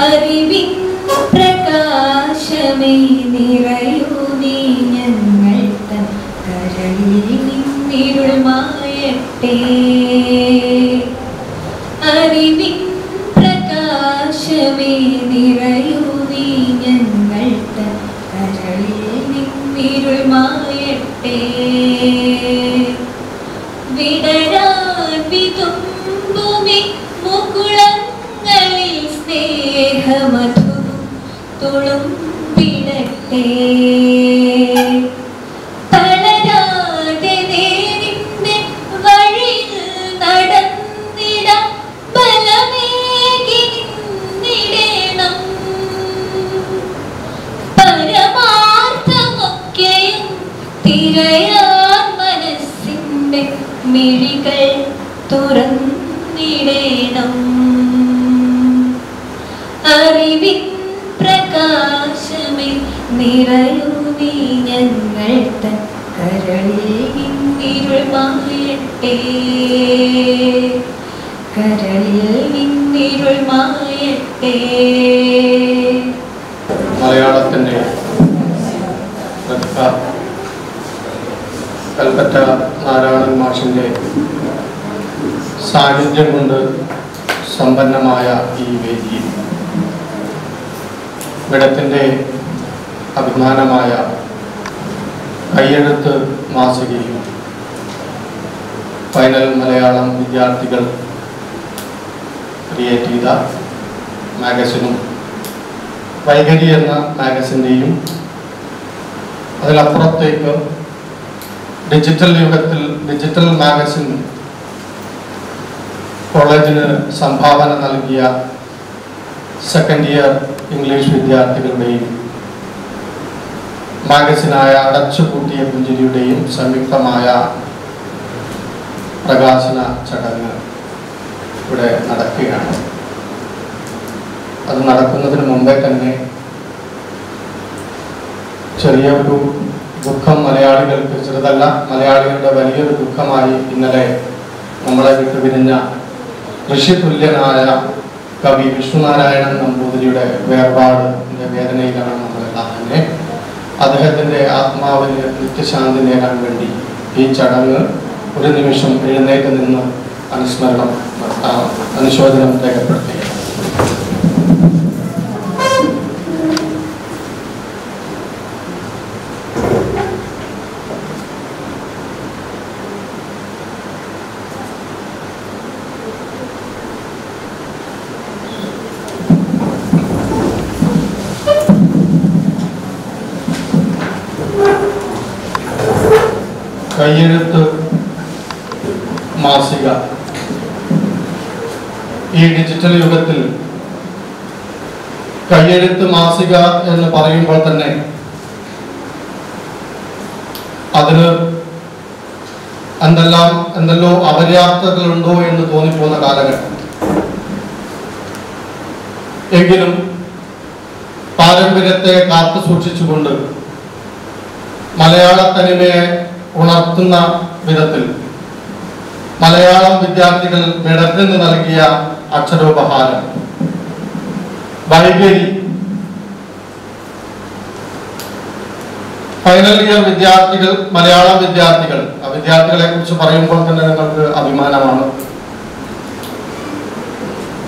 അറിവിൻ പ്രകാശമേ നിറയൂ നീ ഞങ്ങൾ കരളിൽ നിന്നിരുൾ മായട്ടെ. ഡിജിറ്റൽ യുഗത്തിൽ ഡിജിറ്റൽ മാഗസിൻ കോളേജിന് സംഭാവന നൽകിയ സെക്കൻഡ് ഇയർ ഇംഗ്ലീഷ് വിദ്യാർത്ഥികളുടെയും മാഗസിനായ അടച്ചുപൂട്ടിയ പുഞ്ചിരിയുടെയും സംയുക്തമായ പ്രകാശന ചടങ്ങ് ഇവിടെ നടക്കുകയാണ്. അത് നടക്കുന്നതിന് മുമ്പേ തന്നെ ചെറിയ ഒരു ദുഃഖം ചെറുതല്ല മലയാളികളുടെ വലിയൊരു ദുഃഖമായി ഇന്നലെ നമ്മളെ വിട്ടുപിരിഞ്ഞ ഋഷിതുല്യനായ കവി വിഷ്ണുനാരായണൻ നമ്പൂതിരിയുടെ വേർപാടിന്റെ വേദനയിലാണ് നമ്മളെല്ലാം തന്നെ. അദ്ദേഹത്തിന്റെ ആത്മാവിന് നിത്യശാന്തി നേടാൻ വേണ്ടി ഈ ചടങ്ങ് ഒരു നിമിഷം എഴുന്നേറ്റ് നിന്ന് അനുസ്മരണം അനുശോചനം രേഖപ്പെടുത്തുകയാണ് കയ്യെഴുത്ത് മാസിക. ഈ ഡിജിറ്റൽ യുഗത്തിൽ കയ്യെഴുത്ത് മാസിക എന്ന് പറയുമ്പോൾ തന്നെ അതിന് എന്തെല്ലാം എന്തെല്ലോ അപര്യാപ്തതകളുണ്ടോ എന്ന് തോന്നിപ്പോകുന്ന കാലഘട്ടം. എങ്കിലും പാരമ്പര്യത്തെ കാത്തു സൂക്ഷിച്ചുകൊണ്ട് മലയാള തനിമയെ ഉണർത്തുന്ന വിധത്തിൽ. മലയാളം വിദ്യാർത്ഥികൾ വിടർന്നു നൽകിയ അക്ഷരോപഹാരം. വൈകരി. ഫൈനൽ ഇയർ വിദ്യാർത്ഥികൾ മലയാളം വിദ്യാർത്ഥികൾ. ആ വിദ്യാർത്ഥികളെ കുറിച്ച് പറയുമ്പോൾ തന്നെ നിങ്ങൾക്ക് അഭിമാനമാണ്.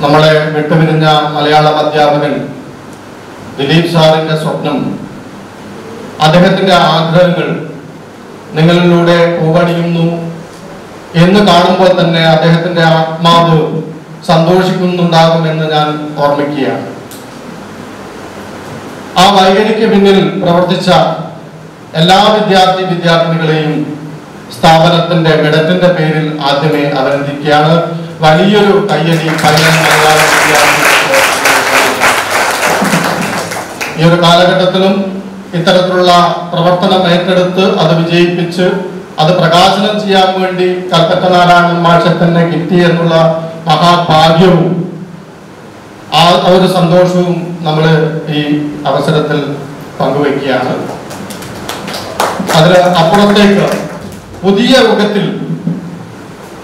നമ്മളെ വിട്ടുപിരിഞ്ഞ മലയാളം അധ്യാപകൻ ദിലീപ് സാറിന്റെ സ്വപ്നം അദ്ദേഹത്തിന്റെ ആഗ്രഹങ്ങൾ നിങ്ങളിലൂടെ പൂവണിയുന്നു എന്ന് കാണുമ്പോൾ തന്നെ അദ്ദേഹത്തിന്റെ ആത്മാവ് സന്തോഷിക്കുന്നുണ്ടാകുമെന്ന് ഞാൻ ഓർമ്മിക്കുകയാണ്. ആ വൈകരിക്ക് പിന്നിൽ പ്രവർത്തിച്ച എല്ലാ വിദ്യാർത്ഥി വിദ്യാർത്ഥിനികളെയും സ്ഥാപനത്തിന്റെ മിടത്തിന്റെ പേരിൽ ആദ്യമേ അഭിനന്ദിക്കുകയാണ്. വലിയൊരു കയ്യടി ഈ ഒരു കാലഘട്ടത്തിലും ഇത്തരത്തിലുള്ള പ്രവർത്തനം ഏറ്റെടുത്ത് അത് വിജയിപ്പിച്ച് അത് പ്രകാശനം ചെയ്യാൻ വേണ്ടി കൽപ്പറ്റ നാരായണൻ മാഷെ തന്നെ കിട്ടി എന്നുള്ള മഹാഭാഗ്യവും ആ ഒരു സന്തോഷവും നമ്മൾ ഈ അവസരത്തിൽ പങ്കുവയ്ക്കുകയാണ്. അതിന് അപ്പുറത്തേക്ക് പുതിയ യുഗത്തിൽ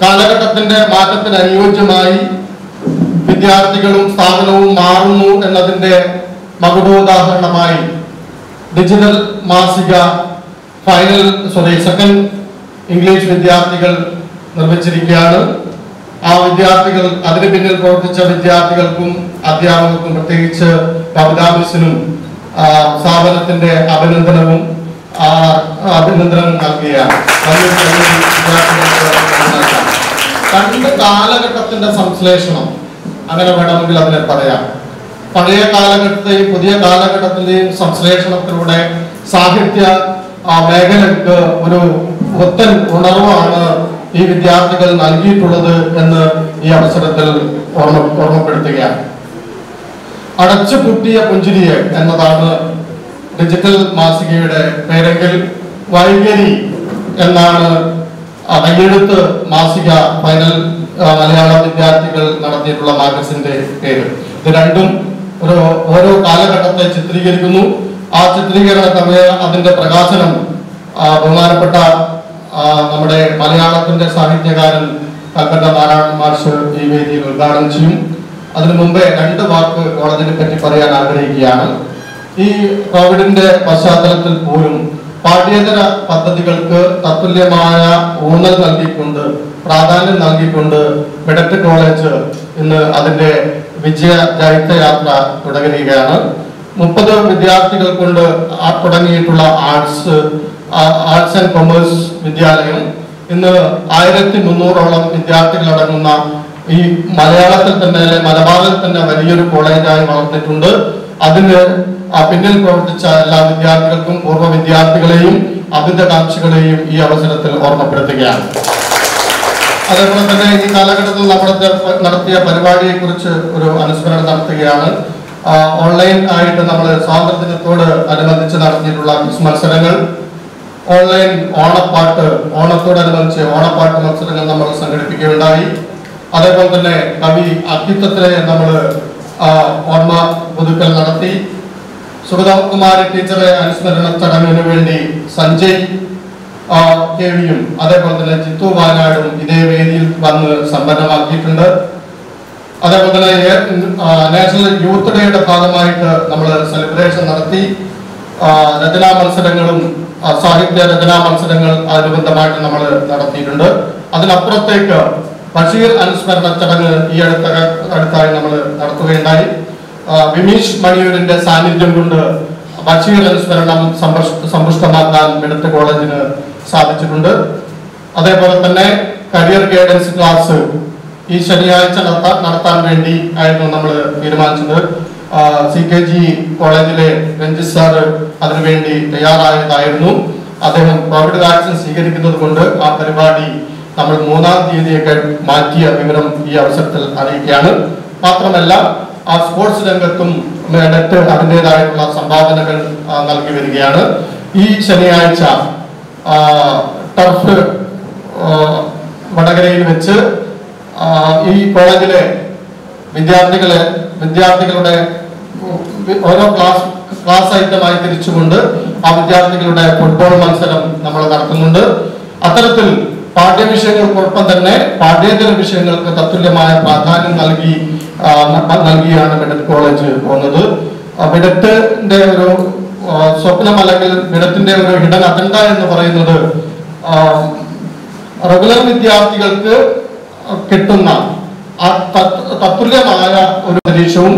കാലഘട്ടത്തിന്റെ മാറ്റത്തിന് അനുയോജ്യമായി വിദ്യാർത്ഥികളും സ്ഥാപനവും മാറുന്നു എന്നതിന്റെ മകുടോദാഹരണമായി ഡിജിറ്റൽ മാസിക ഫൈനൽ സോറി സെക്കൻഡ് ഇംഗ്ലീഷ് വിദ്യാർത്ഥികൾ നിർമ്മിച്ചിരിക്കുകയാണ്. ആ വിദ്യാർത്ഥികൾ അതിന് പിന്നിൽ പ്രവർത്തിച്ച വിദ്യാർത്ഥികൾക്കും അധ്യാപകർക്കും പ്രത്യേകിച്ച് ആ, സ്ഥാപനത്തിന്റെ അഭിനന്ദനവും അഭിനന്ദനവും നൽകുകയാണ്. രണ്ട് കാലഘട്ടത്തിന്റെ സംശ്ലേഷണം അങ്ങനെ വേണമെങ്കിൽ അതിനെ പറയാം. പഴയ കാലഘട്ടത്തെയും പുതിയ കാലഘട്ടത്തിന്റെയും സംശ്ലേഷണത്തിലൂടെ സാഹിത്യ മേഖലയ്ക്ക് ഒരു പുത്തൻ ഉണർവാണ് ഈ വിദ്യാർത്ഥികൾ നൽകിയിട്ടുള്ളത് എന്ന് ഈ അവസരത്തിൽ ഓർമ്മപ്പെടുത്തുകയാണ്. അടച്ചു പൂട്ടിയ പുഞ്ചിരിയെ എന്നതാണ് ഡിജിറ്റൽ മാസികയുടെ പേരെങ്കിൽ വൈകരി എന്നാണ് കയ്യെഴുത്ത് മാസിക ഫൈനൽ മലയാള വിദ്യാർത്ഥികൾ നടത്തിയിട്ടുള്ള മാഗസിന്റെ പേര്. ഇത് രണ്ടും ഒരു ഓരോ കാലഘട്ടത്തെ ചിത്രീകരിക്കുന്നു. ആ ചിത്രീകരണ സമയ അതിന്റെ പ്രകാശനം ബഹുമാനപ്പെട്ട നമ്മുടെ മലയാളത്തിന്റെ സാഹിത്യകാരൻ കൽപ്പറ്റ നാരായണൻ മാഷ് ഈ വേദിയിൽ ഉദ്ഘാടനം ചെയ്യും. അതിനു മുമ്പേ രണ്ട് വാക്ക് കോളേജിനെ പറ്റി പറയാൻ ആഗ്രഹിക്കുകയാണ്. ഈ കോവിഡിന്റെ പശ്ചാത്തലത്തിൽ പോലും പാഠ്യേതര പദ്ധതികൾക്ക് തത്തുല്യമായ ഊന്നൽ നൽകിക്കൊണ്ട് പ്രാധാന്യം നൽകിക്കൊണ്ട് മെഡറ്റ് കോളേജ് ഇന്ന് അതിന്റെ വിജയ ജൈത്യയാത്ര തുടങ്ങുകയാണ്. മുപ്പത് വിദ്യാർത്ഥികൾ കൊണ്ട് തുടങ്ങിയിട്ടുള്ള ആർട്സ് ആർട്സ് ആൻഡ് കൊമേഴ്സ് വിദ്യാലയം. ഇന്ന് ആയിരത്തി മുന്നൂറോളം വിദ്യാർത്ഥികൾ അടങ്ങുന്ന ഈ മലയാളത്തിൽ തന്നെ അല്ലെ മലബാറിൽ തന്നെ വലിയൊരു കോളേജായി വളർന്നിട്ടുണ്ട്. അതിന് പിന്നിൽ പ്രവർത്തിച്ച എല്ലാ വിദ്യാർത്ഥികൾക്കും പൂർവ വിദ്യാർത്ഥികളെയും അഭിതകാംക്ഷികളെയും ഈ അവസരത്തിൽ ഓർമ്മപ്പെടുത്തുകയാണ്. അതേപോലെ തന്നെ ഈ കാലഘട്ടത്തിൽ നമ്മുടെ നടത്തിയ പരിപാടിയെ കുറിച്ച് ഒരു അനുസ്മരണം നടത്തുകയാണ്. ഓൺലൈൻ ആയിട്ട് നമ്മൾ സ്വാതന്ത്ര്യദിനത്തോട് അനുബന്ധിച്ച് നടത്തിയിട്ടുള്ള ക്വിസ് മത്സരങ്ങൾ. ഓൺലൈൻ ഓണപ്പാട്ട് ഓണത്തോടനുബന്ധിച്ച് ഓണപ്പാട്ട് മത്സരങ്ങൾ നമ്മൾ സംഘടിപ്പിക്കുകയുണ്ടായി. അതേപോലെ തന്നെ കവി അക്കിത്തത്തിനെ നമ്മൾ ഓർമ്മ പുതുക്കൽ നടത്തി. സുഗതകുമാരി ടീച്ചറെ അനുസ്മരണ ചടങ്ങിനു വേണ്ടി സഞ്ജയ് ആ, കെ വിയും അതേപോലെ തന്നെ ചിത്തു വാനാടും ഇതേ വേദിയിൽ വന്ന് സമ്പന്നമാക്കിയിട്ടുണ്ട്. അതേപോലെ തന്നെ നാഷണൽ യൂത്ത് ഡേയുടെ ഭാഗമായിട്ട് നമ്മൾ സെലിബ്രേഷൻ നടത്തി. രചനാ മത്സരങ്ങളും സാഹിത്യ രചനാ മത്സരങ്ങൾ അനുബന്ധമായിട്ട് നമ്മൾ നടത്തിയിട്ടുണ്ട്. അതിനപ്പുറത്തേക്ക് ബഷീർ അനുസ്മരണ ചടങ്ങ് ഈ അടുത്ത അടുത്തായി നമ്മൾ നടത്തുകയുണ്ടായി. വിമീഷ് മണിയൂരിന്റെ സാന്നിധ്യം കൊണ്ട് ബഷീർ അനുസ്മരണം സമ്പുഷ്- സമ്പുഷ്ടമാക്കാൻ മെഡിക്കൽ കോളേജിന് സാധിച്ചിട്ടുണ്ട് അതേപോലെ തന്നെ കരിയർ ഗൈഡൻസ് ക്ലാസ് ഈ ശനിയാഴ്ച നടത്താൻ നടത്താൻ വേണ്ടി ആയിരുന്നു നമ്മൾ തീരുമാനിച്ചത്. സി കെ ജി കോളേജിലെ രഞ്ജിത് സാറ് അതിനുവേണ്ടി തയ്യാറായതായിരുന്നു. അദ്ദേഹം കോവിഡ് വാക്സിൻ സ്വീകരിക്കുന്നത് കൊണ്ട് ആ പരിപാടി നമ്മൾ മൂന്നാം തീയതിയൊക്കെ മാറ്റിയ വിവരം ഈ അവസരത്തിൽ അറിയിക്കുകയാണ്. മാത്രമല്ല ആ സ്പോർട്സ് രംഗത്തും മെഡറ്റ് അതിന്റെതായിട്ടുള്ള സംഭാവനകൾ നൽകി വരികയാണ്. ഈ ശനിയാഴ്ച ടർഫ് വടകരയിൽ വെച്ച് ഈ കോളേജിലെ വിദ്യാർത്ഥികളെ വിദ്യാർത്ഥികളുടെ ഓരോ ക്ലാസ് ക്ലാസ് ഐറ്റമായി തിരിച്ചുകൊണ്ട് ആ വിദ്യാർത്ഥികളുടെ ഫുട്ബോൾ മത്സരം നമ്മൾ നടത്തുന്നുണ്ട്. അത്തരത്തിൽ പാഠ്യവിഷയങ്ങൾക്കൊപ്പം തന്നെ പാഠ്യേതര വിഷയങ്ങൾക്ക് തത്തുല്യമായ പ്രാധാന്യം നൽകി നൽകിയാണ് മെഡറ്റ് കോളേജ് പോകുന്നത്. മെഡറ്റിന്റെ ഒരു സ്വപ്നം അല്ലെങ്കിൽ ഗണത്തിന്റെ ഒരു ഹിഡൻ അജണ്ട എന്ന് പറയുന്നത് റെഗുലർ വിദ്യാർത്ഥികൾക്ക് കിട്ടുന്ന തത്തുല്യമായ ഒരു പരീക്ഷവും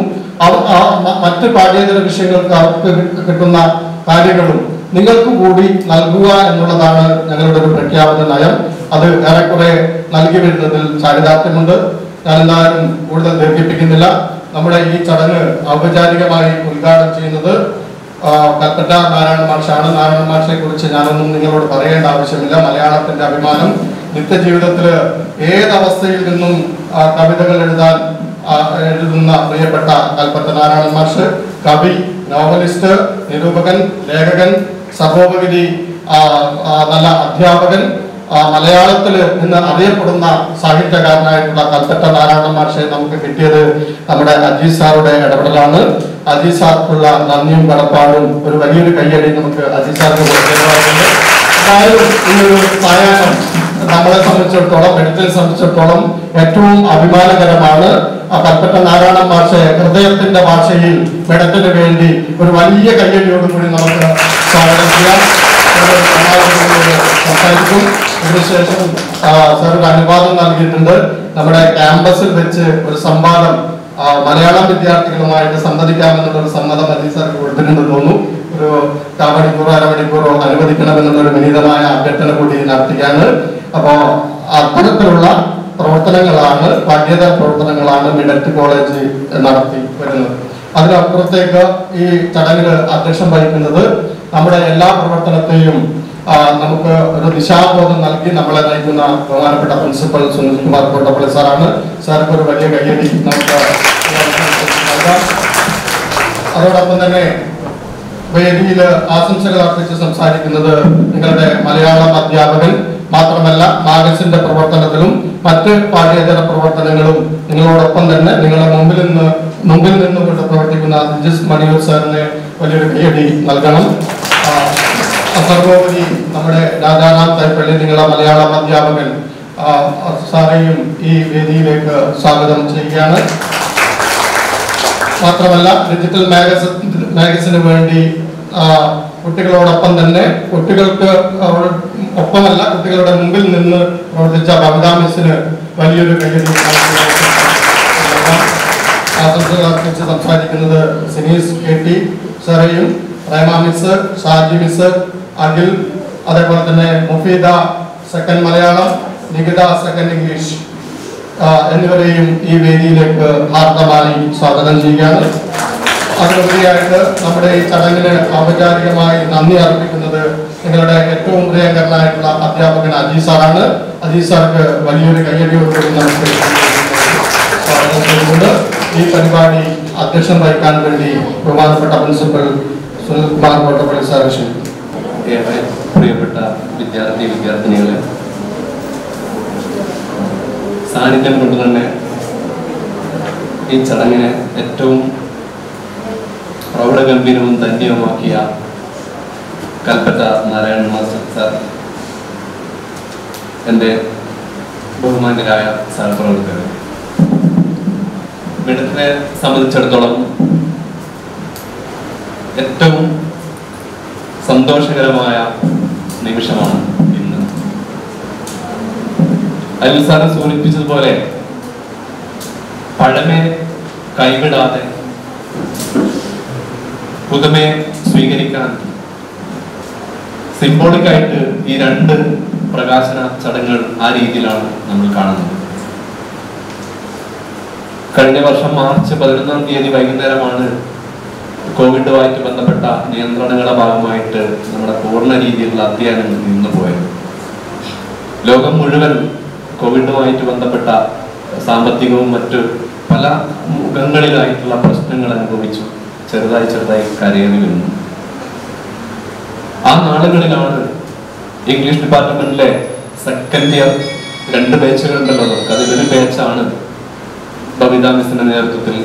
മറ്റ് പാഠ്യേതര വിഷയങ്ങൾക്ക് അവർക്ക് കിട്ടുന്ന കാര്യങ്ങളും നിങ്ങൾക്ക് കൂടി നൽകുക എന്നുള്ളതാണ് ഞങ്ങളുടെ ഒരു പ്രഖ്യാപന നയം. അത് ഏറെക്കുറെ നൽകി വരുന്നതിൽ ചാരിതാർത്ഥ്യമുണ്ട്. ഞാൻ എന്തായാലും കൂടുതൽ ദീർഘിപ്പിക്കുന്നില്ല. നമ്മുടെ ഈ ചടങ്ങ് ഔപചാരികമായി ഉദ്ഘാടനം ചെയ്യുന്നത് കൽപ്പറ്റ നാരായണ മാഷാണ്. നാരായണ മാഷിനെ കുറിച്ച് ഞാനൊന്നും നിങ്ങളോട് പറയേണ്ട ആവശ്യമില്ല. മലയാളത്തിന്റെ അഭിമാനം നിത്യജീവിതത്തിൽ ഏതവസ്ഥയിൽ നിന്നും കവിതകൾ എഴുതാൻ എഴുതുന്ന പ്രിയപ്പെട്ട കൽപ്പറ്റ നാരായണ മാഷ് കവി നോവലിസ്റ്റ് നിരൂപകൻ ലേഖകൻ ആ, നല്ല അധ്യാപകൻ മലയാളത്തിൽ ഇന്ന് അറിയപ്പെടുന്ന സാഹിത്യകാരനായിട്ടുള്ള കൽപ്പറ്റ നാരായണ മാഷെ നമുക്ക് കിട്ടിയത് നമ്മുടെ അജീസ് സാറുടെ ഇടപെടലാണ്. അജീസ് സാർക്കുള്ള നന്ദിയും കടപ്പാടും ഒരു വലിയൊരു കയ്യടി നമുക്ക് അജീസ് സാറിന് എന്തായാലും ഈ ഒരു സായാഹ്നം നമ്മളെ സംബന്ധിച്ചിടത്തോളം മെഡിക്കലിനെ സംബന്ധിച്ചിടത്തോളം ഏറ്റവും അഭിമാനകരമാണ്. ആ കൽപ്പറ്റ നാരായണ മാഷെ ഹൃദയത്തിന്റെ ഭാഷയിൽ മെഡത്തിന് വേണ്ടി ഒരു വലിയ കയ്യടിയോടും കൂടി നമുക്ക് സ്വാഗതം ചെയ്യാം. സംസാരിക്കും അതിനുശേഷം ഒരു അനുവാദം നൽകിയിട്ടുണ്ട് നമ്മുടെ ക്യാമ്പസിൽ വെച്ച് ഒരു സംവാദം മലയാളം വിദ്യാർത്ഥികളുമായിട്ട് സംവദിക്കാമെന്നുള്ള ഒരു സമ്മതം അലി സാർ കൊടുത്തിട്ടുണ്ടെന്ന് തോന്നുന്നു. ഒരു കാമണിക്കൂറോ അരമണിക്കൂറോ അനുവദിക്കണമെന്നുള്ള ഒരു വിനീതമായ അഭ്യർത്ഥന കൂടി നടത്തിയാണ്. അപ്പോൾ അത്തരത്തിലുള്ള പ്രവർത്തനങ്ങളാണ് പാഠ്യേതര പ്രവർത്തനങ്ങളാണ് മിഡറ്റ് കോളേജ് നടത്തി വരുന്നത്. അതിനപ്പുറത്തേക്ക് ഈ ചടങ്ങിൽ അധ്യക്ഷം വഹിക്കുന്നത് നമ്മുടെ എല്ലാ പ്രവർത്തനത്തെയും നമുക്ക് ഒരു ദിശാബോധം നൽകി നമ്മളെ നയിക്കുന്ന ബഹുമാനപ്പെട്ട പ്രിൻസിപ്പൽ സുനിൽ കുമാർ കോട്ടപ്പള്ളി സാറാണ്. സാർക്ക് ഒരു വലിയ കയ്യടി നമുക്ക് അതോടൊപ്പം തന്നെ വേദിയിൽ ആശംസകൾ അർപ്പിച്ച് സംസാരിക്കുന്നത് നിങ്ങളുടെ മലയാളം അധ്യാപകൻ മാത്രമല്ല മാഗസിന്റെ പ്രവർത്തനത്തിലും മറ്റ് പാഠ്യേതര പ്രവർത്തനങ്ങളും നിങ്ങളോടൊപ്പം തന്നെ നിങ്ങളുടെ മുമ്പിൽ നിന്ന് മുമ്പിൽ നിന്നുകൊണ്ട് പ്രവർത്തിക്കുന്ന ജിസ് മണിയൂർ സാറിന് വലിയൊരു കൈയടി നൽകണം. സർവോപരി നമ്മുടെ രാജാറാം തൈപ്പള്ളി നിങ്ങളുടെ മലയാളം അധ്യാപകൻ സാറേയും ഈ വേദിയിലേക്ക് സ്വാഗതം ചെയ്യുകയാണ്. മാത്രമല്ല ഡിജിറ്റൽ മാഗസിൻ മാഗസിന് വേണ്ടി കുട്ടികളോടൊപ്പം തന്നെ കുട്ടികൾക്ക് ഒപ്പമല്ല കുട്ടികളുടെ മുമ്പിൽ നിന്ന് പ്രവർത്തിച്ച ബബിതാ മിസ്സിന് വലിയൊരു കൈയടി സംസാരിക്കുന്നത് സിനീസ് കെ ടി. സാറേയും റൈമ മിസ് ഷാജി മിസ് അഖിൽ അതേപോലെ തന്നെ Mufeeda second Malayalam Nikita second English എന്നിവരെയും ഈ വേദിയിലേക്ക് ഹാർദമായി സ്വാഗതം ചെയ്യുകയാണ്. അതിനുപരിയായിട്ട് നമ്മുടെ ഈ ചടങ്ങിന് ഔപചാരികമായി നന്ദി അർപ്പിക്കുന്നത് നിങ്ങളുടെ ഏറ്റവും പ്രിയങ്കരനായിട്ടുള്ള അധ്യാപകൻ അജീസ് സാറാണ്. അജീസ് സാർക്ക് വലിയൊരു കയ്യടിയോടുകൂടി നമുക്ക് സ്വാഗതം ചെയ്യുന്നുണ്ട്. ഈ പരിപാടി അധ്യക്ഷം വഹിക്കാൻ വേണ്ടി ബഹുമാനപ്പെട്ട പ്രിൻസിപ്പൽ സുനിൽ കുമാർ കോട്ടപ്പള്ളി ക്ഷണിക്കുന്നു. ഏറെ പ്രിയപ്പെട്ട വിദ്യാർത്ഥി വിദ്യാർത്ഥിനികളെ സാന്നിധ്യം കൊണ്ട് തന്നെ ഈ ചടങ്ങിനെ ഏറ്റവും പ്രൗഢഗംഭീരവും ധന്യവുമാക്കിയ കൽപ്പറ്റ നാരായണ മാസ്റ്റർ സാർ എന്റെ ബഹുമാന്യരായ സഹപ്രവർത്തകർ മിഡത്തിനെ സംബന്ധിച്ചിടത്തോളം ഏറ്റവും സന്തോഷകരമായ നിമിഷമാണ് ഇന്ന്. അനിൽ സാറ് സൂചിപ്പിച്ചതുപോലെ പഴമേ കൈവിടാതെ പുതുമയെ സ്വീകരിക്കാൻ സിംബോളിക്കായിട്ട് ഈ രണ്ട് പ്രകാശന ചടങ്ങുകൾ ആ രീതിയിലാണ് നമ്മൾ കാണുന്നത്. കഴിഞ്ഞ വർഷം മാർച്ച് പതിനൊന്നാം തീയതി വൈകുന്നേരമാണ് കോവിഡുമായിട്ട് ബന്ധപ്പെട്ട നിയന്ത്രണങ്ങളുടെ ഭാഗമായിട്ട് നമ്മുടെ പൂർണ രീതിയിലുള്ള അധ്യയനം നിന്നു പോയത്. ലോകം മുഴുവൻ കോവിഡുമായിട്ട് ബന്ധപ്പെട്ട സാമ്പത്തികവും മറ്റു പല മുഖങ്ങളിലായിട്ടുള്ള പ്രശ്നങ്ങൾ അനുഭവിച്ചു. ചെറുതായി ചെറുതായി കരയേറി വരുന്നു ആ നാളുകളിലാണ് ഇംഗ്ലീഷ് ഡിപ്പാർട്ട്മെന്റിലെ സെക്കൻഡ് ഇയർ രണ്ട് ബാച്ചുകൾ ഉണ്ടല്ലോ. നമുക്ക് അതിലൊരു ബാച്ചാണ് ബബിത നേതൃത്വത്തിൽ.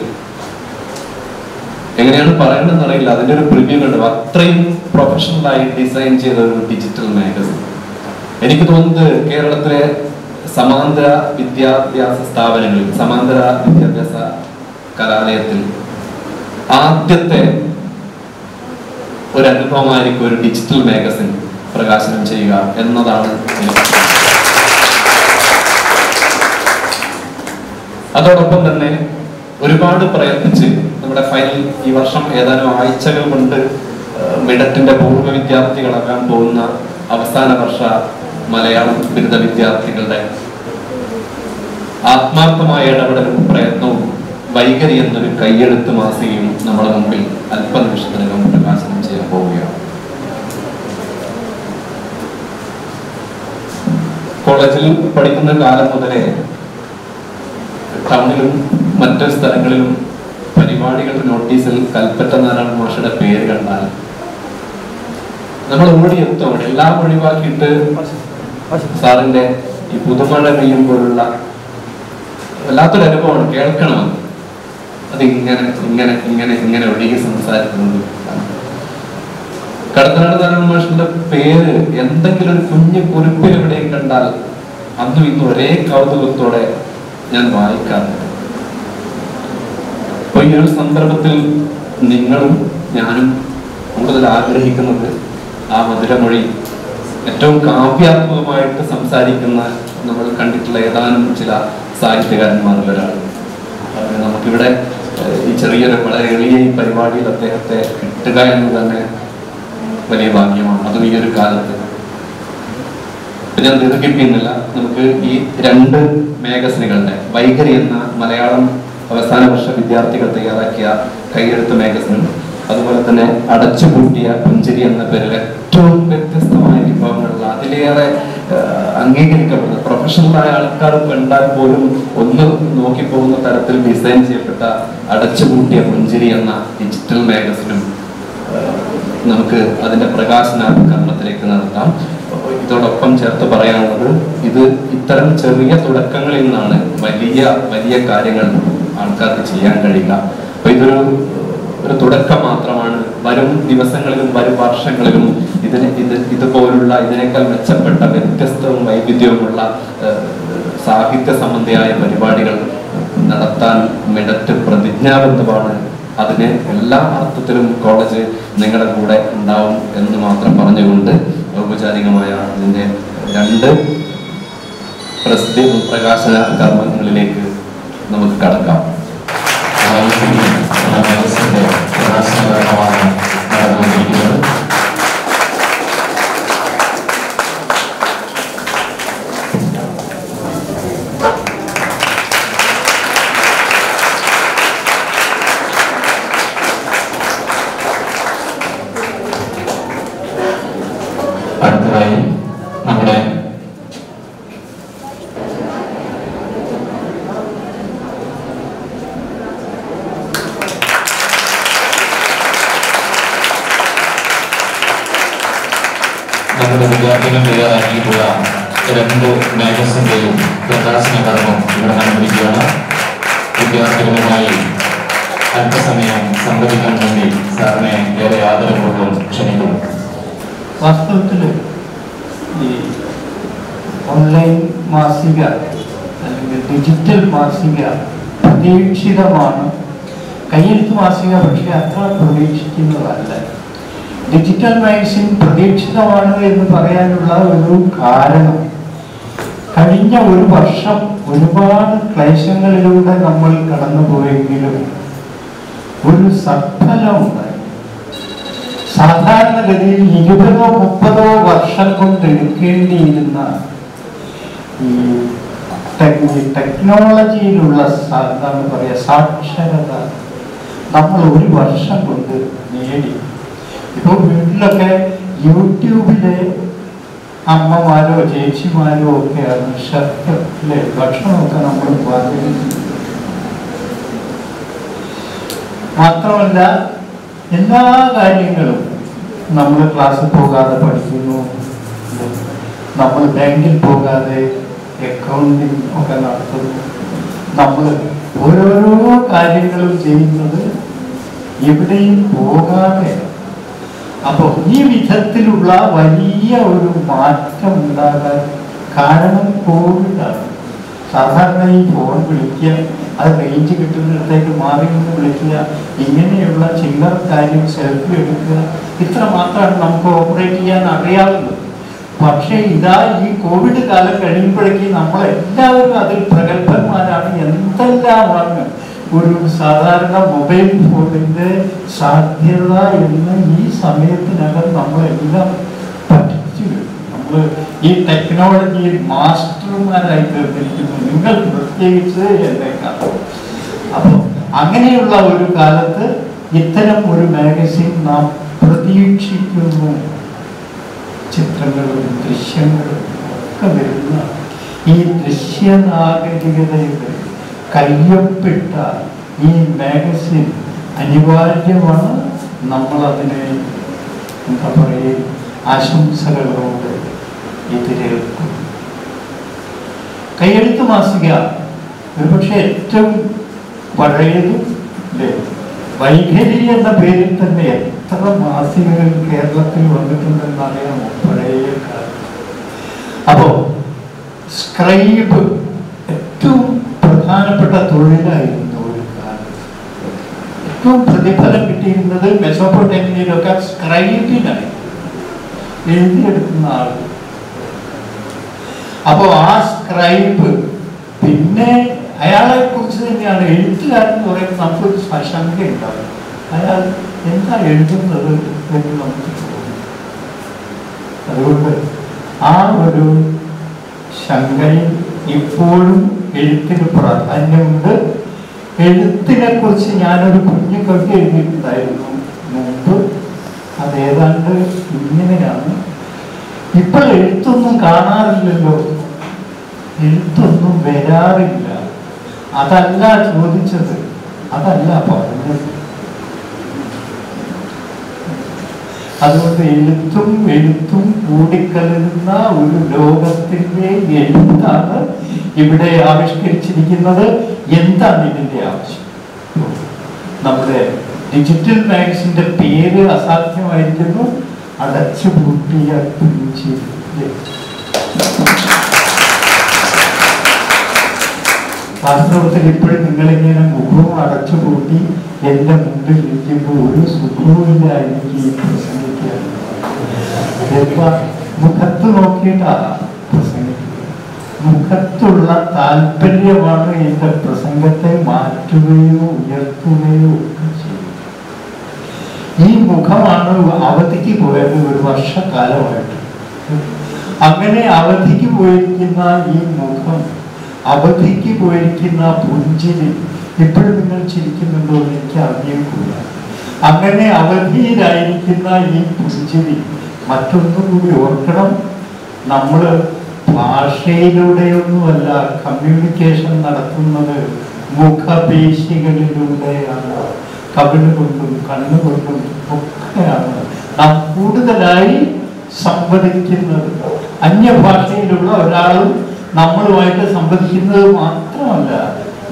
എങ്ങനെയാണ് പറയേണ്ടതെന്ന് അറിയില്ല. അതിന്റെ ഒരു പ്രിവ്യൂ കണ്ടു. അത്രയും പ്രൊഫഷണൽ ആയി ഡിസൈൻ ചെയ്ത ഒരു ഡിജിറ്റൽ മാഗസിൻ എനിക്ക് തോന്നുന്നത് കേരളത്തിലെ സമാന്തര വിദ്യാഭ്യാസ സ്ഥാപനങ്ങളിൽ സമാന്തര വിദ്യാഭ്യാസ കലാലയത്തിൽ ആദ്യത്തെ ഒരു അനുഭവമായിരിക്കും ഒരു ഡിജിറ്റൽ മാഗസിൻ പ്രകാശനം ചെയ്യുക എന്നതാണ് എനിക്ക് അതോടൊപ്പം തന്നെ ഒരുപാട് പ്രയത്നിച്ച് നമ്മുടെ ഫൈനൽ ഈ വർഷം ഏതാനും ആഴ്ചകൾ കൊണ്ട് മിഡറ്റിന്റെ പൂർവ വിദ്യാർത്ഥികളാകാൻ പോകുന്ന അവസാന വർഷ മലയാളം ബിരുദ വിദ്യാർത്ഥികളുടെ ആത്മാർത്ഥമായ ഇടപെടലും പ്രയത്നവും വൈകരി എന്നൊരു കൈയെഴുത്ത് മാസികയും നമ്മുടെ മുമ്പിൽ അല്പനിമിഷത്തിനകം പ്രകാശനം ചെയ്യാൻ പോവുകയാണ്. കോളേജിൽ പഠിക്കുന്ന കാലം മുതലേ ടൗണിലും മറ്റു സ്ഥലങ്ങളിലും പരിപാടികളുടെ നോട്ടീസിൽ കൽപ്പറ്റ നാരായണ മോഷയുടെ പേര് കണ്ടാൽ. നമ്മൾ ഓടിയെത്തും. അവിടെ എല്ലാം ഒഴിവാക്കിയിട്ട് സാറിന്റെ ഈ പുതുമഴ പെയ്യുമ്പോഴുള്ള വല്ലാത്തൊരു അനുഭവമാണ്. കേൾക്കണം. അത് ഇങ്ങനെ ഇങ്ങനെ ഇങ്ങനെ ഇങ്ങനെ ഒഴുകി സംസാരിക്കുന്നത് കടത്തനാട് നാരായണ മാഷിന്റെ പേര് എന്തെങ്കിലും ഒരു കുഞ്ഞു കുറിപ്പിൽ എവിടെയും കണ്ടാൽ അന്നും ഇന്നും ഒരേ കൗതുകത്തോടെ ഞാൻ വായിക്കാറുണ്ട് അപ്പൊ ഈ ഒരു സന്ദർഭത്തിൽ നിങ്ങളും ഞാനും കൂടുതൽ ആഗ്രഹിക്കുന്നത് ആ മധുരമൊഴി ഏറ്റവും കാവ്യാത്മകമായിട്ട് സംസാരിക്കുന്ന നമ്മൾ കണ്ടിട്ടുള്ള ഏതാനും ചില സാഹിത്യകാരന്മാരിൽ ഒരാൾ നമുക്കിവിടെ ഈ ചെറിയൊരു വളരെ എളിയ ഈ പരിപാടിയിൽ അദ്ദേഹത്തെ കിട്ടുക എന്ന് തന്നെ വലിയ ഭാഗ്യമാണ്. അതും ഈ ഒരു കാലത്ത്. ഞാൻ ദീർഘിപ്പിക്കുന്നില്ല നമുക്ക് ഈ രണ്ട് മാഗസിനുകളുടെ വൈഖരി എന്ന മലയാളം അവസാന വർഷ വിദ്യാർത്ഥികൾ തയ്യാറാക്കിയ കൈയെഴുത്ത് മാഗസിനും അതുപോലെ തന്നെ അടച്ചു അടച്ചുപൂട്ടിയ പുഞ്ചിരി എന്ന പേരിൽ ഏറ്റവും വ്യത്യസ്തമായ വിഭവങ്ങളുള്ള അതിലേറെ അംഗീകരിക്കപ്പെടുന്ന പ്രൊഫഷണലായ ആൾക്കാർ കണ്ടാൽ പോലും ഒന്ന് നോക്കിപ്പോകുന്ന തരത്തിൽ ഡിസൈൻ ചെയ്യപ്പെട്ട അടച്ചുപൂട്ടിയ പുഞ്ചിരി എന്ന ഡിജിറ്റൽ മാഗസിനും നമുക്ക് അതിന്റെ പ്രകാശനാകരണത്തിലേക്ക് നടത്താം. ഇതോടൊപ്പം ചേർത്ത് പറയാനുള്ളത് ഇത് ഇത്തരം ചെറിയ തുടക്കങ്ങളിൽ നിന്നാണ് വലിയ വലിയ കാര്യങ്ങൾ ആൾക്കാർക്ക് ചെയ്യാൻ കഴിയുക. അപ്പൊ ഇതൊരു ഒരു തുടക്കം മാത്രമാണ്. വരും ദിവസങ്ങളിലും വരും വർഷങ്ങളിലും ഇതിനെ ഇത് ഇതുപോലുള്ള ഇതിനേക്കാൾ മെച്ചപ്പെട്ട വ്യത്യസ്തവും വൈവിധ്യവുമുള്ള സാഹിത്യ സംബന്ധിയായ പരിപാടികൾ നടത്താൻ മിടറ്റ് പ്രതിജ്ഞാബദ്ധമാണ്. അതിന് എല്ലാ അർത്ഥത്തിലും കോളേജ് നിങ്ങളുടെ കൂടെ ഉണ്ടാവും എന്ന് മാത്രം പറഞ്ഞുകൊണ്ട് ഔപചാരികമായ അതിന്റെ രണ്ട് പ്രസിദ്ധി പ്രകാശന കർമ്മങ്ങളിലേക്ക് നമുക്ക് കടക്കാം. പ്രകാശനകരമാണ് നടന്നുകൊണ്ടിരിക്കുന്നത്. നമ്മുടെ വിദ്യാർത്ഥികൾ തയ്യാറാക്കിയിട്ടുള്ള രണ്ട് മാഗസിന്റെയും പ്രകാശന കർമ്മം ഇവിടെ നടന്നിരിക്കുകയാണ് വിദ്യാർത്ഥികളുമായി അല്പസമയം സംവദിക്കാൻ വേണ്ടി സാറിനെ ഏറെ ആദരപൂർവം ക്ഷണിക്കുന്നു. വാസ്തവത്തിൽ ഈ ഓൺലൈൻ മാസിക അല്ലെങ്കിൽ ഡിജിറ്റൽ മാസിക പ്രതീക്ഷിതമാണ്. കയ്യെഴുത്ത് മാസിക പക്ഷേ അത്ര പ്രതീക്ഷിക്കുന്നതല്ല. ഡിജിറ്റൽ മാഗസിൻ പ്രതീക്ഷിതമാണ് എന്ന് പറയാനുള്ള ഒരു കാരണം. കഴിഞ്ഞ ഒരു വർഷം ഒരുപാട് ക്ലേശങ്ങളിലൂടെ നമ്മൾ കടന്നുപോയെങ്കിലും ഒരു സഫലമുണ്ടായി സാധാരണഗതിയിൽ ഇരുപതോ മുപ്പതോ വർഷം കൊണ്ട് എടുക്കേണ്ടിയിരുന്ന ഈ ടെക്- ഈ ടെക്നോളജിയിലുള്ള എന്താണ് പറയുക സാക്ഷരത നമ്മൾ ഒരു വർഷം കൊണ്ട് നേടി. ഇപ്പോൾ വീട്ടിലൊക്കെ യൂട്യൂബിലെ അമ്മമാരോ ചേച്ചിമാരോ ഒക്കെയാണ് ഷെഫിലെ ഭക്ഷണമൊക്കെ നമ്മൾ പാചകം. മാത്രമല്ല എല്ലാ കാര്യങ്ങളും നമ്മൾ ക്ലാസ്സിൽ പോകാതെ പഠിക്കുന്നു നമ്മൾ ബാങ്കിൽ പോകാതെ അക്കൗണ്ടിങ് ഒക്കെ നടത്തുന്നു നമ്മൾ ഓരോരോ കാര്യങ്ങളും ചെയ്യുന്നത് എവിടെയും പോകാതെ അപ്പോൾ ഈ വിധത്തിലുള്ള വലിയ ഒരു മാറ്റം ഉണ്ടാകാൻ കാരണം കോവിഡാണ് സാധാരണ ഈ ഫോൺ വിളിക്കുക അത് റേഞ്ച് കിട്ടുന്നിടത്തേക്ക് മാറി നിന്ന് വിളിക്കുക ഇങ്ങനെയുള്ള ചില്ലർ കാര്യം സെൽഫി എടുക്കുക ഇത്ര മാത്രമാണ് നമുക്ക് ഓപ്പറേറ്റ് ചെയ്യാൻ അറിയാവുന്നത്. പക്ഷേ ഇതാ ഈ കോവിഡ് കാലം കഴിയുമ്പോഴേക്കും നമ്മളെല്ലാവരും അതിൽ പ്രഗത്ഭന്മാരാണ് എന്തെല്ലാമാണ് ഒരു സാധാരണ മൊബൈൽ ഫോണിന്റെ സാധ്യത എന്ന് ഈ സമയത്തിനകം നമ്മളെല്ലാം പഠിച്ചു നമ്മൾ ഈ ടെക്നോളജിയിൽ മാസ്റ്റർമാരായി തീർന്നിരിക്കുന്നു. നിങ്ങൾ പ്രത്യേകിച്ച് എന്നേക്കാൾ അപ്പോൾ അങ്ങനെയുള്ള ഒരു കാലത്ത് ഇത്തരം ഒരു മാഗസിൻ നാം പ്രതീക്ഷിക്കുന്നു. ചിത്രങ്ങളും ദൃശ്യങ്ങളും ഒക്കെ വരുന്ന ഈ ദൃശ്യനാഗരികതയുടെ കയ്യൊപ്പിട്ട ഈ മാഗസിൻ അനിവാര്യമാണ്. നമ്മളതിനെ എന്താ പറയുക ആശംസകളോട് എതിരേൽക്കും. കയ്യെഴുത്ത് മാസിക ഒരുപക്ഷെ ഏറ്റവും പഴയതും അല്ലേ? വൈഖരി എന്ന പേരിൽ തന്നെ എത്ര മാസികകൾ കേരളത്തിൽ വന്നിട്ടുണ്ടെന്ന് അറിയാമോ പഴയ കാലത്ത്. അപ്പോ സ്ക്രൈബ് ഏറ്റവും പ്രധാനപ്പെട്ട തൊഴിലായിരുന്നു ഒരു കാലത്ത് ഏറ്റവും പ്രതിഫലം കിട്ടിയിരുന്നത് മെസോപ്പൊട്ടേമിയയിലൊക്കെ സ്ക്രൈബിനായി എഴുതിയെടുക്കുന്ന ആൾ അപ്പോൾ ആ സ്ക്രൈബ് പിന്നെ അയാളെ കുറിച്ച് തന്നെയാണ് എഴുത്തുകാരെന്ന് പറയുമ്പോൾ നമുക്കൊരു ശശങ്ക ഉണ്ടാവും. അയാൾ എന്താ എഴുതുന്നത് എന്ന് നമുക്ക് തോന്നും. അതുകൊണ്ട് ആ ഒരു ശങ്കയിൽ ഇപ്പോഴും എഴുത്തിന് പ്രാധാന്യമുണ്ട് എഴുത്തിനെ കുറിച്ച് ഞാനൊരു കുഞ്ഞു കവിത എഴുതിയിട്ടുണ്ടായിരുന്നു. മുമ്പ് അത് ഏതാണ്ട് ഇങ്ങനെയാണ് ഇപ്പോൾ എഴുത്തൊന്നും കാണാറില്ലല്ലോ. എഴുത്തൊന്നും വരാറില്ല. അതല്ല ചോദിച്ചത്. അതല്ല പറഞ്ഞത്. അതുകൊണ്ട് എഴുത്തും എഴുത്തും കൂടിക്കലരുന്ന ഒരു ലോകത്തിന്റെ എഴുത്താണ് ഇവിടെ ആവിഷ്കരിച്ചിരിക്കുന്നത്? എന്താണ് ഇതിന്റെ ആവശ്യം? നമ്മുടെ ഡിജിറ്റൽ മാഗസിന്റെ പേര് അസാധ്യമായിരിക്കുന്നു. അടച്ചു പൂട്ടിയ വാസ്തവത്തിൽ ഇപ്പോഴും നിങ്ങളിങ്ങനെ മുഖവും അടച്ചുപൂട്ടി എന്റെ മുമ്പിൽ ഇരിക്കുമ്പോൾ ഒരു സുഖവുമില്ല എനിക്ക് ഈ എന്താ മുഖത്ത് നോക്കിയിട്ടാ പ്രസംഗിക്കുക മുഖത്തുള്ള താല്പര്യമാണ് എന്റെ പ്രസംഗത്തെ മാറ്റുകയോ ഉയർത്തുകയോ ഒക്കെ ചെയ്യുന്നത്. ഈ മുഖമാണ് അവധിക്ക് പോയത് ഒരു വർഷക്കാലമായിട്ട്. അങ്ങനെ അവധിക്ക് പോയിരിക്കുന്ന ഈ മുഖം അവധിക്ക് പോയിരിക്കുന്ന പുഞ്ചിരി ഇപ്പോഴും നിങ്ങൾ ചിരിക്കുന്നുണ്ടോ എനിക്ക് അറിയില്ല അങ്ങനെ അവധിയിലായിരിക്കുന്ന ഈ പുഞ്ചിരി മറ്റൊന്നുകൂടി ഓർക്കണം. നമ്മൾ ഭാഷയിലൂടെയൊന്നുമല്ല കമ്മ്യൂണിക്കേഷൻ നടത്തുന്നത് മുഖപേശികളിലൂടെയാണ്. കവിളുകൊണ്ടും കണ്ണുകൊണ്ടും ഒക്കെയാണ്. നാം കൂടുതലായി സംവദിക്കുന്നത്. അന്യഭാഷയിലുള്ള ഒരാളും നമ്മളുമായിട്ട് സംവദിക്കുന്നത് മാത്രമല്ല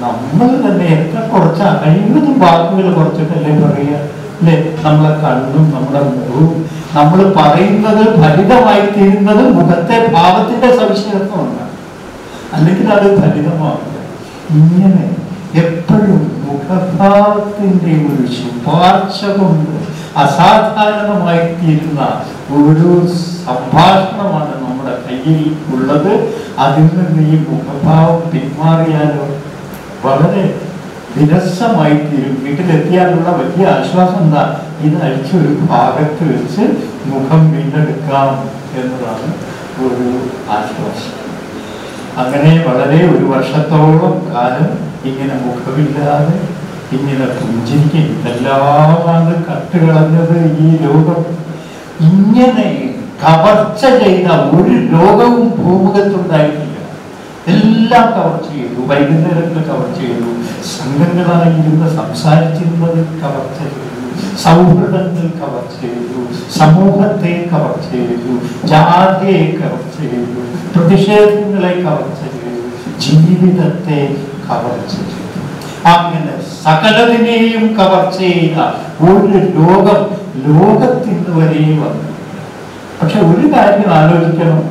നമ്മൾ തന്നെ എത്ര കുറച്ച് കഴിയുന്നതും വാക്കുകൾ കുറച്ചിട്ടല്ലേ പറയുക? അല്ലെ? നമ്മളെ കണ്ണും നമ്മുടെ മുഖവും നമ്മൾ പറയുന്നത് ഫലിതമായി തീരുന്നത് മുഖത്തെ ഭാവത്തിന്റെ സവിശേഷത അല്ലെങ്കിൽ അത് ഫലിതമാവില്ല. ഇങ്ങനെ എപ്പോഴും മുഖഭാവത്തിന്റെ ഒരു ശുപാർശ കൊണ്ട് അസാധാരണമായി തീരുന്ന ഒരു സംഭാഷണമാണ് നമ്മുടെ കയ്യിൽ ഉള്ളത്. അതിൽ നിന്ന് ഈ മുഖഭാവം പിന്മാറിയാലോ? വളരെ വിരസമായി തീരും വീട്ടിലെത്തിയാലുള്ള വലിയ ആശ്വാസം എന്താ? ഇത് അഴിച്ചൊരു ഭാഗത്ത് വെച്ച് മുഖം വീണ്ടെടുക്കാം എന്നതാണ് ഒരു ആശ്വാസം. അങ്ങനെ വളരെ ഒരു വർഷത്തോളം കാലം ഇങ്ങനെ മുഖമില്ലാതെ ഇങ്ങനെ പുഞ്ചിരിക്കും. ഇതെല്ലാമാണ് കട്ടുകളഞ്ഞത് ഈ ലോകം. ഇങ്ങനെ കവർച്ച ചെയ്ത ഒരു ലോകവും ഭൂമുഖത്തുണ്ടായിട്ടില്ല. എല്ലാം കവർ ചെയ്തു വൈകുന്നേരങ്ങൾ കവർ ചെയ്തു സംഘങ്ങളായിരുന്ന് സംസാരിച്ചിരുന്നത് കവർ ചെയ്തു സൗഹൃദങ്ങൾ കവർ ചെയ്തു സമൂഹത്തെ കവർ ചെയ്തു ജാതിയെ കവർ ചെയ്തു പ്രതിഷേധങ്ങളെ കവർ ചെയ്തു ജീവിതത്തെ കവർ ചെയ്തു. അങ്ങനെ സകലതിനെയും കവർ ചെയ്ത ഒരു ലോകം ലോകത്തിന് വരെയും വന്നു. പക്ഷെ ഒരു കാര്യം ആലോചിക്കണം.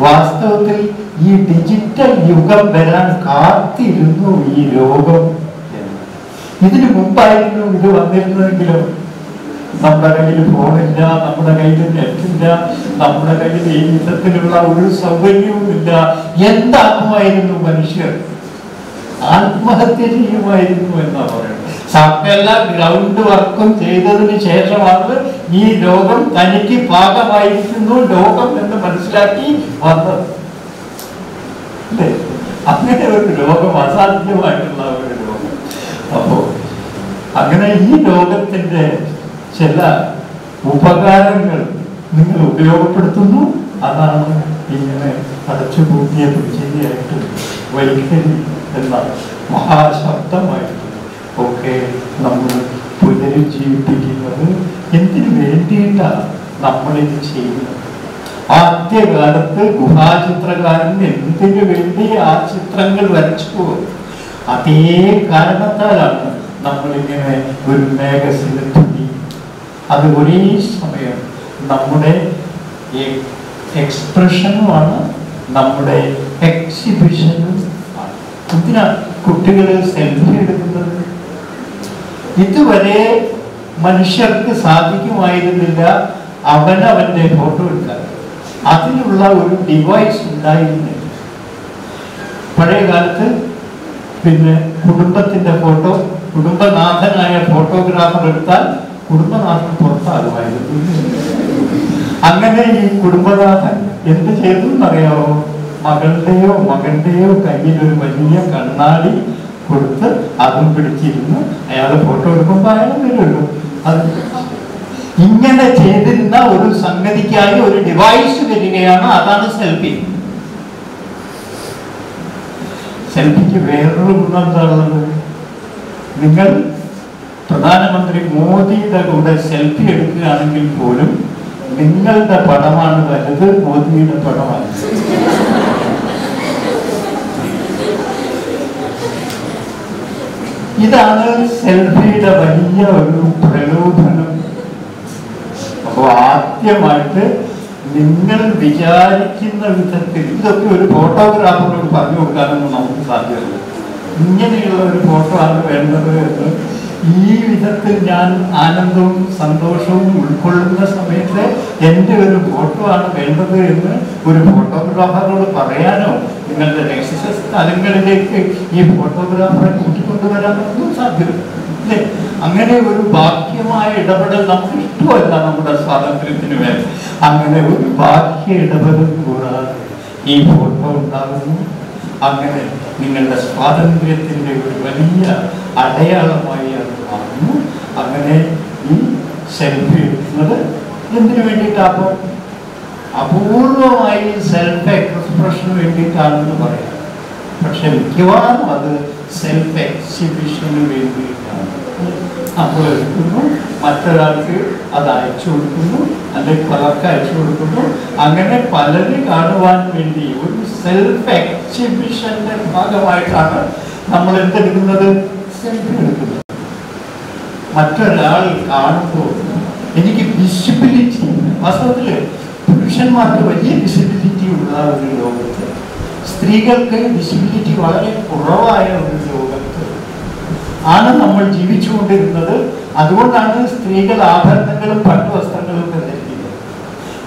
വാസ്തവത്തിൽ ഈ ഡിജിറ്റൽ യുഗം വരാൻ കാത്തിരുന്നു ഈ ലോകം. ഇതിനു മുമ്പായിരുന്നു ഇത് വന്നിരുന്നതെങ്കിലോ നമ്മുടെ കയ്യിൽ ഫോണില്ല നമ്മുടെ കയ്യിൽ നെറ്റില്ല നമ്മുടെ കയ്യിൽ ഈ വിധത്തിലുള്ള ഒരു സൗകര്യവുമില്ല. എന്താകുമായിരുന്നു മനുഷ്യർ? ആത്മഹത്യ ചെയ്യുമായിരുന്നു എന്നാ പറയുന്നത്. സകല ഗ്രൗണ്ട് വർക്കും ചെയ്തതിന് ശേഷമാണ് ഈ ലോകം തനിക്ക് പാകമായിരിക്കുന്നു ലോകം എന്ന് മനസ്സിലാക്കി വന്നത്. അങ്ങനെ ഒരു ലോകം അസാധ്യമായിട്ടുള്ള ഒരു ലോകം അപ്പോ അങ്ങനെ ഈ ലോകത്തിന്റെ ചില ഉപകാരങ്ങൾ നിങ്ങൾ ഉപയോഗപ്പെടുത്തുന്നു. അതാണ് ഇങ്ങനെ അടച്ചുപൂട്ടിയ പുഞ്ചിരിയായിട്ട് വൈഖരി എന്ന മഹാശബ്ദമായിട്ട് ഒക്കെ നമ്മൾ പുനരുജ്ജീവിപ്പിക്കുന്നത് എന്തിനു വേണ്ടിയിട്ടാണ് നമ്മളിത് ചെയ്യുന്നത്? ആദ്യകാലത്ത് ഗുഹാചിത്രകാരൻ എന്തിനു വേണ്ടി ആ ചിത്രങ്ങൾ വരച്ചു? അതേ കാരണത്താലാണ് നമ്മളിങ്ങനെ ഒരു മേഘസിന് തുണി. അത് ഒരേ സമയം നമ്മുടെ എക്സ്പ്രഷനുമാണ് നമ്മുടെ എക്സിബിഷനും എന്തിനാ കുട്ടികൾ സെൽഫി എടുക്കുന്നത്? ഇതുവരെ മനുഷ്യർക്ക് സാധിക്കുമായിരുന്നില്ല. അവനവന്റെ ഫോട്ടോ എടുക്കാൻ. അതിനുള്ള ഒരു ഡിവൈസ് ഉണ്ടായിരുന്നു പഴയ കാലത്ത് പിന്നെ കുടുംബത്തിന്റെ ഫോട്ടോ കുടുംബനാഥനായ ഫോട്ടോഗ്രാഫർ എടുത്താൽ കുടുംബനാഥൻ പുറത്താകുമായിരുന്നു. അങ്ങനെ ഈ കുടുംബനാഥൻ എന്ത് ചെയ്തു എന്നറിയാമോ മകളുടെയോ മകന്റെയോ കയ്യിൽ ഒരു വലിയ കണ്ണാടി കൊടുത്ത് അതും പിടിച്ചിരുന്ന്. അയാൾ ഫോട്ടോ എടുക്കുമ്പോൾ അയാൾ അത് ഇങ്ങനെ ചെയ്തിരുന്ന ഒരു സംഗതിക്കായി ഒരു ഡിവൈസ് വരികയാണ്. അതാണ് സെൽഫി സെൽഫിക്ക് വേറൊരു ഗുണം എന്താണുള്ളത്? നിങ്ങൾ പ്രധാനമന്ത്രി മോദിയുടെ കൂടെ സെൽഫി എടുക്കുകയാണെങ്കിൽ പോലും നിങ്ങളുടെ പടമാണ് വലുത് മോദിയുടെ പടമാണ് ഇതാണ് സെൽഫിയുടെ വലിയ ഒരു പ്രലോഭനം. അപ്പോൾ ആദ്യമായിട്ട് നിങ്ങൾ വിചാരിക്കുന്ന വിധത്തിൽ ഇതൊക്കെ ഒരു ഫോട്ടോഗ്രാഫറോട് പറഞ്ഞു കൊടുക്കാനൊന്നും നമുക്ക് സാധ്യമല്ല. ഇങ്ങനെയുള്ള ഒരു ഫോട്ടോ ആണ് വേണ്ടത് എന്ന് ഈ വിധത്തിൽ ഞാൻ ആനന്ദവും സന്തോഷവും ഉൾക്കൊള്ളുന്ന സമയത്ത് എന്റെ ഒരു ഫോട്ടോ ആണ് വേണ്ടത് എന്ന് ഒരു ഫോട്ടോഗ്രാഫറോട് പറയാനോ നിങ്ങളുടെ രഹസ്യ സ്ഥലങ്ങളിലേക്ക് ഈ ഫോട്ടോഗ്രാഫറെ കൂട്ടിക്കൊണ്ടുവരാനൊന്നും സാധ്യമല്ല. അങ്ങനെ ഒരു ബാഹ്യമായ ഇടപെടൽ നമുക്ക് ഇഷ്ടമല്ല നമ്മുടെ സ്വാതന്ത്ര്യത്തിന് മേൽ അങ്ങനെ ഒരു ബാഹ്യ ഇടപെടൽ കൂടാതെ ഈ ഫോട്ടോ ഉണ്ടാകുന്നു. അങ്ങനെ നിങ്ങളുടെ സ്വാതന്ത്ര്യത്തിന്റെ ഒരു വലിയ അടയാളമായി അത് മാറുന്നു. അങ്ങനെ ഈ സെൽഫി എടുക്കുന്നത് എന്തിനു വേണ്ടിയിട്ടാണ്? അപൂർവമായി സെൽഫ് എക്സ്പ്രഷന് വേണ്ടിയിട്ടാണെന്ന് പറയാം. പക്ഷെ മിക്കവാറും അത് സെൽഫ് എക്സിബിഷന് വേണ്ടിയിട്ടാണ്. അപ്പോൾ എടുക്കുന്നു മറ്റൊരാൾക്ക് അത് അയച്ചു കൊടുക്കുന്നു അല്ലെങ്കിൽ പലർക്ക് അയച്ചു കൊടുക്കുന്നു. അങ്ങനെ പലര് കാണുവാൻ വേണ്ടി ഒരു സെൽഫ് എക്സിബിഷന്റെ ഭാഗമായിട്ടാണ് നമ്മൾ എന്തെടുക്കുന്നത്? സെൽഫി എടുക്കുന്നത് മറ്റൊരാൾ കാണുമ്പോൾ എനിക്ക് വിസിബിലിറ്റി വാസ്തവത്തിൽ പുരുഷന്മാർക്ക് വലിയ വിസിബിലിറ്റി ഉള്ള ഒരു ലോകത്ത് സ്ത്രീകൾക്ക് വിസിബിലിറ്റി വളരെ കുറവായ ഒരു ലോകത്ത് ആണ് നമ്മൾ ജീവിച്ചുകൊണ്ടിരുന്നത്. അതുകൊണ്ടാണ് സ്ത്രീകൾ ആഭരണങ്ങളും പട്ടുവസ്ത്രങ്ങളും ഒക്കെ ധരിക്കുന്നത്.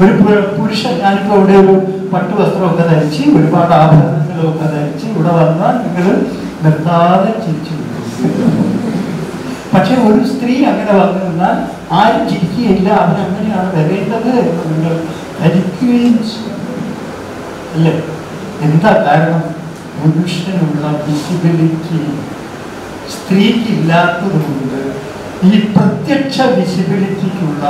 ഒരു പുരുഷൻ ഞാനിപ്പോൾ ഇവിടെ ഒരു പട്ടുവസ്ത്രമൊക്കെ ധരിച്ച് ഒരുപാട് ആഭരണങ്ങളൊക്കെ ധരിച്ച് ഇവിടെ വന്നാൽ നിങ്ങൾ നിർത്താതെ ചിരിച്ചു പക്ഷെ ഒരു സ്ത്രീ അങ്ങനെ വന്നു നിന്നാൽ ആരും ചിരിക്കുകയില്ല അവൻ അങ്ങനെയാണ് വരേണ്ടത് നിങ്ങൾ ധരിക്കുകയും അല്ലേ? എന്താ കാരണം? പുരുഷനുള്ള വിസിബിലിറ്റി സ്ത്രീക്ക് ഇല്ലാത്തതുകൊണ്ട് ഈ പ്രത്യക്ഷ വിസിബിലിറ്റിക്കുള്ള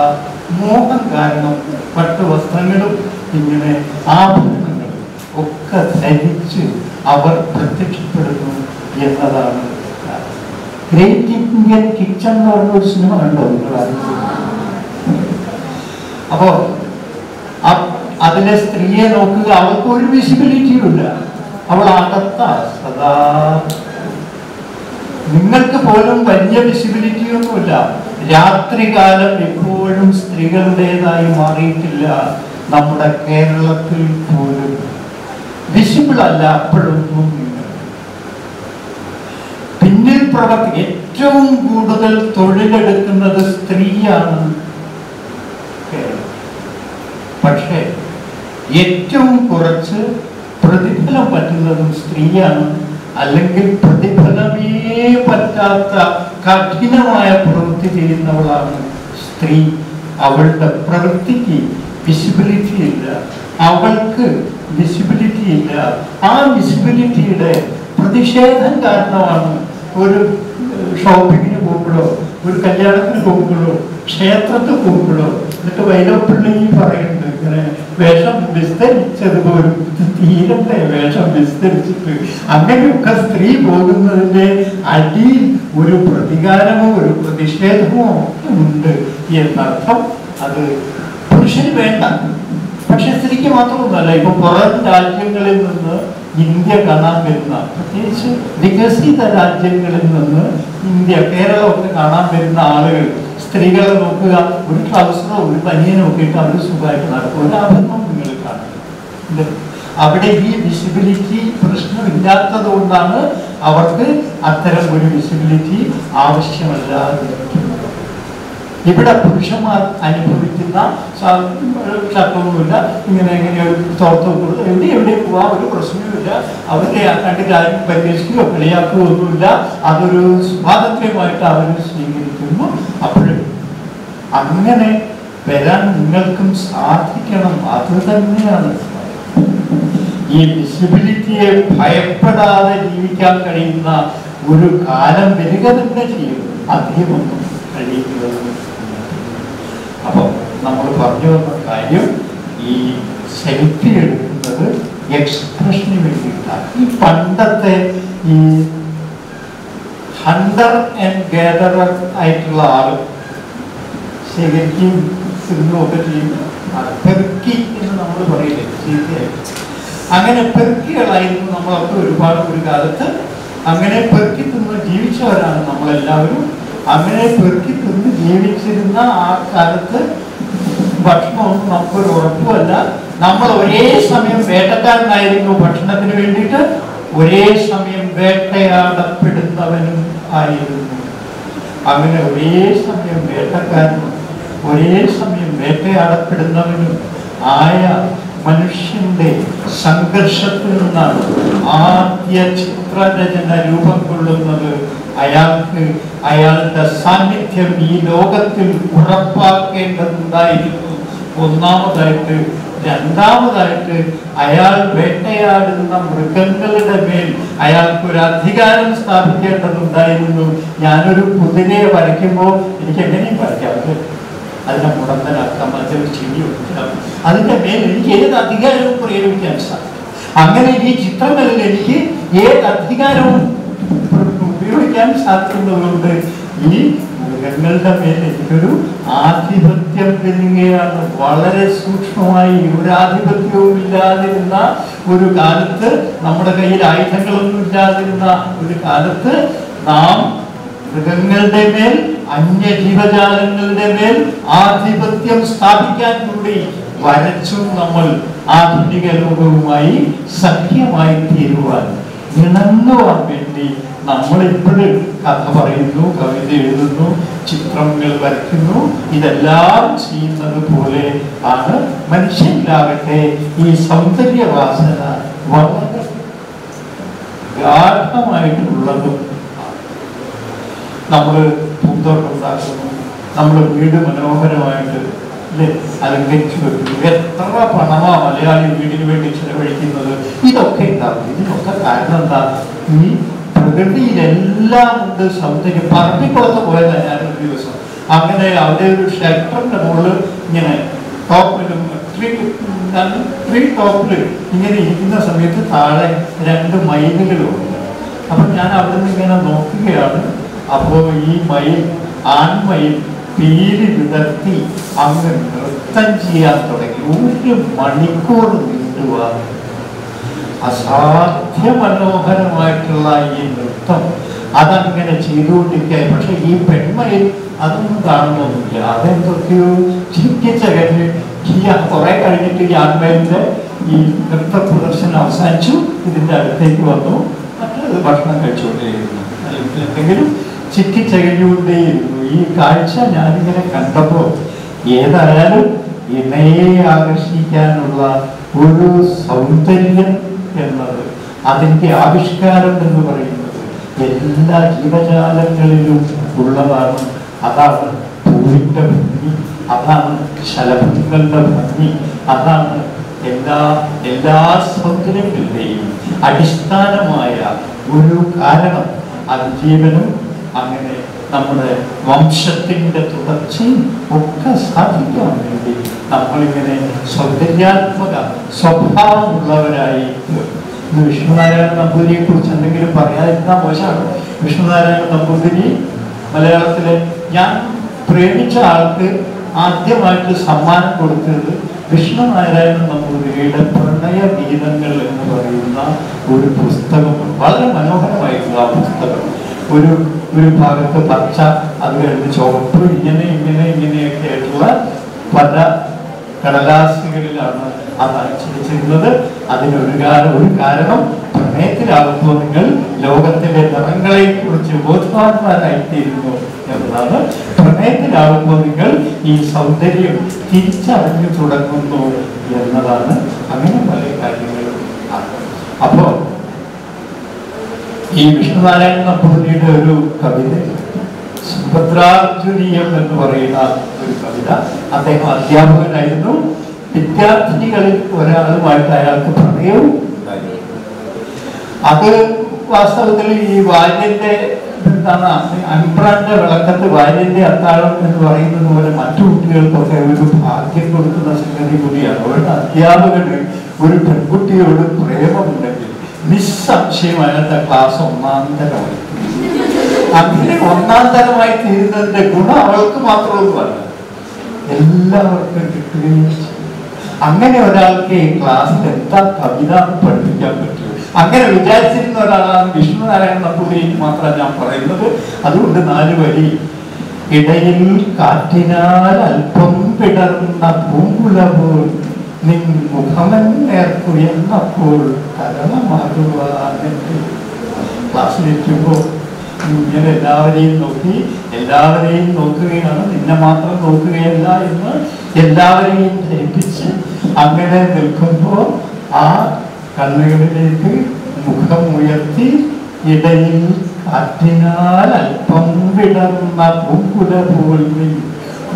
മോഹം കാരണം പട്ട് വസ്ത്രങ്ങളും ഇങ്ങനെ ആഭരണങ്ങളും ഒക്കെ ധരിച്ച് അവർ പ്രത്യക്ഷപ്പെടുന്നു എന്നതാണ്. ഗ്രേറ്റ് കിച്ചൺ എന്ന് പറഞ്ഞ ഒരു സിനിമ കണ്ടോ നിങ്ങൾ? അപ്പോ അതിലെ സ്ത്രീയെ നോക്കുക അവൾക്ക് ഒരു വിസിബിലിറ്റിയും ഇല്ല അവൾ അകത്ത സദാ നിങ്ങൾക്ക് പോലും വലിയ വിസിബിലിറ്റി ഒന്നുമില്ല. രാത്രികാലം എപ്പോഴും സ്ത്രീകളുടേതായി മാറിയിട്ടില്ല. നമ്മുടെ കേരളത്തിൽ പോലും. വിസിബിൾ അല്ല അപ്പോഴൊന്നും പിന്നിൽ പ്രവർത്തി ഏറ്റവും കൂടുതൽ തൊഴിലെടുക്കുന്നത് സ്ത്രീയാണ് പക്ഷേ ഏറ്റവും കുറച്ച് പ്രതിഫലം പറ്റുന്നതും സ്ത്രീയാണ് അല്ലെങ്കിൽ പ്രതിഫലമേ പറ്റാത്ത കഠിനമായ പ്രവൃത്തി ചെയ്യുന്നവളാണ് സ്ത്രീ. അവളുടെ പ്രവൃത്തിക്ക് വിസിബിലിറ്റി ഇല്ല. അവൾക്ക് വിസിബിലിറ്റി ഇല്ല. ആ വിസിബിലിറ്റിയുടെ പ്രതിഷേധം കാരണമാണ് ഒരു ഷോപ്പിങ്ങിന് പോകുമ്പോഴോ ഒരു കല്യാണത്തിന് പോകുമ്പോഴോ ക്ഷേത്രത്തിൽ പോകുമ്പോഴോ എന്നിട്ട് വൈലപ്പിള്ളി പറയുന്നുണ്ട് ഇങ്ങനെ വേഷം വിസ്തരിച്ചത് പോലും തീരത്തെ വേഷം വിസ്തരിച്ചിട്ട് അങ്ങനെയൊക്കെ സ്ത്രീ പോകുന്നതിന്റെ അടിയിൽ ഒരു പ്രതികാരമോ ഒരു പ്രതിഷേധമോ ഉണ്ട്. എന്നർത്ഥം അത് പുരുഷന് വേണ്ട. പക്ഷെ സ്ത്രീക്ക് മാത്രമൊന്നുമല്ല ഇപ്പൊ പുറം രാജ്യങ്ങളിൽ നിന്ന് ഇന്ത്യ കാണാൻ വരുന്ന പ്രത്യേകിച്ച് വികസിത രാജ്യങ്ങളിൽ നിന്ന് ഇന്ത്യ കേരളമൊക്കെ കാണാൻ വരുന്ന ആളുകൾ സ്ത്രീകളെ നോക്കുക ഒരു ട്രൗസറോ ഒരു ബനിയനോ ഒക്കെ ഇട്ട് അവർ സുഖമായിട്ട് നടക്കും ഒരു അബദ്ധം നിങ്ങൾ കാണുന്നത് ഇല്ലേ? അവിടെ ഈ വിസിബിലിറ്റി പ്രശ്നമില്ലാത്തത് കൊണ്ടാണ് അവർക്ക് അത്തരം ഒരു വിസിബിലിറ്റി ആവശ്യമല്ലാതെ. ഇവിടെ പുരുഷന്മാർ അനുഭവിക്കുന്ന ചട്ടവുമില്ല ഇങ്ങനെ എങ്ങനെയൊരു ഒരു തോട്ടം എവിടെ എവിടെ പോവാ ഒരു പ്രശ്നവുമില്ല. അവരെ കണ്ടിട്ട് കാര്യം പരിഹരിക്കുകയോ കളിയാക്കുകയോ ഒന്നുമില്ല അതൊരു സ്വാതന്ത്ര്യമായിട്ട് അവർ സ്വീകരിക്കുന്നു. അപ്പോഴും അങ്ങനെ വരാൻ നിങ്ങൾക്കും സാധിക്കണം. അത് തന്നെയാണ് ഈ വിസിബിലിറ്റിയെ ഭയപ്പെടാതെ ജീവിക്കാൻ കഴിയുന്ന ഒരു കാലം വരിക തന്നെ ചെയ്യും. അധികമൊന്നും കഴിയുന്നത് അപ്പോൾ നമ്മൾ പറഞ്ഞു വന്ന കാര്യം ഈ സെൽഫി എടുക്കുന്നത് എക്സ്പ്രഷന് വേണ്ടിയിട്ടാണ്. ഈ പണ്ടത്തെ ഈ ഹണ്ടർ ആൻഡ് ഗാദറർ ആയിട്ടുള്ള ആൾ ശേഖരിക്കുകയും സിനിമയൊക്കെ ചെയ്യുന്ന പെർക്കി എന്ന് നമ്മൾ പറയില്ലേ ശരിയായിട്ട് അങ്ങനെ പെറുക്കികളായിരുന്നു നമ്മളൊക്കെ ഒരുപാട് ഒരു കാലത്ത്. അങ്ങനെ പെറുക്കി തിന്ന് ജീവിച്ചവരാണ് നമ്മളെല്ലാവരും. അങ്ങനെ പെറുക്കി തിന്ന് ജീവിച്ചിരുന്ന ആ കാലത്ത് ഭക്ഷണമൊന്നും നമുക്കൊരു ഉറപ്പുമല്ല. നമ്മൾ ഒരേ സമയം വേട്ടക്കാരനായിരുന്നു ഭക്ഷണത്തിന് വേണ്ടിയിട്ട്. ഒരേ സമയം വേട്ടയാടപ്പെടുന്നവനും ആയിരുന്നു. അങ്ങനെ ഒരേ സമയം വേട്ടക്കാരനും ഒരേ സമയം വേട്ടയാടപ്പെടുന്നവനും ആയ മനുഷ്യന്റെ സംഘർഷത്തിൽ നിന്നാണ് ആദ്യ ചിത്രരചന രൂപം കൊള്ളുന്നത്. അയാൾക്ക് അയാളുടെ സാന്നിധ്യം ഈ ലോകത്തിൽ ഉറപ്പാക്കേണ്ടതുണ്ടായിരുന്നു. ഒന്നാമതായിട്ട് രണ്ടാമതായിട്ട് അയാൾ വേട്ടയാടുന്ന മൃഗങ്ങളുടെ മേൽ അയാൾക്ക് ഒരു അധികാരം സ്ഥാപിക്കേണ്ടതുണ്ടായിരുന്നു. ഞാനൊരു കുതിരയെ വരയ്ക്കുമ്പോൾ എനിക്ക് എങ്ങനെയും വരയ്ക്കാം. അത് അതിനെ മുടന്തലാക്കാം അതിൽ ചെടി വെക്കാം അതിന്റെ മേൽ എനിക്ക് ഏത് അധികാരവും പ്രയോഗിക്കാൻ സാധിക്കും. അങ്ങനെ ഈ ചിത്രങ്ങളിൽ എനിക്ക് ഏത് അധികാരവും ഉപയോഗിക്കാൻ സാധിക്കുന്നതുകൊണ്ട് ഈ മൃഗങ്ങളുടെ മേൽ എനിക്കൊരു ആധിപത്യം വരികയാണ് വളരെ സൂക്ഷ്മമായി ഒരു ആധിപത്യവും ഇല്ലാതിരുന്ന ഒരു കാലത്ത് നമ്മുടെ കയ്യിൽ ആയുധങ്ങളൊന്നും ഇല്ലാതിരുന്ന ഒരു കാലത്ത് നാം മൃഗങ്ങളുടെ മേൽ അന്യ ജീവജാലങ്ങളുടെ മേൽ ആധിപത്യം സ്ഥാപിക്കാൻ കൂടി വരച്ചു നമ്മൾ ആധുനിക ലോകവുമായി സഖ്യമായി തീരുവാൻ ഇണങ്ങുവാൻ വേണ്ടി നമ്മൾ ഇപ്പോഴും കഥ പറയുന്നു കവിത എഴുതുന്നു ചിത്രങ്ങൾ വരയ്ക്കുന്നു. ഇതെല്ലാം ചെയ്യുന്നത് പോലെ ആണ് മനുഷ്യനിലാകട്ടെ ഈ സൗന്ദര്യവാസന വളരെ ഗാഠമായിട്ടുള്ളതും. നമ്മൾ പൂന്തോട്ടം ഉണ്ടാക്കുന്നു. നമ്മൾ വീട് മനോഹരമായിട്ട് അലങ്കരിച്ചു എത്ര പണമാ മലയാളി വീടിന് വേണ്ടി ചെലവഴിക്കുന്നത്? ഇതൊക്കെ ഉണ്ടാവും. ഇതിനൊക്കെ കാരണം എന്താ? ഈ പ്രകൃതിയിലെല്ലാം ഉണ്ട് സൗന്ദര്യം. പറമ്പിക്കുളത്ത് പോയതാണ് ഒരു ദിവസം. അങ്ങനെ അവിടെ ഒരു ഷെൽട്ടറിന്റെ മുകളിൽ ഇങ്ങനെ ടോപ്പിലും ട്രീ ടോപ്പിൽ ഇങ്ങനെ ഇരിക്കുന്ന സമയത്ത് താഴെ രണ്ട് മയിലുകളുണ്ട് അപ്പൊ ഞാൻ അവിടെ നിന്ന് ഇങ്ങനെ നോക്കുകയാണ്. അപ്പോ ഈ മയിൽ ആൺമയിൽ പീലി വിടർത്തി അങ്ങ് നൃത്തം ചെയ്യാൻ തുടങ്ങി. ഒരു മണിക്കൂർ നീണ്ടുവാ അസാധ്യ മനോഹരമായിട്ടുള്ള ഈ നൃത്തം അതങ്ങനെ ചെയ്തുകൊണ്ടിരിക്കുക പക്ഷെ ഈ പെൺമയിൽ അതൊന്നും കാണുന്നൊന്നുമില്ല. അതെന്തൊക്കെയോ ചിരിച്ചകഞ്ഞ് ഈ കുറെ കഴിഞ്ഞിട്ട് ഈ ആൺമയിലിന്റെ ഈ നൃത്ത പ്രദർശനം അവസാനിച്ചു. ഇതിന്റെ അടുത്തേക്ക് വന്നു. മറ്റത് ഭക്ഷണം കഴിച്ചുകൊണ്ടേയിരുന്നു. അല്ലെങ്കിൽ ചിക്കിച്ചകഞ്ഞുകൊണ്ടേയിരുന്നു ഈ കാഴ്ച ഞാനിങ്ങനെ കണ്ടപ്പോൾ ഏതായാലും ഇണയെ ആകർഷിക്കാനുള്ള ഒരു സൗന്ദര്യം എന്നത് അതിന്റെ ആവിഷ്കാരം എന്ന് പറയുന്നത് എല്ലാ ജീവജാലങ്ങളിലും ഉള്ളതാണ്. അതാണ് പൂവിന്റെ ഭംഗി അതാണ് ശലഭങ്ങളുടെ ഭംഗി അതാണ് എല്ലാ എല്ലാ സൗന്ദര്യങ്ങളുടെയും അടിസ്ഥാനമായ ഒരു കാരണം. അതിജീവനും അങ്ങനെ നമ്മുടെ വംശത്തിന്റെ തുടർച്ചയും ഒക്കെ സാധിക്കാൻ വേണ്ടി നമ്മളിങ്ങനെ സൗന്ദര്യാത്മക സ്വഭാവമുള്ളവരായി വിഷ്ണുനാരായണ നമ്പൂതിരിയെ കുറിച്ച് എന്തെങ്കിലും പറയാതിരുന്നാൽ മോശമാണ്. വിഷ്ണുനാരായണ നമ്പൂതിരി മലയാളത്തിലെ ഞാൻ പ്രേമിച്ച ആൾക്ക് ആദ്യമായിട്ട് സമ്മാനം കൊടുത്തത് വിഷ്ണുനാരായണ നമ്പൂതിരിയുടെ പ്രണയ ഗീതങ്ങൾ എന്ന് പറയുന്ന ഒരു പുസ്തകം വളരെ മനോഹരമായിട്ടുള്ള ആ പുസ്തകം. ഒരു ഒരു ഭാഗത്ത് പച്ച അത് കഴിഞ്ഞ് ചുവപ്പ് ഇങ്ങനെ ഇങ്ങനെ ഇങ്ങനെയൊക്കെ ആയിട്ടുള്ള പല കടലാസുകളിലാണ് അത് അച്ചടിച്ചിരുന്നത് അതിനൊരു കാരണം ഒരു കാരണം പ്രണയത്തിലാകുമ്പോൾ നിങ്ങൾ ലോകത്തിലെ നിറങ്ങളെ കുറിച്ച് ബോധവാന്മാരായിത്തീരുന്നു എന്നതാണ്. പ്രണയത്തിലാകുമ്പോൾ നിങ്ങൾ ഈ സൗന്ദര്യം തിരിച്ചറിഞ്ഞു തുടങ്ങുന്നു എന്നതാണ്. അങ്ങനെ പല കാര്യങ്ങളും ആണ്. ഈ വിഷ്ണുനാരായണ നമ്പൂതിരിയുടെ ഒരു കവിത. സുഭദ്രാർജുനീയം എന്ന് പറയുന്ന ഒരു കവിത. അദ്ദേഹം അധ്യാപകനായിരുന്നു. വിദ്യാർത്ഥിനികളിൽ ഒരാളുമായിട്ട് അയാൾക്ക് പ്രണയവും അത് വാസ്തവത്തിൽ ഈ വാര്യന്റെ എന്താണ് അൻപ്രാന്റെ വിളക്കത്ത് വാര്യന്റെ അത്താഴം എന്ന് പറയുന്നത് പോലെ മറ്റു കുട്ടികൾക്കൊക്കെ ഒരു ഭാഗ്യം കൊടുക്കുന്ന സംഗതി കൂടിയാണ്. ഒരു അധ്യാപകന് ഒരു പെൺകുട്ടിയോട് പ്രേമമുണ്ടെങ്കിൽ നിസ്സംശയം അയാളുടെ ക്ലാസ് ഒന്നാം തരമായി. അങ്ങനെ ഒന്നാം തരമായി തീരുന്നതിന്റെ ഗുണം അവൾക്ക് മാത്രമൊന്നുമല്ല എല്ലാവർക്കും കിട്ടുകയും അങ്ങനെ ഒരാൾക്ക് ഈ ക്ലാസ്സിൽ എന്താ കവിത പഠിപ്പിക്കാൻ പറ്റും? അങ്ങനെ വിചാരിച്ചിരുന്ന ഒരാളാണ് വിഷ്ണുനാരായണ നമ്പൂതിരി മാത്രമാണ് ഞാൻ പറയുന്നത്. അതുകൊണ്ട് നാല് വരി. ഇടയിൽ കാറ്റിനാൽ അല്പം പിടർന്ന നിൻ മുഖമൻ നേർക്കുയർന്നപ്പോൾ തരണമാകുവാനെങ്കിൽ ക്ലാസ്സിലിരിക്കുമ്പോൾ ഇങ്ങനെ എല്ലാവരെയും നോക്കി എല്ലാവരെയും നോക്കുകയാണ് നിന്നെ മാത്രം നോക്കുകയല്ല എന്ന് എല്ലാവരെയും ധരിപ്പിച്ച് അങ്ങനെ നിൽക്കുമ്പോൾ ആ കണ്ണുകളിലേക്ക് മുഖം ഉയർത്തി ഇടയിൽ കാറ്റിനാൽ അല്പം വിടർന്ന പൂക്കുല പോലും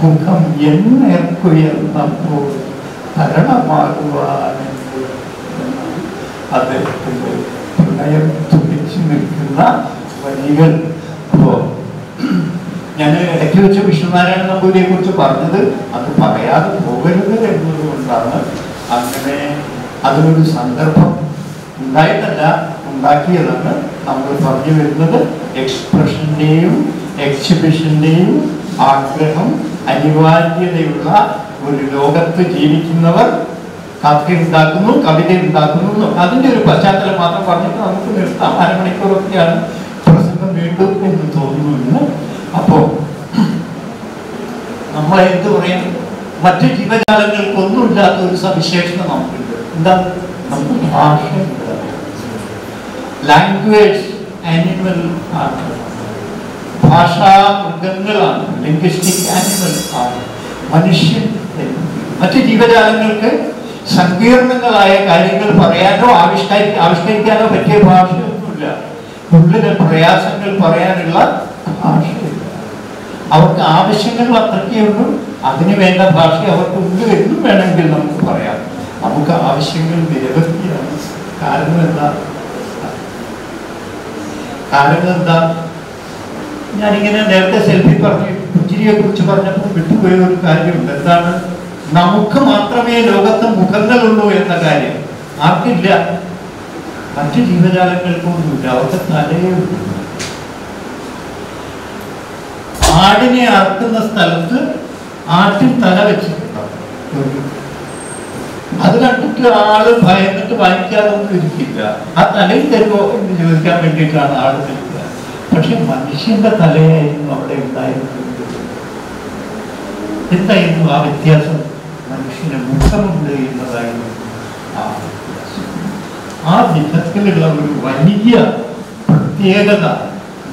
മുഖം എന്നേർക്കുയർന്നപ്പോൾ അദ്ദേഹത്തിന്റെ പ്രണയം തുടിച്ചു നിൽക്കുന്ന വരികൾ അപ്പോ ഞാൻ ഇടയ്ക്ക് വെച്ച് വിഷ്ണുനാരായണ നമ്പൂരിയെ കുറിച്ച് പറഞ്ഞത് അത് പറയാതെ പോകരുത് എന്നതുകൊണ്ടാണ് അങ്ങനെ അതിനൊരു സന്ദർഭം ഉണ്ടായിട്ടല്ല ഉണ്ടാക്കിയതാണ് നമ്മൾ പറഞ്ഞു വരുന്നത്. എക്സ്പ്രഷന്റെയും എക്സിബിഷന്റെയും ആഗ്രഹം അനിവാര്യതയുള്ള ഒരു ലോകത്ത് ജീവിക്കുന്നവർ കഥ ഉണ്ടാക്കുന്നു കവിത ഉണ്ടാക്കുന്നു അതിന്റെ ഒരു പശ്ചാത്തലം മാത്രം പറഞ്ഞിട്ട് നമുക്ക് നിർത്താം. അരമണിക്കൂറൊക്കെയാണ് പ്രസംഗം വീണ്ടും എന്ന് തോന്നുന്നു അപ്പോ നമ്മളെ എന്ത് പറയാം മറ്റു ജീവജാലങ്ങൾക്കൊന്നുമില്ലാത്ത ഒരു സവിശേഷത നമുക്കുണ്ട്. എന്താ? നമുക്ക് ഭാഷയുണ്ട്. ലാംഗ്വേജ് ആനിമൽ ആണ്. ഭാഷാ മൃഗങ്ങളാണ്. ലിംഗ്വിസ്റ്റിക് ആനിമൽ ആണ്. മനുഷ്യൻ മറ്റ് ജീവജാലങ്ങൾക്ക് സങ്കീർണങ്ങളായ കാര്യങ്ങൾ പറയാനോ ആവിഷ്കരി ആവിഷ്കരിക്കാനോ പറ്റിയ ഭാഷയൊന്നുമില്ല ഉള്ളിലെ പ്രയാസങ്ങൾ പറയാനുള്ള ഭാഷയില്ല അവർക്ക് ആവശ്യങ്ങൾ അത്രയ്ക്കുള്ളൂ അതിന് വേണ്ട ഭാഷ അവർക്ക് ഉണ്ട് എന്നും വേണമെങ്കിൽ നമുക്ക് പറയാം. നമുക്ക് ആവശ്യങ്ങൾ നിരവധിയാണ്. കാരണം എന്താ? കാരണം എന്താ? ഞാനിങ്ങനെ നേരത്തെ സെൽഫി പറഞ്ഞു പുഞ്ചിരിയെ കുറിച്ച് പറഞ്ഞപ്പോൾ വിട്ടുപോയ ഒരു കാര്യമുണ്ട്. എന്താണ്? നമുക്ക് മാത്രമേ ലോകത്ത് മുഖങ്ങളുള്ളൂ എന്ന കാര്യം. ആർക്കില്ല. മറ്റു ജീവജാലങ്ങൾക്കൊന്നുമില്ല. അവർക്ക് തലയേ ആടിനെ അറക്കുന്ന സ്ഥലത്ത് ആട്ടിൽ തല വെച്ചിട്ടുണ്ടാവും അത് കണ്ടിട്ട് ആൾ ഭയന്നിട്ട് വാങ്ങിക്കാതൊന്നും ഇരിക്കില്ല. ആ തലയിൽ തരുമോ എന്ന് ചോദിക്കാൻ വേണ്ടിയിട്ടാണ് ആൾ നിൽക്കുക പക്ഷെ മനുഷ്യന്റെ തലയായിരുന്നു അവിടെ ഉണ്ടായിരുന്നത്. എന്തായിരുന്നു ആ വ്യത്യാസം മനുഷ്യന് മുഖമുണ്ട് എന്നതായിരുന്നു ആ വ്യത്യാസം. ആ വിധത്തിലുള്ള ഒരു വലിയ പ്രത്യേകത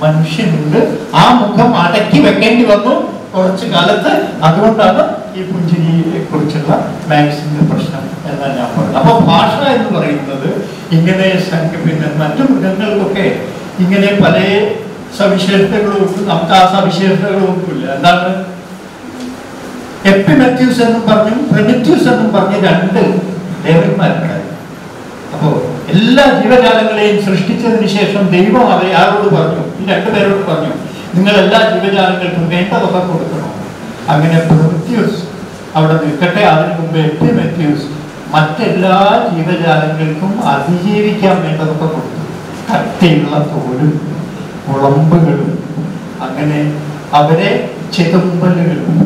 മനുഷ്യനുണ്ട്. ആ മുഖം അടക്കി വെക്കേണ്ടി വന്നു കുറച്ചു കാലത്ത്. അതുകൊണ്ടാണ് ഈ പുഞ്ചിരിയെ കുറിച്ചുള്ള മാക്സിന്റെ പ്രശ്നം എന്നാണ് ഞാൻ പറഞ്ഞത് അപ്പൊ ഭാഷ എന്ന് പറയുന്നത് ഇങ്ങനെ പിന്നെ മറ്റു മൃഗങ്ങൾക്കൊക്കെ ഇങ്ങനെ പല സവിശേഷതകളും നമുക്ക് ആ സവിശേഷതകളൊന്നുമില്ല. എന്താണ്? എപ്പിമെത്യൂസ് എന്നും പറഞ്ഞു പ്രിമിറ്റ്യൂസ് എന്നും പറഞ്ഞു രണ്ട് ദേവന്മാരുണ്ടായി. അപ്പോ എല്ലാ ജീവജാലങ്ങളെയും സൃഷ്ടിച്ചതിന് ശേഷം ദൈവം അവരെ ആരോട് പറഞ്ഞു? ഈ രണ്ടുപേരോട് പറഞ്ഞു നിങ്ങൾ എല്ലാ ജീവജാലങ്ങൾക്കും വേണ്ടതൊക്കെ കൊടുക്കണം. അങ്ങനെ പ്രിമിറ്റ്യൂസ് അവിടെ നിൽക്കട്ടെ. അതിനു മുമ്പ് എപ്പിമെറ്റ്യൂസ് മറ്റെല്ലാ ജീവജാലങ്ങൾക്കും അതിജീവിക്കാൻ വേണ്ടതൊക്കെ കൊടുത്തു. കട്ടിയുള്ള തോലും കുളമ്പുകളും അങ്ങനെ അവരെ ചെതുമ്പലുകളും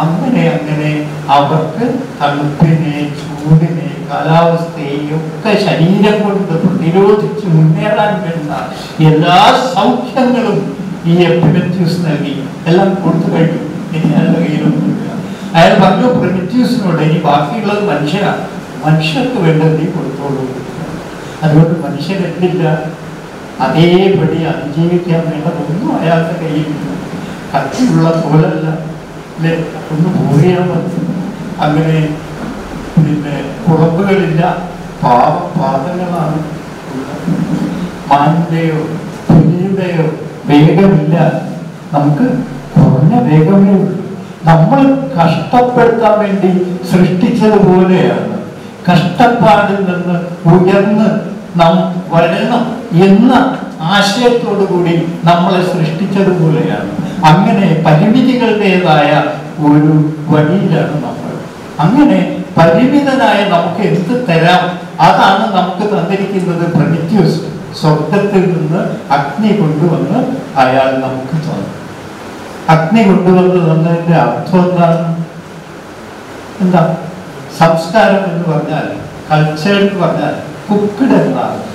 അങ്ങനെ അങ്ങനെ അവർക്ക് തണുപ്പിനെ ചൂടിനെ കാലാവസ്ഥയെയും ഒക്കെ ശരീരം കൊണ്ട് പ്രതിരോധിച്ച് മുന്നേറാൻ വേണ്ട എല്ലാ സൗഖ്യങ്ങളും ഈ എപ്പിമെത്യൂസ് നൽകി. എല്ലാം കൊടുത്തു കഴിഞ്ഞു. ഇനി അയാളുടെ കയ്യിലൊന്നുമില്ല. അയാൾ പറഞ്ഞു പ്രിമിറ്റ്യൂസിനോട് ഇനി ബാക്കിയുള്ളത് മനുഷ്യനാണ് മനുഷ്യർക്ക് വേണ്ടത് നീ കൊടുത്തോളൂ. അതുകൊണ്ട് മനുഷ്യൻ എന്തില്ല? അതേപടി അതിജീവിക്കാൻ വേണ്ടതൊന്നും അയാളുടെ കയ്യിലില്ല കത്തിയുള്ള തോലല്ല ഒന്ന് പോയാൽ മതി. അങ്ങനെ പിന്നെ കുളമ്പുകളില്ല പാവ പാദങ്ങളാണ് മാനിന്റെയോ പുലിയുടെയോ വേഗമില്ല. നമുക്ക് കുറഞ്ഞ വേഗമേ ഉള്ളൂ. നമ്മൾ കഷ്ടപ്പെടുത്താൻ വേണ്ടി സൃഷ്ടിച്ചതുപോലെയാണ് കഷ്ടപ്പാടിൽ നിന്ന് ഉയർന്ന് നാം വരണം എന്ന ആശയത്തോടു കൂടി നമ്മളെ സൃഷ്ടിച്ചതുപോലെയാണ് അങ്ങനെ പരിമിതികളുടേതായ ഒരു വഴിയിലാണ് നമ്മൾ. അങ്ങനെ പരിമിതനായ നമുക്ക് എന്ത് തരാം? അതാണ് നമുക്ക് തന്നിരിക്കുന്നത് പ്രമിത്യൂസ് സ്വർഗത്തിൽ നിന്ന് അഗ്നി കൊണ്ടുവന്ന് അയാൾ നമുക്ക് തന്നു. അഗ്നി കൊണ്ടുവന്ന് തന്നതിന്റെ അർത്ഥം എന്താണ്? എന്താ? സംസ്കാരം എന്ന് പറഞ്ഞാൽ കൾച്ചർ എന്ന് പറഞ്ഞാൽ കുക്കിഡ് എന്നാണ്.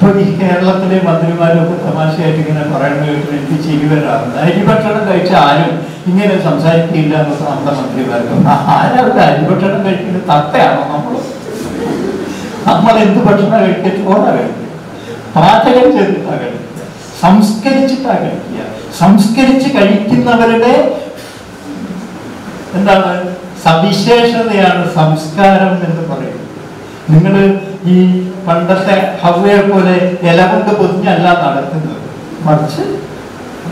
ഇപ്പൊ ഈ കേരളത്തിലെ മന്ത്രിമാരൊക്കെ തമാശയായിട്ട് ഇങ്ങനെ പറയുന്ന കേട്ടിട്ട് എനിക്ക് ചിരി വരാറുണ്ട്. അരിഭക്ഷണം കഴിച്ച ആരും ഇങ്ങനെ സംസാരിക്കില്ല എന്നൊക്കെ നമ്മുടെ മന്ത്രിമാർക്ക്. ആരവിടെ അരിഭക്ഷണം കഴിക്കുന്ന തത്തയാണോ നമ്മൾ നമ്മൾ എന്ത് ഭക്ഷണം കഴിക്കുക പോകണ്ട പാചകം ചെയ്തിട്ടാ കഴിക്കുക കഴിക്കുക സംസ്കരിച്ച് കഴിക്കുന്നവരുടെ എന്താണ്? സവിശേഷതയാണ് സംസ്കാരം എന്ന് പറയുന്നത്. നിങ്ങൾ ഈ പണ്ടത്തെ ഹവയെ പോലെ ഇല കൊണ്ട് പൊതിഞ്ഞല്ല നടത്തുന്നത് മറിച്ച്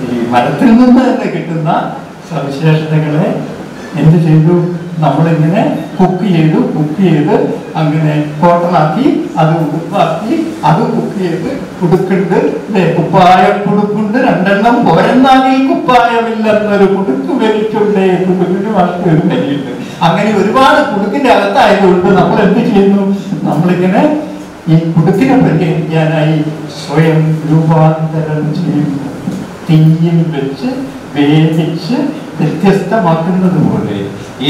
ഈ മരത്തിൽ നിന്ന് തന്നെ കിട്ടുന്ന സവിശേഷതകളെ എന്ത് ചെയ്തു? നമ്മളിങ്ങനെ കുക്ക് ചെയ്തു കുക്ക് ചെയ്ത് അങ്ങനെ കോട്ടണാക്കി അത് ഉടുപ്പാക്കി അത് കുക്ക് ചെയ്ത് കുടുക്കുണ്ട്. കുപ്പായ കുടുക്കുണ്ട്. രണ്ടെണ്ണം പോരെന്നാൽ ഈ കുപ്പായമില്ലെന്നൊരു കുടുക്ക് വലിച്ചുണ്ടേ കുടുക്കിന് ഒരു വലിയുണ്ട് അങ്ങനെ ഒരുപാട് കുടുക്കിന്റെ അകത്തായതുകൊണ്ട് നമ്മൾ എന്ത് ചെയ്യുന്നു? നമ്മളിങ്ങനെ ഈ കുടുക്കിനെ പരിഹരിക്കാനായി സ്വയം രൂപാന്തരം ചെയ്യുന്നു. തീയിൽ വെച്ച് വേദിച്ച് വ്യത്യസ്തമാക്കുന്നത് പോലെ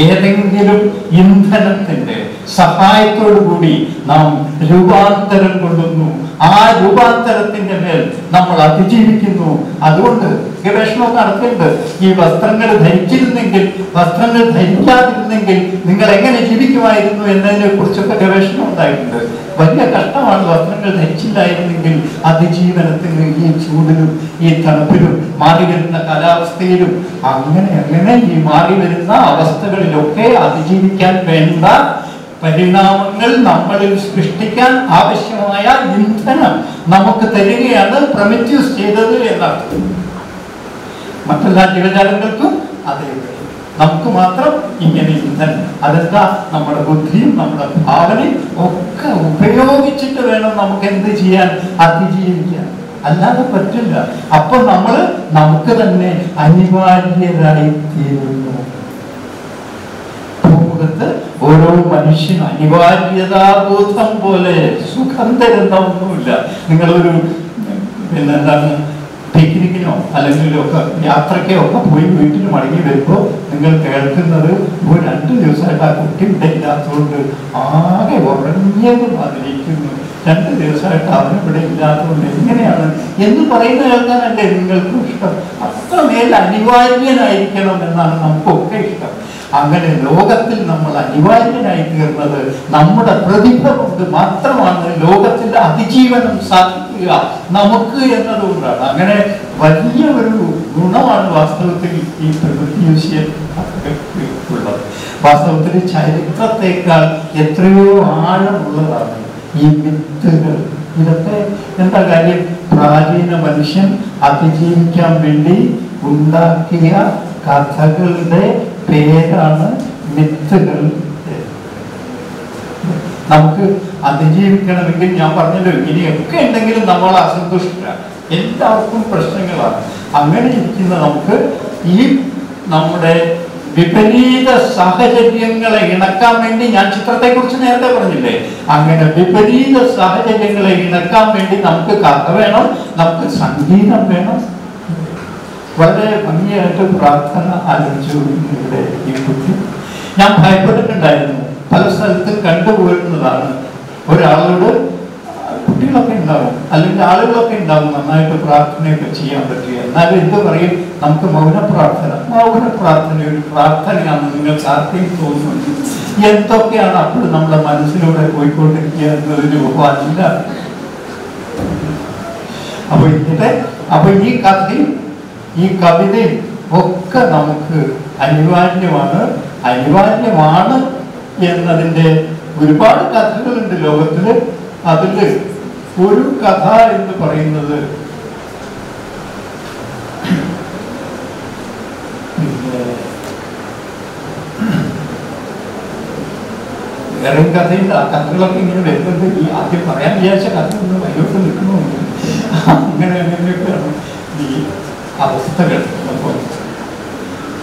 ഏതെങ്കിലും ഇന്ധനത്തിന്റെ സഹായത്തോടു കൂടി നാം രൂപാന്തരം കൊള്ളുന്നു. ആ രൂപാന്തരത്തിന്റെ മേൽ നമ്മൾ അതിജീവിക്കുന്നു. അതുകൊണ്ട് ഗവേഷണം നടത്തുന്നുണ്ട് ഈ വസ്ത്രങ്ങൾ ധരിച്ചിരുന്നെങ്കിൽ വസ്ത്രങ്ങൾ ധരിക്കാതിരുന്നെങ്കിൽ നിങ്ങൾ എങ്ങനെ ജീവിക്കുമായിരുന്നു എന്നതിനെ കുറിച്ചൊക്കെ ഗവേഷണം ഉണ്ടായിട്ടുണ്ട്. വലിയ കഷ്ടമാണ് വസ്ത്രങ്ങൾ ധരിച്ചില്ലായിരുന്നെങ്കിൽ അതിജീവനത്തിന് ഈ ചൂടിലും ഈ തണുപ്പിലും മാറി വരുന്ന കാലാവസ്ഥയിലും അങ്ങനെ അങ്ങനെ ഈ മാറി വരുന്ന അവസ്ഥകളിലൊക്കെ അതിജീവിക്കാൻ വേണ്ട പരിണാമങ്ങൾ നമ്മളിൽ സൃഷ്ടിക്കാൻ ആവശ്യമായ ഇന്ധനം നമുക്ക് തരികയാണ് പ്രമിറ്റ്യൂസ് ചെയ്തത് എന്നർത്ഥം മറ്റെല്ലാ ജീവജാലങ്ങൾക്കും അതേ നമുക്ക് മാത്രം ഇങ്ങനെ ഇന്ധനം അതെന്താ? നമ്മുടെ ബുദ്ധിയും നമ്മുടെ ഭാവനയും ഒക്കെ ഉപയോഗിച്ചിട്ട് വേണം നമുക്ക് എന്ത് ചെയ്യാൻ അതിജീവിക്കാൻ. അല്ലാതെ പറ്റില്ല. അപ്പൊ നമ്മൾ നമുക്ക് തന്നെ അനിവാര്യരായി തീരുന്നു. ഭൂമുഖത്ത് ഓരോ മനുഷ്യനും അനിവാര്യതാബോധം പോലെ സുഖം തരുന്ന ഒന്നുമില്ല. നിങ്ങളൊരു പിന്നെ എന്താണ് പിക്നിക്കിനോ അല്ലെങ്കിൽ ഒക്കെ യാത്രയ്ക്കോ ഒക്കെ പോയി വീട്ടിൽ മടങ്ങി വരുമ്പോൾ നിങ്ങൾ കേൾക്കുന്നത് ഒരു രണ്ട് ദിവസമായിട്ട് ആ കുട്ടി ഇവിടെ ഇല്ലാത്തതുകൊണ്ട് ആകെ ഉറങ്ങിയത് മാതിരിക്കുന്നു രണ്ട് ദിവസമായിട്ട് അവൻ ഇവിടെ ഇല്ലാത്തതുകൊണ്ട് എങ്ങനെയാണ്? എന്ന് പറയുന്ന കേൾക്കാനല്ലേ നിങ്ങൾക്കും ഇഷ്ടം. അത്രമേൽ അനിവാര്യനായിരിക്കണം എന്നാണ് നമുക്കൊക്കെ ഇഷ്ടം. അങ്ങനെ ലോകത്തിൽ നമ്മൾ അനിവാര്യനായി തീർന്നത് നമ്മുടെ പ്രതിഭ കൊണ്ട് മാത്രമാണ് ലോകത്തിന്റെ അതിജീവനം സാധിക്കുക നമുക്ക് എന്നതുകൊണ്ടാണ്. അങ്ങനെ വലിയ ഒരു ഗുണമാണ് വാസ്തവത്തിൽ ഈ പ്രകൃതി വിഷയം ഉള്ളത്. വാസ്തവത്തിൽ ചരിത്രത്തെക്കാൾ എത്രയോ ആഴമുള്ളതാണ് ഈ വിത്തുകൾ ഇതൊക്കെ എന്താ കാര്യം? പ്രാചീന മനുഷ്യൻ അതിജീവിക്കാൻ വേണ്ടി ഉണ്ടാക്കിയ കഥകളുടെ പേരാണ് മിത്തുകൾ. നമുക്ക് അതിജീവിക്കണമെങ്കിൽ ഞാൻ പറഞ്ഞല്ലോ ഇനിയൊക്കെ ഉണ്ടെങ്കിലും നമ്മൾ അസന്തുഷ്ടരാണ് എല്ലാവർക്കും പ്രശ്നങ്ങളാണ്. അങ്ങനെ ഇരിക്കുന്ന നമുക്ക് ഈ നമ്മുടെ വിപരീത സാഹചര്യങ്ങളെ ഇണക്കാൻ വേണ്ടി ഞാൻ ചിത്രത്തെ കുറിച്ച് നേരത്തെ പറഞ്ഞില്ലേ? അങ്ങനെ വിപരീത സാഹചര്യങ്ങളെ ഇണക്കാൻ വേണ്ടി നമുക്ക് കഥ വേണം നമുക്ക് സംഗീതം വേണം വളരെ ഭംഗിയായിട്ട് പ്രാർത്ഥന ആലോചിച്ചു ഇവിടെ ഈ കുട്ടി. ഞാൻ ഭയപ്പെട്ടിട്ടുണ്ടായിരുന്നു. പല സ്ഥലത്തും കണ്ടുപോയിരുന്നതാണ് ഒരാളോട് കുട്ടികളൊക്കെ ഉണ്ടാവും. അല്ലെങ്കിൽ ആളുകളൊക്കെ ഉണ്ടാവും നന്നായിട്ട് പ്രാർത്ഥനയൊക്കെ ചെയ്യാൻ പറ്റുക. എന്നാലും എന്ത് പറയും? നമുക്ക് മൗന പ്രാർത്ഥന മൗന പ്രാർത്ഥന ഒരു പ്രാർത്ഥനയാണ് നിങ്ങൾക്ക് ആർക്കെയും തോന്നുന്നത്. എന്തൊക്കെയാണ് അപ്പോൾ നമ്മുടെ മനസ്സിലൂടെ പോയിക്കൊണ്ടിരിക്കുക എന്നൊരു അല്ല അപ്പൊ ഇതിന്റെ അപ്പൊ ഈ കഥയും ഈ കവിതയിൽ ഒക്കെ നമുക്ക് അനിവാര്യമാണ് അനിവാര്യമാണ് എന്നതിന്റെ ഒരുപാട് കഥകളുണ്ട് ലോകത്തിൽ അതിൽ ഒരു കഥ എന്ന് പറയുന്നത് വേറെ കഥയില്ല കഥകളൊക്കെ ഇങ്ങനെ വരുന്നത് ഈ ആദ്യം പറയാൻ വിചാരിച്ച കഥ ഒന്ന് വൈകിട്ട് നിൽക്കണമെന്ന് അങ്ങനെ അങ്ങനെയൊക്കെയാണ് ഈ അവസ്ഥകൾ അപ്പോൾ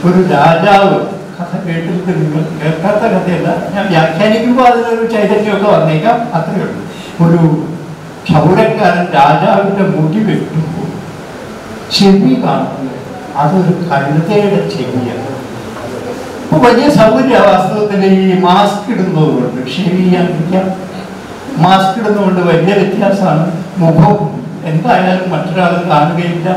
ഒരു രാജാവ് കഥ കേട്ടിട്ട് നിങ്ങൾ കേൾക്കാത്ത കഥയല്ല ഞാൻ വ്യാഖ്യാനിക്കുമ്പോൾ അതിനൊരു ചൈതന്യമൊക്കെ വന്നേക്കാം അത്രയേ ഉള്ളൂ. ഒരു ക്ഷൗരക്കാരൻ രാജാവിന്റെ മുടി വെട്ടുമ്പോൾ ചെവി കാണുന്നത് അതൊരു കഴുതയുടെ ചെവിയാണ്. ഇപ്പൊ വലിയ സൗകര്യ വാസ്തവത്തിൽ ഈ മാസ്ക് ഇടുന്നത് കൊണ്ട് പറ്റാം മാസ്ക് ഇടുന്നതുകൊണ്ട് വലിയ വ്യത്യാസമാണ് മുഖം. എന്തായാലും മറ്റൊരാൾ കാണുകയില്ല.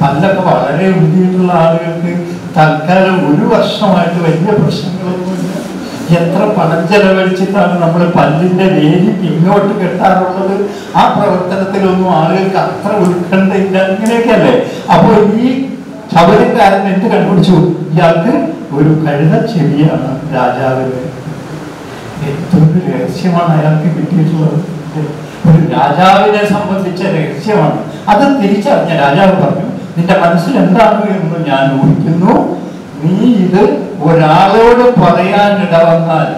പല്ലൊക്കെ വളരെ ഉന്തിയിട്ടുള്ള ആളുകൾക്ക് തൽക്കാലം ഒരു വർഷമായിട്ട് വലിയ പ്രശ്നങ്ങളൊന്നുമില്ല. എത്ര പണം ചെലവഴിച്ചിട്ടാണ് നമ്മൾ പല്ലിന്റെ വേലി പിന്നോട്ട് കെട്ടാറുള്ളത്? ആ പ്രവർത്തനത്തിലൊന്നും ആളുകൾക്ക് അത്ര ഉത്കണ്ഠയില്ല ഇങ്ങനെയൊക്കെയല്ലേ അപ്പോൾ ഈ ശബരിക്കാരൻ എന്ത് കണ്ടുപിടിച്ചു? ഇയാൾക്ക് ഒരു കഴുത ചെവിയാണ് രാജാവിന്. എന്തൊരു രഹസ്യമാണ് അയാൾക്ക് കിട്ടിയിട്ടുള്ളത്? ഒരു രാജാവിനെ സംബന്ധിച്ച രഹസ്യമാണ്. അത് തിരിച്ചറിഞ്ഞ രാജാവ് പറഞ്ഞു നിന്റെ മനസ്സിൽ എന്താണ് എന്ന് ഞാൻ ഊഹിക്കുന്നു. നീ ഇത് ഒരാളോട് പറയാനിട വന്നാൽ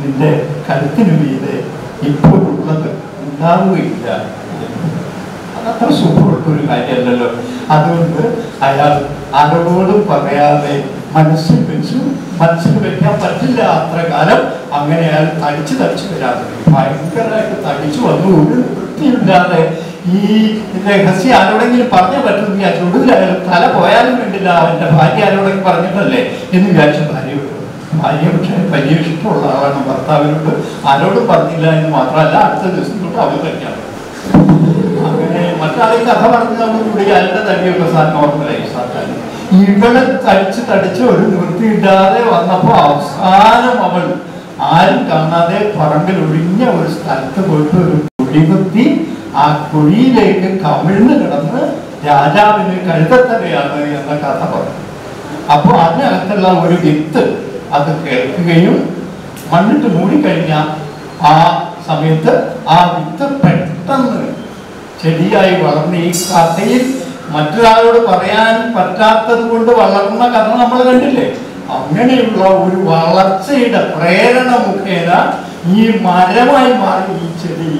നിന്റെ കരുത്തിനു മീതെ ഇപ്പോഴുള്ളത് ഉണ്ടാവുകയില്ല അതത്ര സുഖമുള്ള ഒരു കാര്യമല്ലല്ലോ. അതുകൊണ്ട് അയാൾ ആരോടും പറയാതെ മനസ്സിൽ വെച്ചു. മനസ്സിൽ വെക്കാൻ പറ്റില്ല അത്ര കാലം. അങ്ങനെ അയാൾ തടിച്ചു തടിച്ചു വരാതെ ഭയങ്കരമായിട്ട് തടിച്ചു വന്നു. ഒരു വൃത്തിയില്ലാതെ ഈ രഹസ്യം ആരോടെങ്കിലും പറഞ്ഞു പറ്റുന്ന ആ ചുടുകിൽ തല പോയാലും വേണ്ടില്ല. അവന്റെ ഭാര്യ ആരോടെങ്കിലും പറഞ്ഞിട്ടല്ലേ എന്ന് വിചാരിച്ച ഭാര്യയോട് ഭാര്യ പക്ഷേ വലിയ ഇഷ്ടമുള്ള ആളാണ്. ഭർത്താവിനോട് ആരോടും പറഞ്ഞില്ല എന്ന് മാത്രമല്ല അടുത്ത ദിവസം തൊട്ട് അവർ തന്നെയാണ് അങ്ങനെ മറ്റാളെ കഥ പറഞ്ഞതോടുകൂടി അയാളുടെ തടിയൊക്കെ സാർ നോർമലായി സാധാരണ ഇവളെ തടിച്ച് തടിച്ച് ഒരു നിവൃത്തിയിടാതെ വന്നപ്പോ അവസാനം അവൾ ആരും കാണാതെ പറമ്പിൽ ഒഴിഞ്ഞ ഒരു സ്ഥലത്ത് പോയിട്ട് ഒരു കുഴി കുത്തി ആ കുഴിയിലേക്ക് കമിഴ്ന്ന് കിടന്ന് രാജാവിന് കഴുതത്തവയാണ് എന്ന കഥ പറഞ്ഞു അപ്പോൾ അതിനകത്തുള്ള ഒരു വിത്ത് അത് കേൾക്കുകയും മണ്ണിട്ട് മൂടിക്കഴിഞ്ഞ ആ സമയത്ത് ആ വിത്ത് പെട്ടെന്ന് ചെടിയായി വളർന്ന് ഈ കഥയിൽ മറ്റൊരാളോട് പറയാൻ പറ്റാത്തത് കൊണ്ട് വളർന്ന കഥ നമ്മൾ കണ്ടില്ലേ അങ്ങനെയുള്ള ഒരു വളർച്ചയുടെ പ്രേരണ മുഖേന ഈ മരമായി മാറി ഈ ചെടി.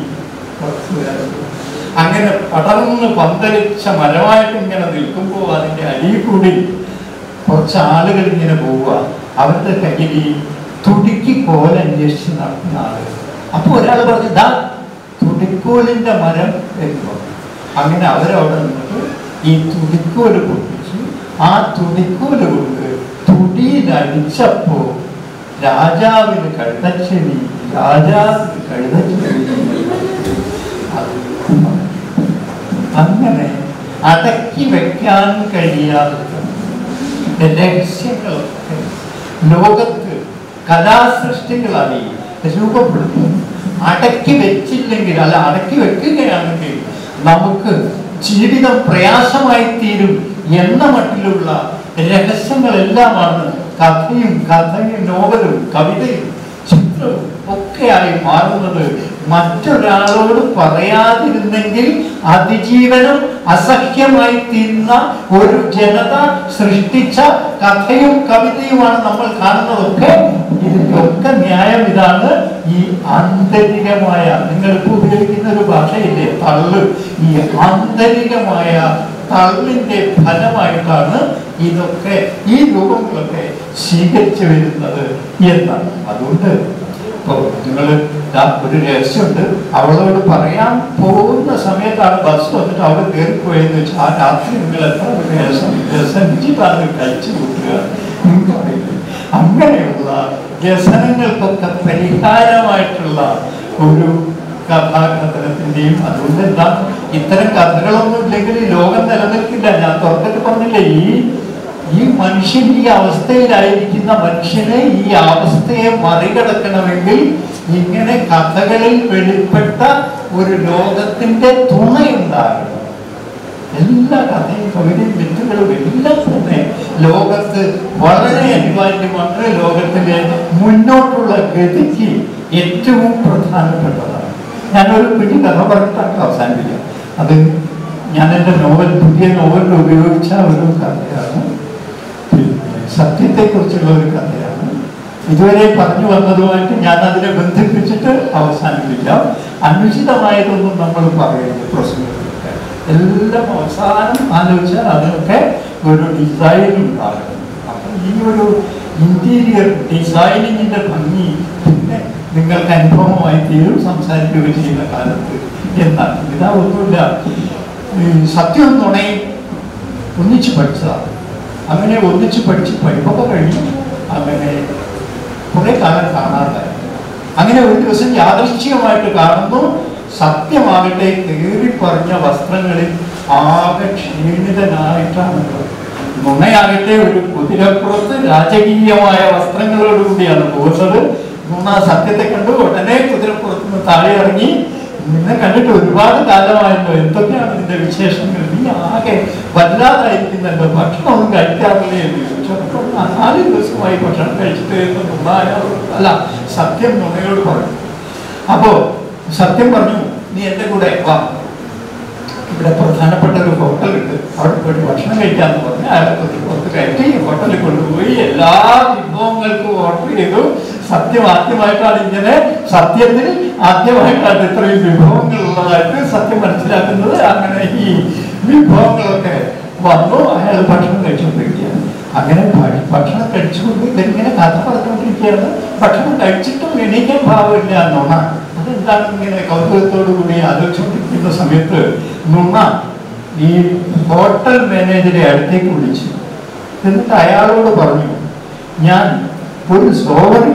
അങ്ങനെ പടർന്ന് പന്തലിച്ച മരമായിട്ട് ഇങ്ങനെ നിൽക്കുമ്പോൾ അതിന്റെ അടിയിൽ കൂടി കുറച്ച് ആളുകൾ ഇങ്ങനെ പോവുക. അവരുടെ കയ്യിൽ തുടുക്കി അന്വേഷിച്ച് നടത്തുന്ന ആളുകൾ. അപ്പൊ ഒരാൾ പറഞ്ഞു ദാ തുടിക്കോലിന്റെ മരം എന്ന് പറഞ്ഞു അങ്ങനെ അവരവിടെ നിന്നിട്ട് ഈ തുടിക്കോൽ പൊട്ടിച്ചു. ആ തുടിക്കോൽ കൊണ്ട് തുടിയിലടിച്ചപ്പോ രാജാവിന് കഴുതച്ചെടി രാജാവിന് കഴുതച്ചെവി അങ്ങനെ അടക്കി വെക്കാൻ കഴിയാത്ത രഹസ്യങ്ങളൊക്കെ ലോകത്ത് കലാസൃഷ്ടികളായി രൂപപ്പെടുന്നു. അടക്കി വെച്ചില്ലെങ്കിൽ അല്ല അടക്കി വെക്കുകയാണെങ്കിൽ നമുക്ക് ജീവിതം പ്രയാസമായി തീരും എന്ന മട്ടിലുള്ള രഹസ്യങ്ങളെല്ലാമാണ് കഥയും കഥയും നോവലും കവിതയും ചിത്രവും ഒക്കെയായി മാറുന്നത് മറ്റൊരാളോട് പറയാതിരുന്നെങ്കിൽ അതിജീവനം അസഹ്യമായി തിന്ന ഒരു ജനത സൃഷ്ടിച്ച കഥയും കവിതയുമാണ് നമ്മൾ കാണുന്നതൊക്കെ. ഇതിന്റെയൊക്കെ ന്യായം ഇതാണ് ഈ ആന്തരികമായ നിങ്ങളിപ്പോൾ ഉപയോഗിക്കുന്ന ഒരു ഭാഷയില്ലേ തള്ള്. ഈ ആന്തരികമായ തള്ളിന്റെ ഫലമായിട്ടാണ് ഇതൊക്കെ ഈ രൂപങ്ങളൊക്കെ സ്വീകരിച്ചു വരുന്നത് എന്നാണ്. അതുകൊണ്ട് ഇപ്പോൾ നിങ്ങൾ ഒരു രഹസ്യമുണ്ട്. അവളോട് പറയാൻ പോകുന്ന സമയത്താണ് ബസ് വന്നിട്ട് അവിടെ കയറിപ്പോയെന്ന് വെച്ചാൽ ആ രാത്രി നിങ്ങൾ എത്ര രസം രസമിച്ചിട്ടാണ് കഴിച്ചു കൂട്ടുക അങ്ങനെയുള്ള വ്യസനങ്ങൾക്കൊക്കെ പരിഹാരമായിട്ടുള്ള ഒരു കഥാകഥനത്തിന്റെയും അതുകൊണ്ട് എന്താ ഇത്തരം കഥകളൊന്നും ഇല്ലെങ്കിൽ ലോകം നിലനിൽക്കില്ല. ഞാൻ തുറന്നിട്ട് പറഞ്ഞില്ലേ ഈ ഈ മനുഷ്യൻ ഈ അവസ്ഥയിലായിരിക്കുന്ന മനുഷ്യനെ ഈ അവസ്ഥയെ മറികടക്കണമെങ്കിൽ ഇങ്ങനെ കഥകളിൽ വെളിപ്പെട്ട ഒരു ലോകത്തിന്റെ തുണയുണ്ടാകണം. എല്ലാ കഥയും പകുതിയും വിത്തുകളും എല്ലാം തന്നെ ലോകത്ത് വളരെ അനിവാര്യമാണ് ലോകത്തിലെ മുന്നോട്ടുള്ള ഗതിക്ക് ഏറ്റവും പ്രധാനപ്പെട്ടതാണ്. ഞാനൊരു പിടി കഥ പറഞ്ഞിട്ടാണ് അവസാനിപ്പിക്കാം അത് ഞാൻ എന്റെ നോവൽ പുതിയ നോവലിൽ ഉപയോഗിച്ച ഒരു കഥയാണ്. സത്യത്തെക്കുറിച്ചുള്ള ഒരു കഥയാണ്. ഇതുവരെ പറഞ്ഞു വന്നതുമായിട്ട് ഞാൻ അതിനെ ബന്ധിപ്പിച്ചിട്ട് അവസാനിപ്പിക്കാം. അനുചിതമായതൊന്നും നമ്മൾ പറയരുത് പ്രശ്നങ്ങളൊക്കെ എല്ലാം അവസാനം ആലോചിച്ചാൽ അതിനൊക്കെ ഒരു ഡിസൈൻ ഉണ്ടാകും അപ്പം ഈ ഒരു ഇന്റീരിയർ ഡിസൈനിങ്ങിന്റെ ഭംഗി പിന്നെ നിങ്ങൾക്ക് അനുഭവമായി തീരും സംസാരിക്കുകയും ചെയ്യുന്ന കാലത്ത് എന്നാണ്. ഇതാ ഒന്നുമില്ല. സത്യം നുണയും ഒന്നിച്ച് പഠിച്ചതാണ്. അങ്ങനെ ഒന്നിച്ച് പഠിച്ച് പഠിപ്പൊക്കെ കഴിഞ്ഞു. അങ്ങനെ കുറെ കാലം കാണാതായി അങ്ങനെ ഒരു ദിവസം യാദൃശ്ചികമായിട്ട് കാണുന്നു. സത്യമാകട്ടെ കയറി പറഞ്ഞ വസ്ത്രങ്ങളിൽ ആകെ ക്ഷീണിതനായിട്ടാണ്. നുണയാകട്ടെ ഒരു കുതിരപ്പുറത്ത് രാജകീയമായ വസ്ത്രങ്ങളോടുകൂടിയാണ് പോകുന്നത് നുണ സത്യത്തെ കണ്ടു. ഉടനെ കുതിരപ്പുറത്ത് നിന്ന് താഴെ ഇറങ്ങി നിന്നെ കണ്ടിട്ട് ഒരുപാട് കാലമായല്ലോ. എന്തൊക്കെയാണ് നിന്റെ വിശേഷങ്ങൾ? നീ ആകെ വല്ലാതായിരിക്കുന്നല്ലോ ഭക്ഷണമൊന്നും കഴിക്കാറില്ലേ "ആ, നാല് ദിവസമായി ഭക്ഷണം കഴിച്ചിട്ട് എന്ന് നുണ അല്ല സത്യം നുണയോട് പറഞ്ഞു. അപ്പോ സത്യം പറഞ്ഞു നീ എന്റെ കൂടെ വാ. ഇവിടെ പ്രധാനപ്പെട്ട ഒരു ഹോട്ടലുണ്ട് അവിടെ പോയിട്ട് ഭക്ഷണം കഴിക്കാന്ന് പറഞ്ഞ് അയാളെ പുറത്ത് കയറ്റി ഹോട്ടലിൽ കൊണ്ടുപോയി എല്ലാ വിഭവങ്ങൾക്കും ഓർഡർ ചെയ്തു. സത്യം ആദ്യമായിട്ടാണ് ഇങ്ങനെ സത്യത്തിൽ ആദ്യമായിട്ടാണ് ഇത്രയും വിഭവങ്ങൾ ഉള്ളതായിട്ട് സത്യം മനസ്സിലാക്കുന്നത്. അങ്ങനെ ഈ വിഭവങ്ങളൊക്കെ വന്നു. അയാൾ ഭക്ഷണം കഴിച്ചുകൊണ്ടിരിക്കുകയാണ്. അങ്ങനെ ഭക്ഷണം കഴിച്ചുകൊണ്ട് ഇതിങ്ങനെ കഥ പറഞ്ഞുകൊണ്ടിരിക്കുകയാണ്? ഭക്ഷണം കഴിച്ചിട്ടും എണീക്കാൻ ഭാവമില്ല. നുണ. അതെന്താണ് ഇങ്ങനെ കൗതുകത്തോടു കൂടി ആലോചിച്ചുകൊണ്ടിരിക്കുന്ന സമയത്ത് നുണ ഈ ഹോട്ടൽ മാനേജറെ അടുത്തേക്ക് വിളിച്ചു. എന്നിട്ട് അയാളോട് പറഞ്ഞു ഞാൻ ഒരു സോവറി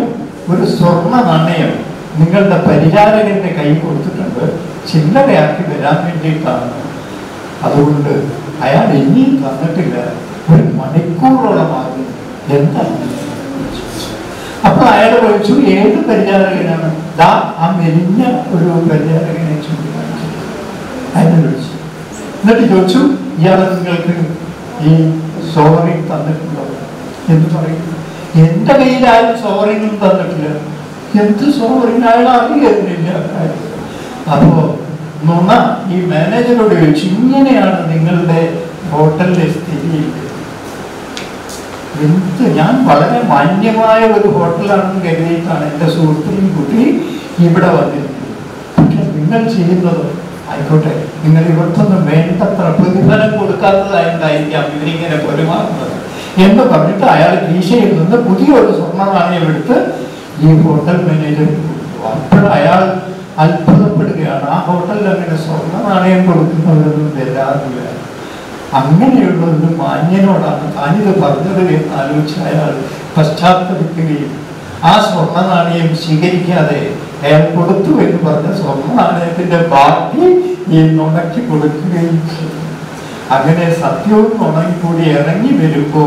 ഒരു സ്വർണ നാണയം നിങ്ങളുടെ പരിചാരകന്റെ കൈ കൊടുത്തിട്ടുണ്ട്. ചില്ലറയാക്കി വരാൻ വേണ്ടിയിട്ടാണ്. അതുകൊണ്ട് അയാൾ ഇനിയും തന്നിട്ടില്ല. ഒരു മണിക്കൂറോളമാകും എന്താണ് അപ്പൊ അയാൾ ചോദിച്ചു ഏത് പരിചാരകനാണ്? ദാ ആ മെലിഞ്ഞ ഒരു പരിചാരകനെ ചൂണ്ടിക്കാണിച്ചു അയാൾ വിളിച്ചു എന്നിട്ട് ചോദിച്ചു ഇയാളെ നിങ്ങൾക്ക് ഈ സോറി തന്നിട്ടുണ്ടോ? എന്ന് പറയുന്നു. എന്റെ കയ്യിൽ ആരും സോറിനും തന്നിട്ടില്ല. എന്ത് സോവറിങ് അയാൾ അറിയുന്നില്ല അപ്പോ നുണ ഈ മാനേജറോട് ചോദിച്ചു ഇങ്ങനെയാണ് നിങ്ങളുടെ ഹോട്ടലിലെ സ്ഥിതി? എന്ത്? ഞാൻ വളരെ മാന്യമായ ഒരു ഹോട്ടലാണെന്ന് കരുതിയിട്ടാണ് എന്റെ സുഹൃത്തിനെയും കുട്ടി ഇവിടെ വന്നിരിക്കുന്നത്. പക്ഷെ നിങ്ങൾ ചെയ്യുന്നത് ആയിക്കോട്ടെ നിങ്ങൾ ഇവർക്കൊന്നും വേണ്ടത്ര പ്രതിഫലം കൊടുക്കാത്തതായിട്ടായിരിക്കാം ഇവരിങ്ങനെ പെരുമാറുന്നത്. എന്ന് പറഞ്ഞിട്ട് അയാൾ ഗ്രീഷയിൽ നിന്ന് പുതിയൊരു സ്വർണ നാണയം എടുത്ത് ഈ ഹോട്ടൽ മാനേജർ അപ്പോൾ അയാൾ അത്ഭുതപ്പെടുകയാണ്. ആ ഹോട്ടലിൽ അങ്ങനെ സ്വർണ നാണയം കൊടുക്കുന്നവരൊന്നും വരാറില്ല. അങ്ങനെയുള്ള ഒരു മാന്യനോടാണ് താനിത് പറഞ്ഞത് എന്ന് ആലോചിച്ച് അയാൾ പശ്ചാത്തപിക്കുകയും ആ സ്വർണ നാണയം സ്വീകരിക്കാതെ അയാൾ കൊടുത്തു എന്ന് പറഞ്ഞ സ്വർണ നാണയത്തിന്റെ ബാക്കി ഈ നുണക്കി കൊടുക്കുകയും ചെയ്തു. അങ്ങനെ സത്യവും ഉണങ്ങിക്കൂടി കൂടി ഇറങ്ങി വരുമ്പോ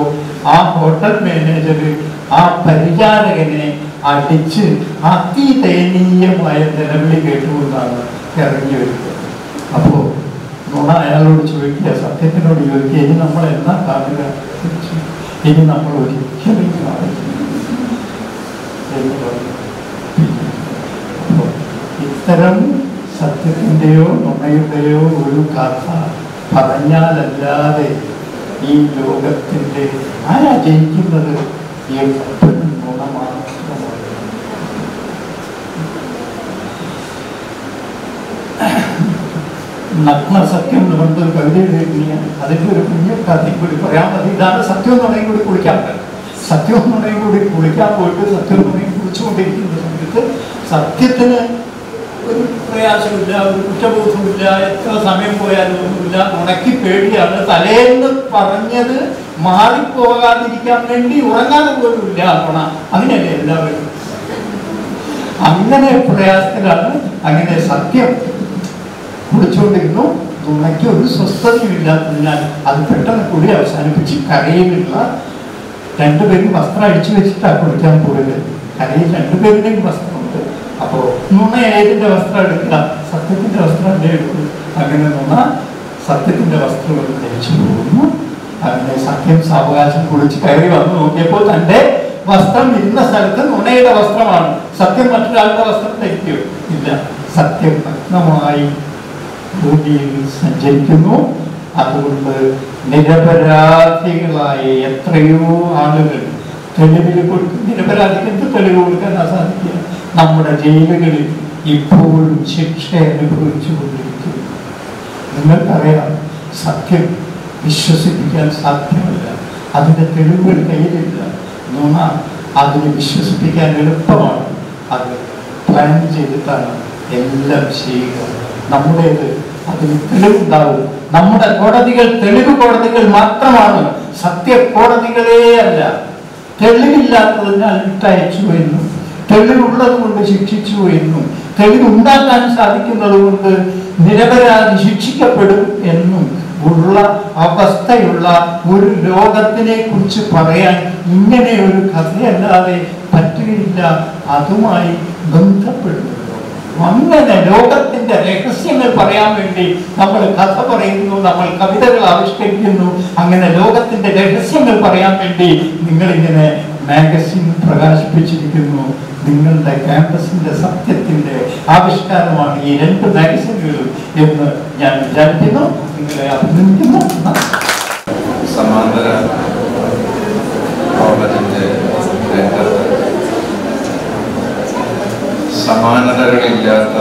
ആ ഹോട്ടൽ മാനേജർ ആ പരിചാരകനെ അടിച്ച് അതിദയനീയമായ നിലവിളി കേട്ടുകൊണ്ടാണ് ഇറങ്ങി വരുന്നത്. അപ്പോ നുണ അയാളോട് ചോദിക്കുക സത്യത്തിനോട് ചോദിക്കുക ഇനി നമ്മൾ എന്നാ കാണുക ഇനി നമ്മൾ ഒരിക്കലും കാണില്ല. ഇത്തരം സത്യത്തിന്റെയോ നുണയുടെയോ ഒരു കഥ പറഞ്ഞാലല്ലാതെ ഈ ലോകത്തിന്റെ ആരാ ജയിക്കുന്നത് എപ്പോഴും നഗ്ന സത്യം എന്ന് പറഞ്ഞൊരു കവിത എഴുതിയാണ് അതിന്റെ ഒരു കുഞ്ഞു കഥയും കൂടി പറയാൻ മതി. ഇതാണ് സത്യം നുണയും കൂടി കുളിക്കാൻ സത്യം നുണയും കൂടി കുളിക്കാൻ പോയിട്ട് സത്യം നുണയും കുളിച്ചുകൊണ്ടിരിക്കുന്ന സമയത്ത് സത്യത്തിന് ഒരു പ്രയാസമില്ല ഒരു കുറ്റബോധമില്ല എത്ര സമയം പോയാലും ഒന്നുമില്ല. ഉണക്കി പേടിയാണ്. തലേന്ന് പറഞ്ഞത് മാറിപ്പോകാതിരിക്കാൻ വേണ്ടി ഉറങ്ങാതെ ഇല്ല നുണ അങ്ങനെയല്ലേ എല്ലാവരും? അങ്ങനെ പ്രയാസത്തിലാണ് അങ്ങനെ സത്യം. കുളിച്ചുകൊണ്ടിരുന്നു ഉണക്കി ഒരു സ്വസ്ഥതയുമില്ലാത്തതിനാൽ അത് പെട്ടെന്ന് കുളി അവസാനിപ്പിച്ച് കരയിലുള്ള രണ്ടുപേരും വസ്ത്രം അടിച്ചു വെച്ചിട്ടാണ് കുളിക്കാൻ പോയത്. കരയിൽ രണ്ടുപേരുടെയും വസ്ത്രമുണ്ട് അപ്പോൾ നുണ ഏതിന്റെ വസ്ത്രം എടുക്കുക. സത്യത്തിന്റെ വസ്ത്രം അല്ലേ എടുക്കൂ. അങ്ങനെ നുണ സത്യത്തിന്റെ വസ്ത്രം ധരിച്ചു പോകുന്നു. അങ്ങനെ സത്യം സാവകാശം കുളിച്ച് കയറി വന്നു നോക്കിയപ്പോൾ തന്റെ വസ്ത്രം ഇരുന്ന സ്ഥലത്ത് നുണയുടെ വസ്ത്രമാണ്. സത്യം മറ്റൊരാളുടെ വസ്ത്രം ധരിക്കോ. ഇല്ല സത്യം നഗ്നമായി ഭൂമിയിൽ സഞ്ചരിക്കുന്നു. അതുകൊണ്ട് നിരപരാധികളായ എത്രയോ ആളുകൾ തെളിവിൽ കൊടുക്കും. നിരപരാധിക്ക് എന്ത് തെളിവ് കൊടുക്കാൻ സാധിക്കില്ല നമ്മുടെ ജയിലുകളിൽ ഇപ്പോഴും ശിക്ഷ അനുഭവിച്ചു കൊണ്ടിരിക്കുന്നു. നിങ്ങൾക്കറിയാം സത്യം വിശ്വസിപ്പിക്കാൻ സാധ്യമല്ല. അതിന്റെ തെളിവുകൾ കയ്യിലില്ല. നുണ അതിനെ വിശ്വസിപ്പിക്കാൻ എളുപ്പമാണ്. അത് പ്ലാൻ ചെയ്തിട്ടാണ് എല്ലാം ചെയ്യുക. നമ്മുടേത് അതിന് തെളിവുണ്ടാവും. നമ്മുടെ കോടതികൾ തെളിവ് കോടതികൾ മാത്രമാണ്. സത്യ കോടതികളേ അല്ല തെളിവില്ലാത്തതിനാൽ വിട്ടയച്ചു എന്നും തെളിവുള്ളത് കൊണ്ട് ശിക്ഷിച്ചു എന്നും തെളിവുണ്ടാക്കാൻ സാധിക്കുന്നത് കൊണ്ട് നിരപരാധി ശിക്ഷിക്കപ്പെടും എന്നും ഉള്ള അവസ്ഥയുള്ള ഒരു ലോകത്തിനെ കുറിച്ച് പറയാൻ ഇങ്ങനെ ഒരു കഥയല്ലാതെ പറ്റുകയില്ല. അതുമായി ബന്ധപ്പെടുന്നു അങ്ങനെ ലോകത്തിന്റെ രഹസ്യങ്ങൾ പറയാൻ വേണ്ടി നമ്മൾ കഥ പറയുന്നു നമ്മൾ കവിതകൾ ആവിഷ്കരിക്കുന്നു. അങ്ങനെ ലോകത്തിന്റെ രഹസ്യങ്ങൾ പറയാൻ വേണ്ടി നിങ്ങൾ ഇങ്ങനെ മാഗസിൻ പ്രകാശിപ്പിച്ചിരിക്കുന്നു നിങ്ങളുടെ ക്യാമ്പസിന്റെ സത്യത്തിന്റെ ആവിഷ്കാരമാണ് ഈ രണ്ട് മാഗസിനുകളും എന്ന് ഞാൻ വിചാരിക്കുന്നു നിങ്ങളെ അഭിനന്ദിക്കുന്നു നന്ദി. സമാന്തര സമാനതകളില്ലാത്ത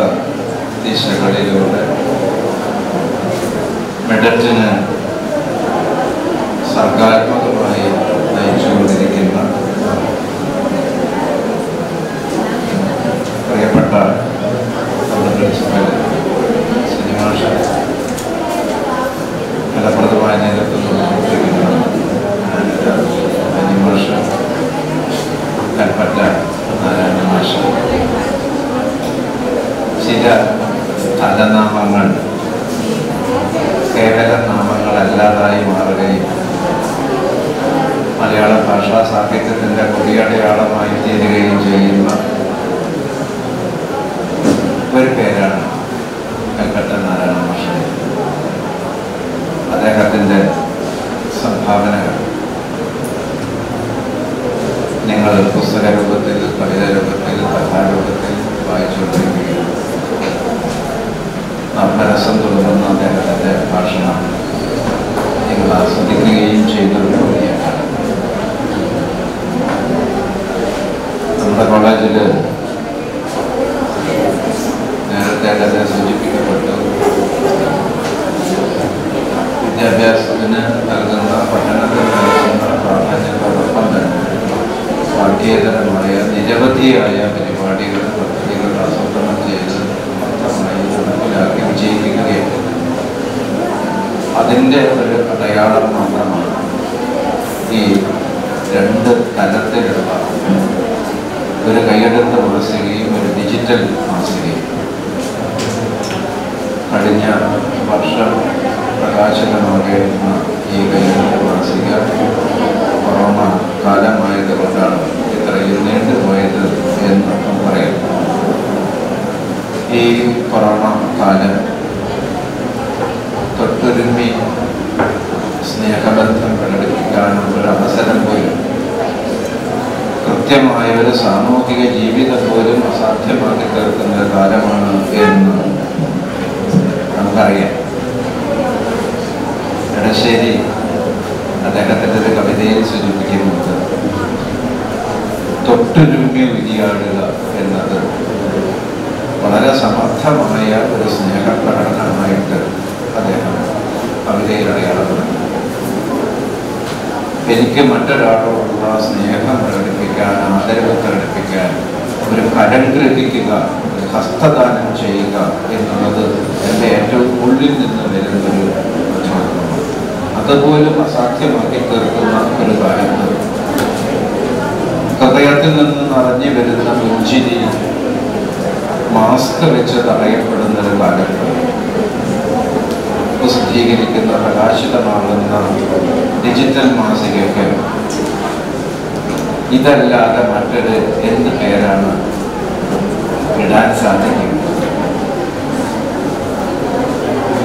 ദിശകളിലൂടെ മെഡറ്റിന് സർഗാത്മകമായി когда продувая на этот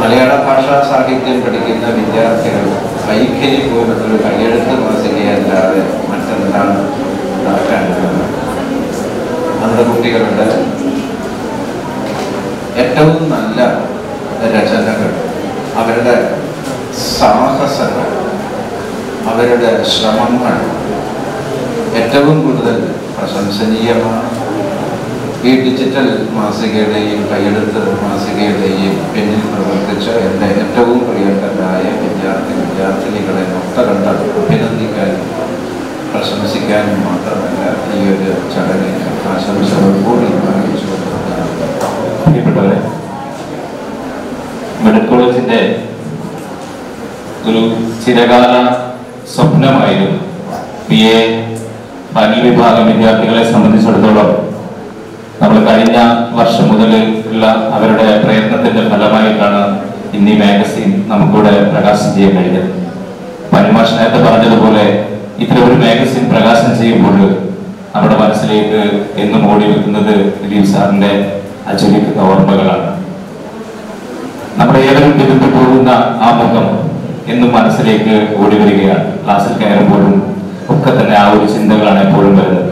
മലയാള ഭാഷാ സാഹിത്യം പഠിക്കുന്ന വിദ്യാർത്ഥികൾ കൈഖരി പോലുള്ളൊരു കയ്യെഴുത്ത് മാസികയല്ലാതെ മറ്റെന്താണ് നടക്കേണ്ടത് നമ്മുടെ കുട്ടികളുടെ ഏറ്റവും നല്ല രചനകൾ അവരുടെ സാഹസങ്ങൾ അവരുടെ ശ്രമങ്ങൾ ഏറ്റവും കൂടുതൽ പ്രശംസനീയമാണ്. ഈ ഡിജിറ്റൽ മാസികയുടെയും കൈയെടുത്ത മാസികയുടെയും പിന്നിൽ പ്രവർത്തിച്ച എന്റെ ഏറ്റവും പ്രിയപ്പെട്ടതായ വിദ്യാർത്ഥി വിദ്യാർത്ഥിനികളെ ഒക്കെ കണ്ട് അഭിനന്ദിക്കാനും പ്രശംസിക്കാനും മാത്രമല്ല ഈ ഒരു ചടങ്ങിൽ ആശംസകൾ കൂടി അറിയിച്ചു പ്രിയപ്പെട്ടവരെ മെഡിക്കൽ കോളേജിന്റെ ഒരു ചിരകാല സ്വപ്നമായിരുന്നു. B A. ഭാഗ്യ വിഭാഗം വിദ്യാർത്ഥികളെ സംബന്ധിച്ചിടത്തോളം നമ്മൾ കഴിഞ്ഞ വർഷം മുതൽ ഉള്ള അവരുടെ പ്രയത്നത്തിന്റെ ഫലമായിട്ടാണ് ഇന്ന് ഈ മാഗസിൻ നമുക്കിവിടെ പ്രകാശനം ചെയ്യാൻ കഴിഞ്ഞത്. പനിമാഷ് നേരത്തെ പറഞ്ഞതുപോലെ ഇത്തരം ഒരു മാഗസിൻ പ്രകാശനം ചെയ്യുമ്പോൾ നമ്മുടെ മനസ്സിലേക്ക് എന്നും ഓടി വെക്കുന്നത് ദിലീപ് സാറിന്റെ അച്ഛനിക്കുന്ന ഓർമ്മകളാണ്. നമ്മുടെ ഏവരും തിരുമ്പി പോകുന്ന ആ മുഖം എന്നും മനസ്സിലേക്ക് ഓടി വരികയാണ്. ക്ലാസ്സിൽ കയറുമ്പോഴും ഒക്കെ തന്നെ ആ ഒരു ചിന്തകളാണ് എപ്പോഴും വരുന്നത്.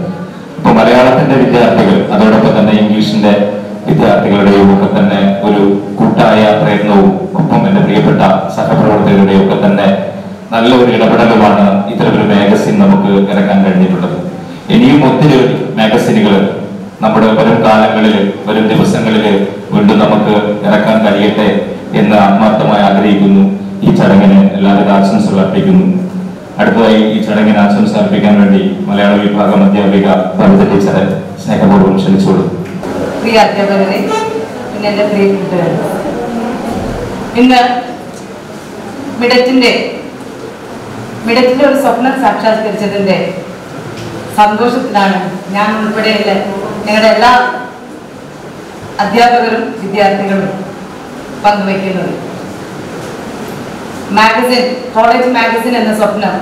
ഇപ്പൊ മലയാളത്തിന്റെ വിദ്യാർത്ഥികൾ അതോടൊപ്പം തന്നെ ഇംഗ്ലീഷിന്റെ വിദ്യാർത്ഥികളുടെയും ഒക്കെ തന്നെ ഒരു കൂട്ടായ പ്രയത്നവും ഒപ്പം എന്റെ പ്രിയപ്പെട്ട സഹപ്രവർത്തകരുടെയും ഒക്കെ തന്നെ നല്ല ഒരു ഇടപെടലുമാണ് ഇത്തരമൊരു മാഗസിൻ നമുക്ക് ഇറക്കാൻ കഴിഞ്ഞിട്ടുള്ളത്. ഇനിയും ഒത്തിരി മാഗസിനുകൾ നമ്മുടെ വരും കാലങ്ങളിൽ വരും ദിവസങ്ങളിൽ വീണ്ടും നമുക്ക് ഇറക്കാൻ കഴിയട്ടെ എന്ന് ആത്മാർത്ഥമായി ആഗ്രഹിക്കുന്നു. ഈ ചടങ്ങിന് എല്ലാവരും ആശംസകൾ അർപ്പിക്കുന്നു. അടുത്തതായി ഈ ചടങ്ങിന് ആശംസ അർപ്പിക്കാൻ വേണ്ടി മലയാള വിഭാഗം അധ്യാപിക ഭരത ടീച്ചറെ സ്നേഹപൂർവം ക്ഷണിച്ചോളൂ പ്രിയ അധ്യാപകരെ പിന്നെ എന്റെ പ്രിയ ഇന്ന് ഒരു സ്വപ്നം സാക്ഷാത്കരിച്ചതിന്റെ സന്തോഷത്തിലാണ് ഞാൻ ഉൾപ്പെടെയുള്ള ഞങ്ങളുടെ എല്ലാ അധ്യാപകരും വിദ്യാർത്ഥികളും പങ്കുവയ്ക്കുന്നത്. മാഗസിൻ കോളേജ് മാഗസിൻ എന്ന സ്വപ്നം.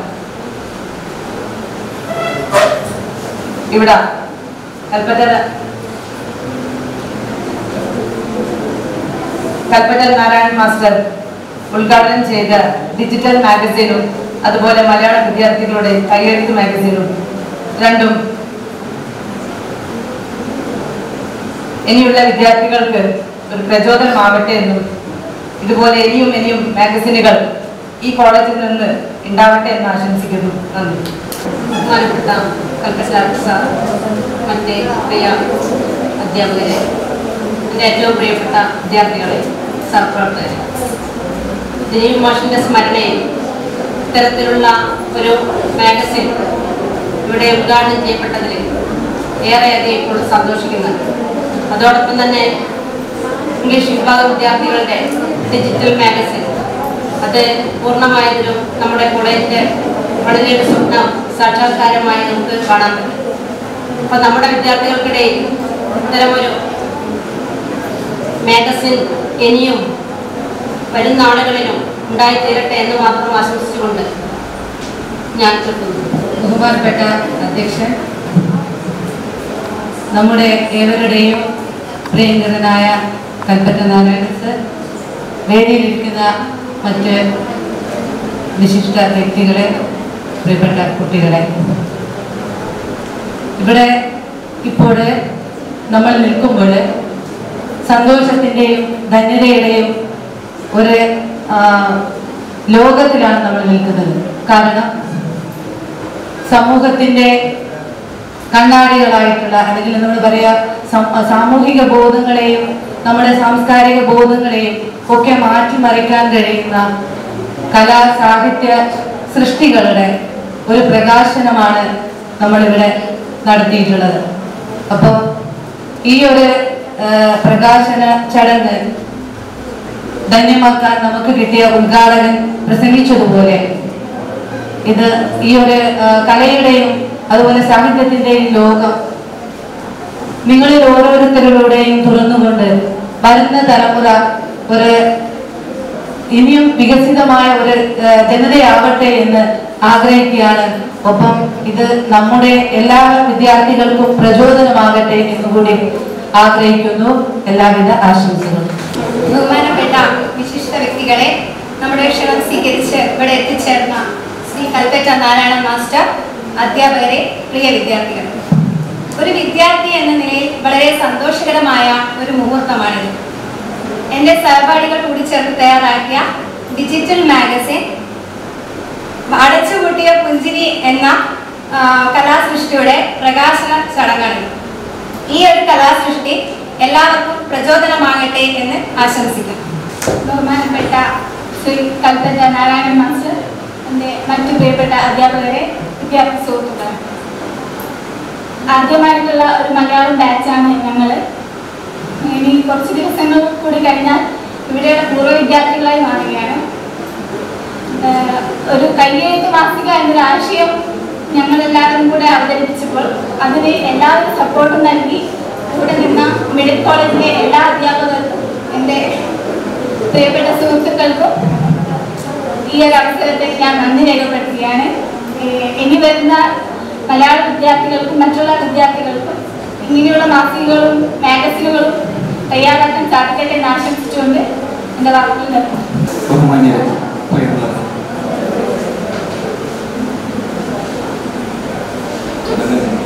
ഇവിടെ. കൽപ്പറ്റ കൽപ്പറ്റ നാരായണൻ മാസ്റ്റർ ഉദ്ഘാടനം ചെയ്ത ഡിജിറ്റൽ മാഗസീനും അതുപോലെ മലയാള വിദ്യാർത്ഥികളുടെ കയ്യെഴുത്ത് മാഗസീനും രണ്ടും ഇനിയുള്ള വിദ്യാർത്ഥികൾക്ക് ഒരു പ്രചോദനമാവട്ടെ എന്നും ഇതുപോലെ ഇനിയും ഇനിയും മാഗസിനുകൾ ഈ കോളേജിൽ നിന്ന് ഉണ്ടാവട്ടെ എന്ന് ആശംസിക്കുന്നു. നന്ദി. ബഹുമാനപ്പെട്ട കൽക്കശാല സാർ മറ്റേ പ്രിയ അധ്യാപകരെ എന്റെ ഏറ്റവും പ്രിയപ്പെട്ട വിദ്യാർത്ഥികളെ സഹപ്രവർത്തകരെ ദിലീപ് മാഷിന്റെ സ്മരണയിൽ ഇത്തരത്തിലുള്ള ഒരു മാഗസിൻ ഇവിടെ ഉദ്ഘാടനം ചെയ്യപ്പെട്ടതിൽ ഏറെയധികം ഇപ്പോൾ സന്തോഷിക്കുന്നുണ്ട്. അതോടൊപ്പം തന്നെ ഇംഗ്ലീഷ് വിഭാഗ വിദ്യാർത്ഥികളുടെ ഡിജിറ്റൽ മാഗസിൻ അത് പൂർണമായതിലും നമ്മുടെ കോളേജിന്റെ വളരെ സ്വപ്നം സാക്ഷാത്കാരമായി നമുക്ക് കാണാൻ പറ്റും. അപ്പം നമ്മുടെ വിദ്യാർത്ഥികൾക്കിടയിൽ ഇത്തരമൊരു മാഗസിൻ ഇനിയും വരും നാളുകളിലും ഉണ്ടായിത്തീരട്ടെ എന്ന് മാത്രം ആശംസിച്ചുകൊണ്ട് ഞാൻ നിർത്തുന്നു. ബഹുമാനപ്പെട്ട അധ്യക്ഷൻ നമ്മുടെ ഏവരുടെയും പ്രിയങ്കരനായ കൽപ്പറ്റ നാരായണൻ സർ വേദിയിലിരിക്കുന്ന മറ്റ് വിശിഷ്ട വ്യക്തികളെ പ്രിയപ്പെട്ട കുട്ടികളെ. ഇവിടെ ഇപ്പോൾ നമ്മൾ നിൽക്കുമ്പോൾ സന്തോഷത്തിന്റെയും ധന്യതയുടെയും ഒരു ലോകത്തിലാണ് നമ്മൾ നിൽക്കുന്നത്. കാരണം സമൂഹത്തിന്റെ കണ്ണാടികളായിട്ടുള്ള അല്ലെങ്കിൽ നമ്മൾ പറയാ സം- സാമൂഹിക ബോധങ്ങളെയും നമ്മുടെ സാംസ്കാരിക ബോധങ്ങളെയും ഒക്കെ മാറ്റിമറിക്കാൻ കഴിയുന്ന കലാ സാഹിത്യ സൃഷ്ടികളുടെ ഒരു പ്രകാശനമാണ് നമ്മളിവിടെ നടത്തിയിട്ടുള്ളത്. അപ്പോൾ ഈ ഒരു പ്രകാശന ചടങ്ങ് ധന്യമാക്കാൻ നമുക്ക് കിട്ടിയ ഉദ്ഘാടകൻ പ്രസംഗിച്ചതുപോലെ ഇത് ഈ ഒരു കലയുടെയും അതുപോലെ സാഹിത്യത്തിന്റെയും ലോകം നിങ്ങളിൽ ഓരോരുത്തരിലൂടെയും തുറന്നുകൊണ്ട് വരുന്ന തലമുറ ഒരു ഇനിയും വികസിതമായ ഒരു ജനതയാവട്ടെ എന്ന് ആഗ്രഹിക്കുകയാണ്. ഒപ്പം ഇത് നമ്മുടെ എല്ലാ വിദ്യാർത്ഥികൾക്കും പ്രചോദനമാകട്ടെ എന്നുകൂടി ആഗ്രഹിക്കുന്നു. എല്ലാവിധ ആശംസകളും. ബഹുമാനപ്പെട്ട വിശിഷ്ട വ്യക്തികളെ നമ്മുടെ ക്ഷണം സ്വീകരിച്ച് ഇവിടെ എത്തിച്ചേർന്ന ശ്രീ കൽപ്പറ്റ നാരായണ മാസ്റ്റർ അധ്യാപകരെ പ്രിയ വിദ്യാർത്ഥികൾ ഒരു വിദ്യാർത്ഥി എന്ന നിലയിൽ വളരെ സന്തോഷകരമായ ഒരു മുഹൂർത്തമാണിത്. എന്റെ സഹപാഠികൾ കൂടി ചേർത്ത് തയ്യാറാക്കിയ ഡിജിറ്റൽ മാഗസിൻ അടച്ചുപൂട്ടിയ പുഞ്ചിരി എന്ന കലാസൃഷ്ടിയുടെ പ്രകാശന ചടങ്ങാണിത് ഈ ഒരു കലാസൃഷ്ടി എല്ലാവർക്കും പ്രചോദനമാകട്ടെ എന്ന് ആശംസിക്കുന്നു ബഹുമാനപ്പെട്ട ശ്രീ കൽപ്പറ്റ നാരായണൻ മാസ്റ്റർ എന്റെ മറ്റു പ്രിയപ്പെട്ട അധ്യാപകരെ വിദ്യാഭ്യാസ സുഹൃത്തുക്കളെ ആദ്യമായിട്ടുള്ള ഒരു മലയാളം ബാച്ചാണ് ഞങ്ങൾ ഇനി കുറച്ച് ദിവസങ്ങൾ കൂടി കഴിഞ്ഞാൽ ഇവിടെയുള്ള പൂർവ വിദ്യാർത്ഥികളായി മാറുകയാണ്. ഒരു കയ്യെഴുത്ത് മാസിക എന്നൊരു ആശയം ഞങ്ങളെല്ലാവരും കൂടെ അവതരിപ്പിച്ചപ്പോൾ അതിന് എല്ലാവരും സപ്പോർട്ടും നൽകി കൂടെ നിന്ന മെഡിക്കൽ കോളേജിലെ എല്ലാ അധ്യാപകർക്കും എന്റെ പ്രിയപ്പെട്ട സുഹൃത്തുക്കൾക്കും ഈ ഒരു അവസരത്തിൽ ഞാൻ നന്ദി രേഖപ്പെടുത്തുകയാണ്. ഇനി വരുന്ന മലയാള വിദ്യാർത്ഥികൾക്കും മറ്റുള്ള വിദ്യാർത്ഥികൾക്കും ഇങ്ങനെയുള്ള മാസികകളും മാഗസിനുകളും തയ്യാറാക്കാൻ സാധിക്കട്ടെ എന്ന് ആശംസിച്ചുകൊണ്ട് എന്റെ വാക്കുകൾ നിർത്തും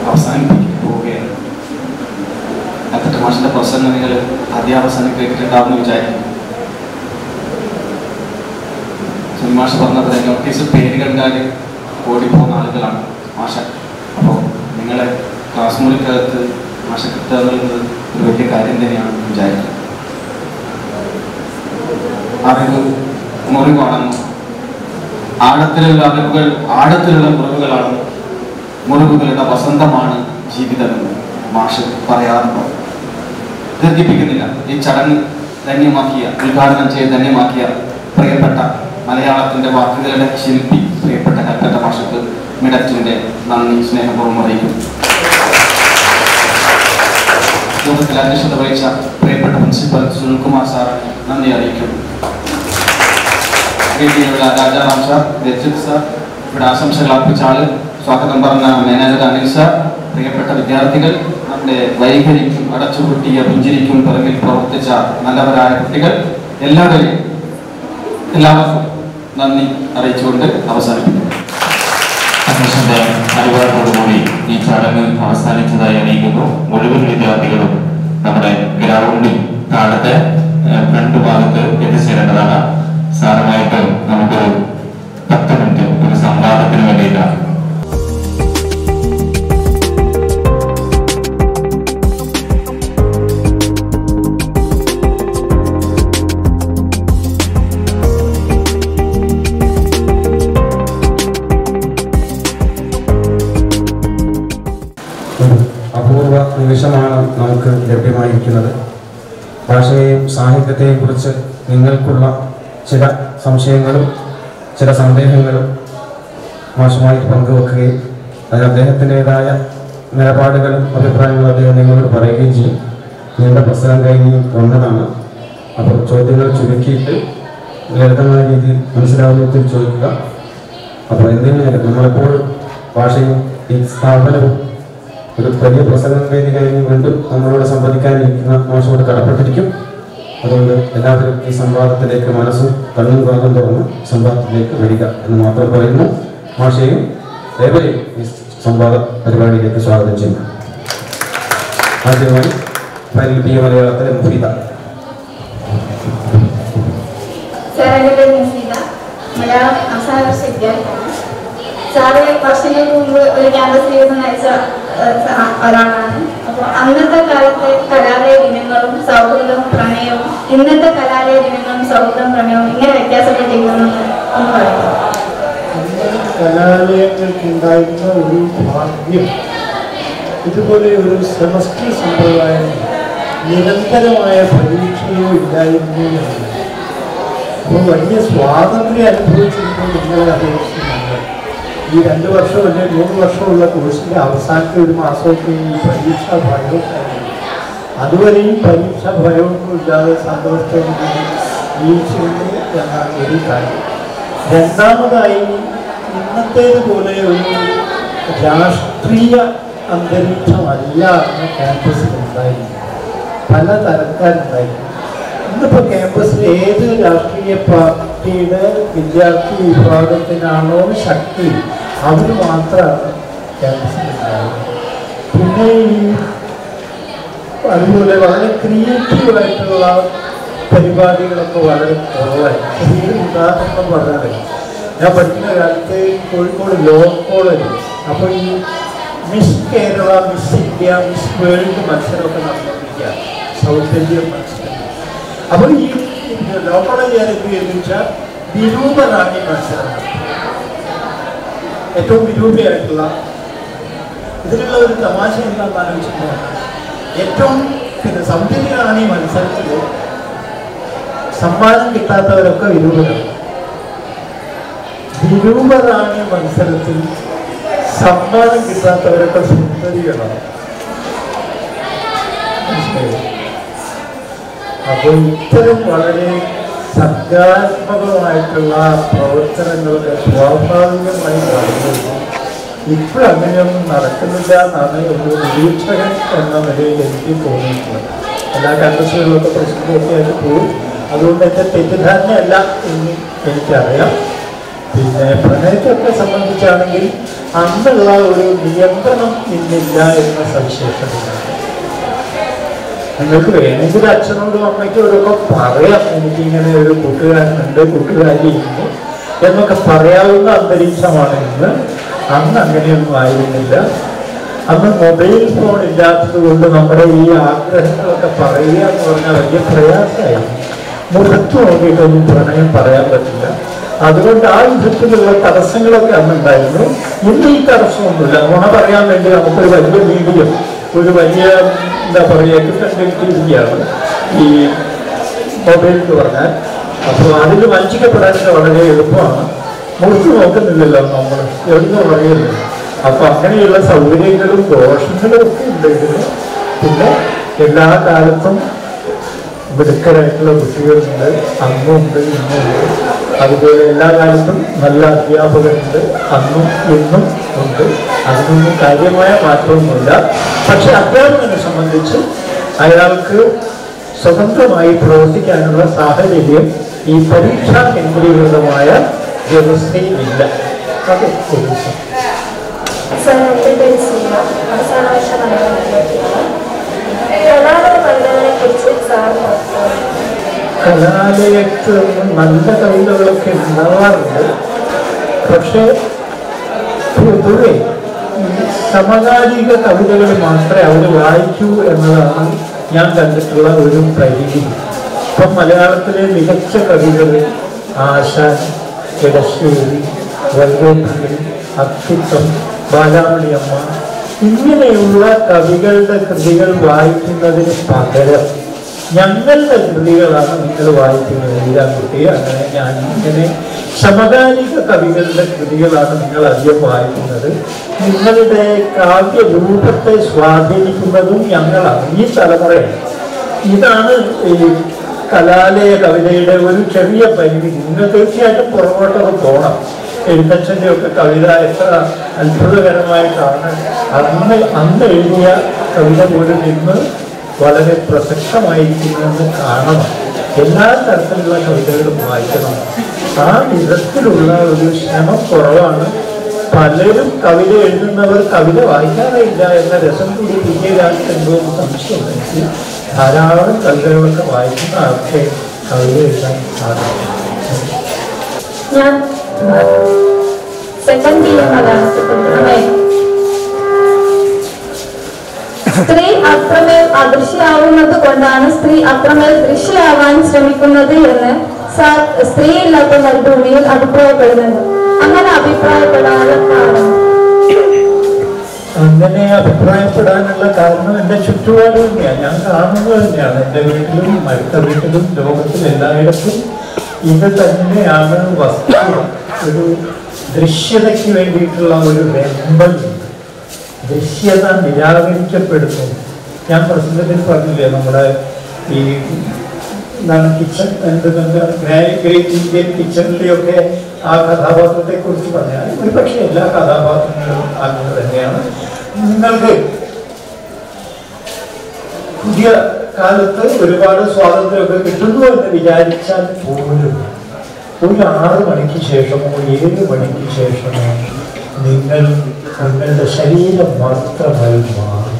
അവസാനിപ്പിക്കാൻ പോവുകയാണ് അത്തട്ട മാഷിന്റെ വിചാരിക്കും പറഞ്ഞത് നോട്ടീസ് പേര് കണ്ടാൽ ഓടിപ്പോകുന്ന ആളുകളാണ് മാഷ നിങ്ങളെ ക്ലാസ് മുറിക്കകത്ത് ഭാഷ കിട്ടുക എന്നുള്ളത് ഒരു വലിയ കാര്യം തന്നെയാണ് വിചാരിക്കുന്നത് അറിവ് മുറിവാണെന്നും ആഴത്തിലുള്ള അറിവുകൾ ആഴത്തിലുള്ള മുറിവുകളാണ്. മുറിവുകളുടെ വസന്തമാണ് ജീവിതമെന്ന് മാഷ് പറയാറുണ്ടോ. ദീർഘിപ്പിക്കുന്നില്ല. ഈ ചടങ്ങ് ധന്യമാക്കിയ ഉദ്ഘാടനം ചെയ്ത് ധന്യമാക്കിയ പ്രിയപ്പെട്ട മലയാളത്തിന്റെ വാക്കുകളുടെ ശില്പി പ്രിയപ്പെട്ട കൽക്കട്ട ഭാഷക്ക് മിഡറ്റിന്റെ നന്ദി സ്നേഹപൂർവം അറിയിക്കും. അധ്യക്ഷത വഹിച്ച പ്രിയപ്പെട്ട പ്രിൻസിപ്പൽ സുനിൽകുമാർ സാറിന് നന്ദി അറിയിക്കും. രാജാറാം സാർ രജിത് സാർ ഇവിടെ ആശംസകൾ അർപ്പിച്ച ആൾ സ്വാഗതം പറഞ്ഞ മാനേജർ അനിൽ സാർ പ്രിയപ്പെട്ട വിദ്യാർത്ഥികൾ നമ്മുടെ വൈഖരിക്കും അടച്ചുപൂട്ടിയ പുഞ്ചിരിക്കും പിറകിൽ പ്രവർത്തിച്ച നല്ലവരായ കുട്ടികൾ എല്ലാവരെയും എല്ലാവർക്കും നന്ദി അറിയിച്ചുകൊണ്ട് അവസാനിപ്പിക്കുന്നു. അനുവാദത്തോടുകൂടി ഈ ചടങ്ങ് അവസാനിച്ചതായി അറിയിക്കുന്നു. മുഴുവൻ വിദ്യാർത്ഥികളും നമ്മുടെ ഗ്രൗണ്ടിൽ താഴത്തെ ഫ്രണ്ട് ഭാഗത്ത് എത്തിച്ചേരേണ്ടതാണ്. സാറുമായിട്ട് നമുക്ക് പത്ത് മിനിറ്റ് ഒരു സംവാദത്തിന് വേണ്ടിയിട്ടാണ്. സാഹിത്യത്തെയും കുറിച്ച് നിങ്ങൾക്കുള്ള ചില സംശയങ്ങളും ചില സന്ദേഹങ്ങളും മാഷുമായി പങ്കുവെക്കുകയും അതിന് അദ്ദേഹത്തിന്റെതായ നിലപാടുകളും അഭിപ്രായങ്ങളും അദ്ദേഹം നിങ്ങളോട് പറയുകയും ചെയ്യും. നിങ്ങളുടെ പ്രസംഗം കഴിഞ്ഞ് വന്നതാണ്. അപ്പോൾ ചോദ്യങ്ങൾ ചുരുക്കിയിട്ട് ലളിതമായ രീതിയിൽ മനസ്സിലാവുന്ന വിധത്തിൽ ചോദിക്കുക. അപ്പോൾ എന്തിനായാലും നമ്മളെപ്പോഴും ഭാഷയും ഈ സ്ഥാപനവും ഒരു വലിയ പ്രസംഗം കഴിഞ്ഞ് കഴിഞ്ഞ് വീണ്ടും നമ്മളോട് സംവദിക്കാനിരിക്കുന്ന മോശമോട് കടപ്പെട്ടിരിക്കും. അതുകൊണ്ട് എല്ലാവരും ഈ സംവാദത്തിലേക്ക് മനസ്സും കണ്ണും ഭാഗം തുറന്ന് സംവാദത്തിലേക്ക് വരിക എന്ന് മാത്രം പറയുന്നു. മാഷയും ഏവരെയും ഈ സംവാദ പരിപാടിയിലേക്ക് സ്വാഗതം ചെയ്യുന്നു. ആദ്യമായി ഫൈനൽ മലയാളത്തിലെ മുഫീദ. മലയാളം അവസാന വർഷ വിദ്യാർത്ഥിയാണ്. സാറ് വർഷങ്ങൾക്ക് മുമ്പ് ഒരു ക്യാമ്പസ് ലീവ് നയിച്ച ഒരാളാണ്. അപ്പോൾ അന്നത്തെ കാലത്തെ കലാലയ ദിനങ്ങളും സൗഹൃദവും പ്രണയവും ഇന്നത്തെ കലാലയ ദിനങ്ങളും സൗഹൃദം പ്രണയവും ഇങ്ങനെ വ്യത്യാസപ്പെട്ടിരിക്കുന്നു എന്ന് പറയുന്നു ഒരു ഭാഗ്യം ഇതുപോലെ ഒരു സെമസ്റ്റർ സമ്പ്രദായം നിരന്തരമായ പരീക്ഷയോ ഇല്ലായിരുന്നു അപ്പോൾ വലിയ സ്വാതന്ത്ര്യം അനുഭവിച്ചിരിക്കുന്നു നിങ്ങളെ അപേക്ഷിക്കുന്നുണ്ട് ഈ രണ്ട് വർഷം അല്ലെങ്കിൽ മൂന്ന് വർഷമുള്ള കോഴ്സിന്റെ അവസാനത്തെ ഒരു മാസമൊക്കെ ഈ പരീക്ഷ ഭയവും അതുവരെയും പരീക്ഷാ ഭയമൊന്നും ഇല്ലാതെ സന്തോഷത്തോടുകൂടി ജീവിച്ചിരുന്നു എന്നാണ് ഒരു കാര്യം. രണ്ടാമതായി ഇന്നത്തേതുപോലെ ഒരു രാഷ്ട്രീയ അന്തരീക്ഷമല്ല അന്ന് ക്യാമ്പസിൽ ഉണ്ടായിരുന്നു പല തരക്കാരുണ്ടായിരുന്നു. ഇന്നിപ്പോൾ ക്യാമ്പസിൽ ഏത് രാഷ്ട്രീയ പാർട്ടിയുടെ വിദ്യാർത്ഥി വിഭാഗത്തിനാണോ ശക്തി അവർ മാത്രമാണ് പിന്നെ ഈ അതുപോലെ വളരെ ക്രിയേറ്റീവായിട്ടുള്ള പരിപാടികളൊക്കെ വളരെ കുറവായി. ഒരു ഉദാഹരണം പറഞ്ഞത് ഞാൻ പഠിക്കുന്ന കാലത്ത് കോഴിക്കോട് ലോ കോളേജ് അപ്പോൾ ഈ miss Kerala miss India miss world മത്സരമൊക്കെ നടന്നുകൊണ്ടിരിക്കുക സൗത്ത് ഇന്ത്യൻ മത്സരം അപ്പോൾ ഈ ലോ കോളേജ് ആരൊക്കെ എന്ന് വെച്ചാൽ വിരൂപനാണി മത്സരം ഏറ്റവും വിരൂപയായിട്ടുള്ള ഇതിലുള്ള ഒരു തമാശ എന്താണെന്ന് ആലോചിക്കുമ്പോൾ ഏറ്റവും പിന്നെ സൗന്ദര്യമാണ് ഈ മത്സരത്തിൽ സമ്മാനം കിട്ടാത്തവരൊക്കെ വിരൂപരാണ്. ഈ മത്സരത്തിൽ സമ്മാനം കിട്ടാത്തവരൊക്കെ സുന്ദരികളാണ്. അപ്പോൾ ഇത്തരം വളരെ സർഗാത്മകമായിട്ടുള്ള പ്രവർത്തനങ്ങളൊക്കെ സ്വാഭാവികമായി നടന്നു. ഇപ്പോഴങ്ങനെയൊന്നും നടക്കുന്നില്ല എന്നാണ് ഒരു നിരീക്ഷകൻ എന്ന നിലയിൽ എനിക്ക് തോന്നിയിട്ടുള്ളത്. എല്ലാ ക്യാമ്പസുകളിലൊക്കെ പ്രശ്നമൊക്കെ ആയിട്ട് പോയി അതുകൊണ്ട് എന്റെ തെറ്റിദ്ധാരണയല്ല എന്ന് എനിക്കറിയാം. പിന്നെ പ്രണയത്തൊക്കെ സംബന്ധിച്ചാണെങ്കിൽ അന്നുള്ള ഒരു നിയന്ത്രണം ഇന്നില്ല എന്ന സവിശേഷതയാണ്. നിങ്ങൾക്ക് വേണമെങ്കിൽ അച്ഛനോടും അമ്മയ്ക്കും അമ്മയ്ക്കോടൊക്കെ പറയാം. എനിക്കിങ്ങനെ ഒരു കൂട്ടുകാരനുണ്ട് കൂട്ടുകാരിയുണ്ട് എന്നൊക്കെ പറയാവുന്ന അന്തരീക്ഷമാണ് ഇന്ന്. അന്ന് അങ്ങനെയൊന്നും ആയിരുന്നില്ല. അന്ന് മൊബൈൽ ഫോൺ ഇല്ലാത്തത് കൊണ്ട് നമ്മുടെ ഈ ആഗ്രഹങ്ങളൊക്കെ പറയുക എന്ന് പറഞ്ഞാൽ വലിയ പ്രയാസമായി. മുഖത്ത് നോക്കിയിട്ടൊന്നും പ്രണയം പറയാൻ പറ്റില്ല. അതുകൊണ്ട് ആ വിധത്തിലുള്ള തടസ്സങ്ങളൊക്കെ അന്നുണ്ടായിരുന്നു. ഇന്ന് ഈ തടസ്സമൊന്നുമില്ല. ഗുണ പറയാൻ വേണ്ടി നമുക്കൊരു വലിയ മീഡിയം ഒരു വലിയ എന്താ പറയുക കിട്ടണ്ടിരിക്കുകയാണ് ഈ മൊബൈൽ എന്ന് പറഞ്ഞാൽ. അപ്പോൾ അതിൽ വഞ്ചിക്കപ്പെടാനൊക്കെ വളരെ എളുപ്പമാണ്. മുറിച്ച് നോക്കുന്നില്ലല്ലോ നമ്മൾ. എവിടുന്ന് പറയുന്നത് അപ്പൊ അങ്ങനെയുള്ള സൗകര്യങ്ങളും ദോഷങ്ങളും ഒക്കെ ഉണ്ടെങ്കിലും പിന്നെ എല്ലാ കാലത്തും മിടുക്കരായിട്ടുള്ള കുട്ടികളുണ്ട്. അങ്ങുണ്ട് ഉണ്ട് ഇന്നും ഉണ്ട്. അതുപോലെ എല്ലാ കാലത്തും നല്ല അധ്യാപകരുണ്ട്. അന്നും ഇന്നും ഉണ്ട്. അതിനൊന്നും കാര്യമായ മാറ്റമൊന്നുമില്ല. പക്ഷെ അധ്യാപകനെ സംബന്ധിച്ച് അയാൾക്ക് സ്വതന്ത്രമായി പ്രവർത്തിക്കാനുള്ള സാഹചര്യം ഈ പരീക്ഷാ കേന്ദ്രീകൃതമായ വ്യവസ്ഥയിലില്ല. അത് അവസാന വർഷ കവിതകളെ കുറിച്ച് സാർ കലാലയത്ത് നല്ല കവിതകളൊക്കെ ഉണ്ടാവാറുണ്ട്. പക്ഷേ പൊതുവെ സമകാലിക കവിതകൾ മാത്രമേ അവർ വായിക്കൂ എന്നതാണ് ഞാൻ കണ്ടിട്ടുള്ള ഒരു പരിധി ഇപ്പം മലയാളത്തിലെ മികച്ച കവികൾ ആശാൻ ഇടശ്ശേരി വൈകോപ്പള്ളി അത്തിത്തം ബാലാമണിയമ്മ ഇങ്ങനെയുള്ള കവികളുടെ കൃതികൾ വായിക്കുന്നതിന് പകരം ഞങ്ങളുടെ കൃതികളാണ് നിങ്ങൾ വായിക്കുന്നത്. ഈരാൻകുട്ടി അങ്ങനെ ഞാൻ ഇങ്ങനെ സമകാലിക കവികളുടെ കൃതികളാണ് നിങ്ങൾ അധികം വായിക്കുന്നത്. നിങ്ങളുടെ കാവ്യ രൂപത്തെ സ്വാധീനിക്കുന്നതും ഞങ്ങളാണ് ഈ തലമുറയാണ്. ഇതാണ് ഈ കലാലയ കവിതയുടെ ഒരു ചെറിയ പരിധി. നിങ്ങൾ തീർച്ചയായിട്ടും പുറകോട്ടൊക്കെ പോകണം. എഴുത്തച്ഛന്റെ ഒക്കെ കവിത എത്ര അത്ഭുതകരമായിട്ടാണ് അന്ന് അന്ന് എഴുതിയ കവിത പോലും ഇന്ന് വളരെ പ്രസക്തമായിരിക്കുന്നതെന്ന് കാണണം. എല്ലാ തരത്തിലുള്ള കവിതകളും വായിക്കണം. ആ വിധത്തിലുള്ള ഒരു ശ്രമം കുറവാണ്. പലരും കവിത എഴുതുന്നവർ കവിത വായിക്കാറില്ല എന്ന രസം കൂടി പുതിയ കാലത്ത് എന്തോ ഒരു സംശയമുണ്ട് എനിക്ക് ധാരാളം കവിതകളൊക്കെ വായിക്കുന്ന ആൾക്ക് കവിത എഴുതാൻ സാധിക്കും. ഞാൻ സ്ത്രീ അത്രമേൽ അദൃശ്യാവുന്നത് കൊണ്ടാണ് സ്ത്രീ അത്രമേൽ ദൃശ്യമാവാൻ ശ്രമിക്കുന്നത് എന്ന് സാർ സ്ത്രീ ഇല്ലാത്ത മരുഭൂമിയിൽ അഭിപ്രായപ്പെടുന്നുണ്ട്. അങ്ങനെ അഭിപ്രായപ്പെടാനുള്ള കാരണം? അങ്ങനെ അഭിപ്രായപ്പെടാനുള്ള കാരണം എന്റെ ചുറ്റുപാട് തന്നെയാണ് ഞാൻ കാണുന്നത് തന്നെയാണ്. എന്റെ വീട്ടിലും അടുത്ത വീട്ടിലും ലോകത്തിൽ എല്ലായിടത്തും ഇത് തന്നെയാണ് വസ്തു. ഒരു ദൃശ്യതയ്ക്ക് വേണ്ടിയിട്ടുള്ള ഒരു വെമ്പൽ. ദൃശ്യത നിരാകരിക്കപ്പെടുന്നു. ഞാൻ പ്രസംഗത്തിൽ പറഞ്ഞില്ലേ നമ്മുടെ ഈ എന്താണ് കിച്ചൺ എന്തെന്ന് ഗ്രേറ്റ് ഇന്ത്യൻ കിച്ചണിലെയൊക്കെ ആ കഥാപാത്രത്തെ കുറിച്ച് പറഞ്ഞാൽ ഒരു പക്ഷേ എല്ലാ കഥാപാത്രങ്ങളും അങ്ങനെ തന്നെയാണ്. നിങ്ങൾക്ക് പുതിയ കാലത്ത് ഒരുപാട് സ്വാതന്ത്ര്യമൊക്കെ കിട്ടുന്നു എന്ന് വിചാരിച്ചാൽ പോലും ഒരു ആറ് മണിക്ക് ശേഷമോ ഏഴ് മണിക്ക് ശേഷമോ നിങ്ങൾ നിങ്ങളുടെ ശരീരം മാത്രമായി മാറും.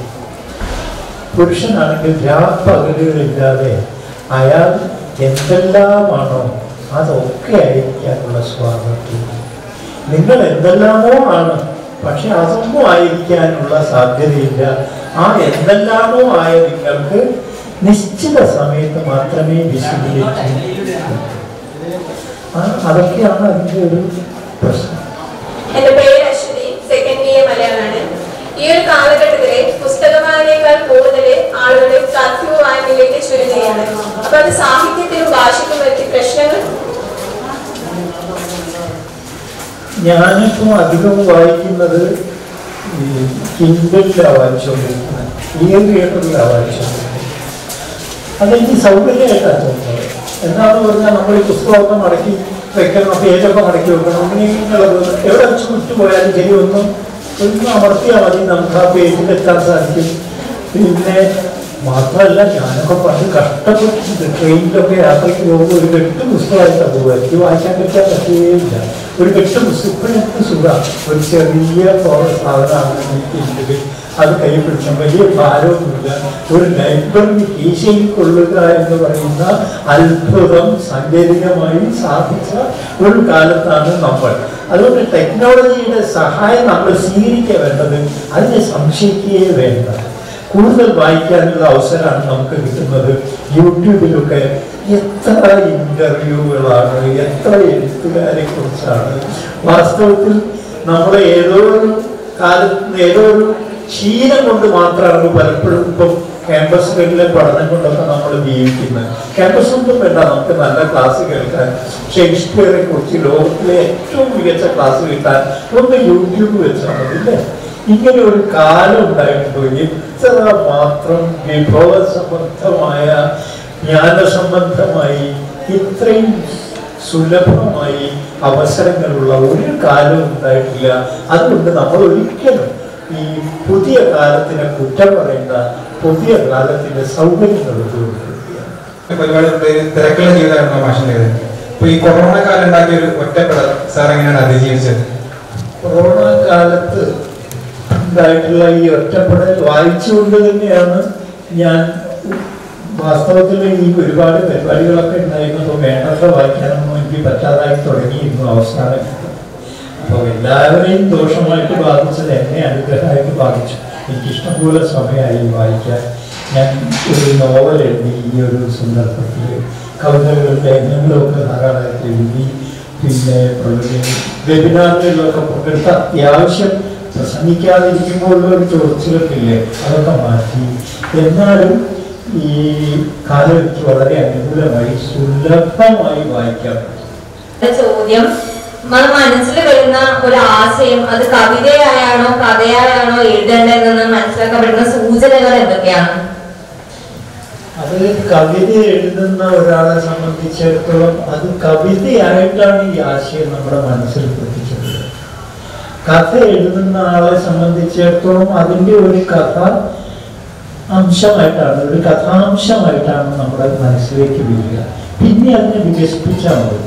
പുരുഷനാണെങ്കിൽ രാപ്പകലുകളില്ലാതെ അയാൾ എന്തെല്ലാമാണോ അതൊക്കെ ആയിരിക്കാനുള്ള സ്വാതന്ത്ര്യം. നിങ്ങൾ എന്തെല്ലാമോ ആണ് പക്ഷെ അതൊന്നും ആയിരിക്കാനുള്ള സാധ്യതയില്ല. ആ എന്തെല്ലാമോ ആയ നിങ്ങൾക്ക് നിശ്ചിത സമയത്ത് മാത്രമേ വിശദീകരിക്കൂ അതൊക്കെയാണ് അതിന്റെ ഒരു പ്രശ്നം എന്റെ പേര് അശ്വതി സെക്കൻഡ് ബി എ മലയാളാണ് ഈ ഒരു കാലഘട്ടത്തിലെ പുസ്തക വായനയേക്കാൾ കൂടുതൽ ആളുകൾ കർഫ്യൂ വായനയിലേക്ക് ചുരുങ്ങുകയാണ്. അപ്പൊ അത് സാഹിത്യത്തിനും ഭാഷയ്ക്കും പറ്റി പ്രശ്നങ്ങൾ? ഞാനിപ്പോൾ അധികം വായിക്കുന്നത് ഈ കിൻഡലിലാണ് വായിച്ചുകൊണ്ടിരിക്കുന്നത് ഈ തിയേറ്ററിലാണ് വായിച്ചുകൊണ്ടിരിക്കുന്നത് അതെനിക്ക് സൗകര്യമായിട്ടാണ് തോന്നുന്നത്. എന്താണെന്ന് പറഞ്ഞാൽ നമ്മൾ ഈ പുസ്തകമൊക്കെ മടക്കി വെക്കണം പേജൊക്കെ മടക്കി വെക്കണം അങ്ങനെയുള്ളത് എവിടെ വെച്ച് വിട്ടുപോയാലും ശരി ഒന്നും ഒന്ന് അമർത്തിയാൽ മതി നമുക്ക് ആ പേജിൽ എത്താൻ സാധിക്കും. പിന്നെ മാത്രമല്ല ഞാനൊക്കെ പണ്ട് കഷ്ടപ്പെട്ടിട്ടുണ്ട് ട്രെയിനിലൊക്കെ യാത്രയ്ക്ക് പോകുമ്പോൾ ഒരു കെട്ട് പുസ്തകമായിട്ടാണ് പോകുക. എനിക്ക് വായിക്കാൻ പറ്റാൻ പറ്റുകയില്ല ഒരു കെട്ട് പുസ്തകം ഇപ്പോഴും എനിക്ക് സുഖമാണ് ഒരു ചെറിയ സാധനമാണ് എനിക്ക് അത് കൈ വലിയ ഭാരവുമില്ല ഒരു ലൈബ്രറി കീശയിൽ കൊള്ളുക എന്ന് പറയുന്ന അത്ഭുതം സാങ്കേതികമായി സാധിച്ച ഒരു കാലത്താണ് നമ്മൾ. അതുകൊണ്ട് ടെക്നോളജിയുടെ സഹായം നമ്മൾ സ്വീകരിക്കുക വേണ്ടത് അതിനെ സംശയിക്കുകയേ വേണ്ട. കൂടുതൽ വായിക്കാനുള്ള അവസരമാണ് നമുക്ക് കിട്ടുന്നത്. യൂട്യൂബിലൊക്കെ എത്ര ഇന്റർവ്യൂകളാണ് എത്ര എഴുത്തുകാരെ കുറിച്ചാണ് വാസ്തവത്തിൽ നമ്മൾ ഏതോ ഒരു കാലത്ത് ഏതോ ഒരു ശീലം കൊണ്ട് മാത്രമാണ് പലപ്പോഴും ഇപ്പം ക്യാമ്പസുകളിലെ പഠനം കൊണ്ടൊക്കെ നമ്മൾ ജീവിക്കുന്നത് ക്യാമ്പസ് ഒന്നും വേണ്ട നമുക്ക് നല്ല ക്ലാസ് കേൾക്കാൻ. ഷേക്സ്പിയറെ കുറിച്ച് ലോകത്തിലെ ഏറ്റവും മികച്ച ക്ലാസ് കിട്ടാൻ ഒന്ന് യൂട്യൂബ് വെച്ചാൽ മതി അല്ലേ ഇങ്ങനെ ഒരു കാലം ഉണ്ടായിട്ടുണ്ടെങ്കിൽ ഇത്ര മാത്രം വിഭവ സംബന്ധമായ ജ്ഞാന സംബന്ധമായി ഇത്രയും സുലഭമായി അവസരങ്ങളുള്ള ഒരു കാലം ഉണ്ടായിട്ടില്ല. അതുകൊണ്ട് നമ്മൾ ഒരിക്കലും ഈ പുതിയ കാലത്തിനെ കുറ്റം പറയേണ്ട പുതിയ കാലത്തിന്റെ സൗകര്യങ്ങൾ തിരക്കുള്ള ജീവിതമായിരുന്നു ഈ കൊറോണ കാലം ഉണ്ടാക്കിയ ഒരു ഒറ്റപ്പെടൽ സാർ എങ്ങനെയാണ് അതിജീവിച്ചത്? കൊറോണ കാലത്ത് ഉണ്ടായിട്ടുള്ള ഈ ഒറ്റപ്പെടൽ വായിച്ചുകൊണ്ട് തന്നെയാണ് ഞാൻ വാസ്തവത്തിൽ ഈ ഒരുപാട് പരിപാടികളൊക്കെ ഉണ്ടായിരുന്നപ്പോൾ വേണ്ടത്ര വായിക്കാനൊന്നും എനിക്ക് പറ്റാതായി തുടങ്ങിയിരുന്നു അവസാനം. അപ്പോൾ എല്ലാവരെയും ദോഷമായിട്ട് ബാധിച്ചത് എന്നെ അനുഗ്രഹമായിട്ട് ബാധിച്ചു. എനിക്ക് ഇഷ്ടംപോലെ സമയമായി വായിക്കാൻ. ഞാൻ ഒരു നോവൽ എഴുതി ഈ ഒരു സന്ദർഭത്തിൽ കവിതകളും ലേഖനങ്ങളൊക്കെ ധാരാളമായിട്ട് എഴുതി പിന്നെ വെബിനാറുകളിലൊക്കെ പങ്കെടുത്ത അത്യാവശ്യം പ്രസംഗിക്കാതിരിക്കുമ്പോഴുള്ള ഒരു ചൊറിച്ചിലൊക്കെ ഇല്ലേ അതൊക്കെ മാറ്റി. എന്നാലും ഈ കാലം എനിക്ക് വളരെ അനുകൂലമായി സുലഭമായി വായിക്കാൻ പറ്റും. ചോദ്യം മനസ്സിൽ വരുന്ന ഒരു ആശയം അത് കവിതയായാണോ കഥയായാണോ എഴുതേണ്ടതെന്ന് മനസ്സിലാക്കാൻ പറ്റുന്ന സൂചനകൾ എന്തൊക്കെയാണ്? അത് കവിത എഴുതുന്ന ഒരാളെ സംബന്ധിച്ചിടത്തോളം അത് കവിതയായിട്ടാണ് ഈ ആശയം നമ്മുടെ മനസ്സിൽ പ്രതിച്ചത് കഥ എഴുതുന്ന ആളെ സംബന്ധിച്ചിടത്തോളം അതിന്റെ ഒരു കഥ അംശമായിട്ടാണ് ഒരു കഥാംശമായിട്ടാണ് നമ്മുടെ മനസ്സിലേക്ക് വരിക. പിന്നെ അതിനെ വികസിപ്പിച്ചാൽ മതി.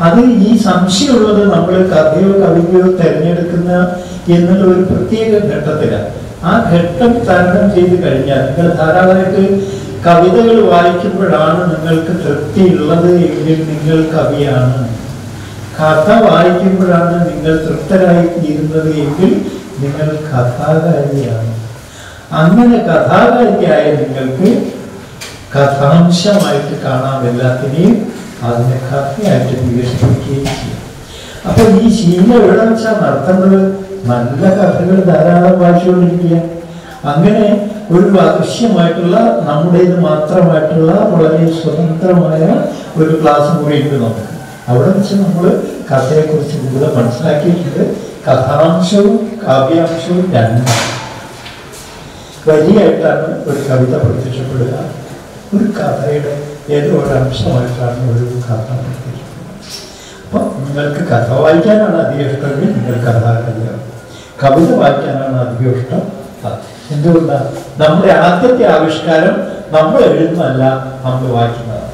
അത് ഈ സംശയമുള്ളത് നമ്മൾ കഥയോ കവിതയോ തിരഞ്ഞെടുക്കുന്ന എന്നുള്ള ഒരു പ്രത്യേക ഘട്ടത്തിലാണ് ആ ഘട്ടം തരണം ചെയ്ത് കഴിഞ്ഞാൽ നിങ്ങൾ ധാരാളമായിട്ട് കവിതകൾ വായിക്കുമ്പോഴാണ് നിങ്ങൾക്ക് തൃപ്തിയുള്ളത് എങ്കിൽ നിങ്ങൾ കവിയാണ്. കഥ വായിക്കുമ്പോഴാണ് നിങ്ങൾ തൃപ്തരായി തീരുന്നത് എങ്കിൽ നിങ്ങൾ കഥാകാരിയാണ്. അങ്ങനെ കഥാകാരിയായ നിങ്ങൾക്ക് കഥാംശമായിട്ട് കാണാം എല്ലാത്തിനെയും. അതിനെ കഥയായിട്ട് വികസിപ്പിക്കുകയും ചെയ്യും അപ്പൊ ഈ ശീലം എവിടെ വെച്ചാൽ നടത്തേണ്ടത് നല്ല കഥകൾ ധാരാളം വായിച്ചുകൊണ്ടിരിക്കുക അങ്ങനെ ഒരു അദൃശ്യമായിട്ടുള്ള നമ്മുടേത് മാത്രമായിട്ടുള്ള വളരെ സ്വതന്ത്രമായ ഒരു ക്ലാസ് ഉണ്ട് നമുക്ക് അവിടെ വെച്ച് നമ്മൾ കഥയെക്കുറിച്ച് കൂടുതൽ മനസ്സിലാക്കിയിട്ടുണ്ട്. കഥാംശവും കാവ്യാംശവും രണ്ടാണ് വരിയായിട്ടാണ് ഒരു കവിത പ്രത്യക്ഷപ്പെടുക. ഒരു കഥയുടെ ഏതോ ഒരു അംശമായിട്ടാണ് ഒരു കഥ അപ്പം നിങ്ങൾക്ക് കഥ വായിക്കാനാണ് അധികം ഇഷ്ടമെങ്കിൽ നിങ്ങൾ കഥ കവിത വായിക്കാനാണ് അധികം ഇഷ്ടം. എന്തുകൊണ്ടാണ്? നമ്മുടെ ആദ്യത്തെ ആവിഷ്കാരം നമ്മൾ എഴുതുന്നതല്ല നമ്മൾ വായിക്കുന്നതാണ്.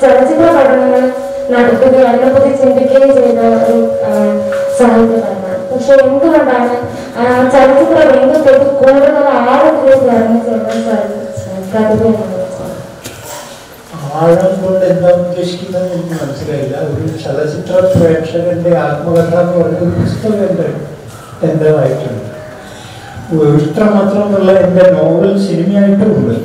ചലച്ചിത്ര പഠനങ്ങൾ നടത്തുകയും അതിനെപ്പറ്റി ചിന്തിക്കുകയും ചെയ്ത ഒരു സാഹിത്യപരമാണ് പക്ഷെ എന്തുകൊണ്ടാണ് ആ, ചലച്ചിത്ര കൂടുതൽ ആഴത്തിലേക്ക് ഇറങ്ങി ചെല്ലാൻ ആഴം കൊണ്ട് എന്താ ഉദ്ദേശിക്കുന്നത് എനിക്ക് മനസ്സിലായില്ല. ഒരു ചലച്ചിത്ര പ്രേക്ഷകന്റെ ആത്മകഥ എന്ന് പറഞ്ഞ ഒരു പുസ്തകം എന്റെ വായിട്ടുണ്ട് ഇത്രമാത്രമുള്ള എന്റെ നോവൽ സിനിമയായിട്ടും ഉണ്ട്.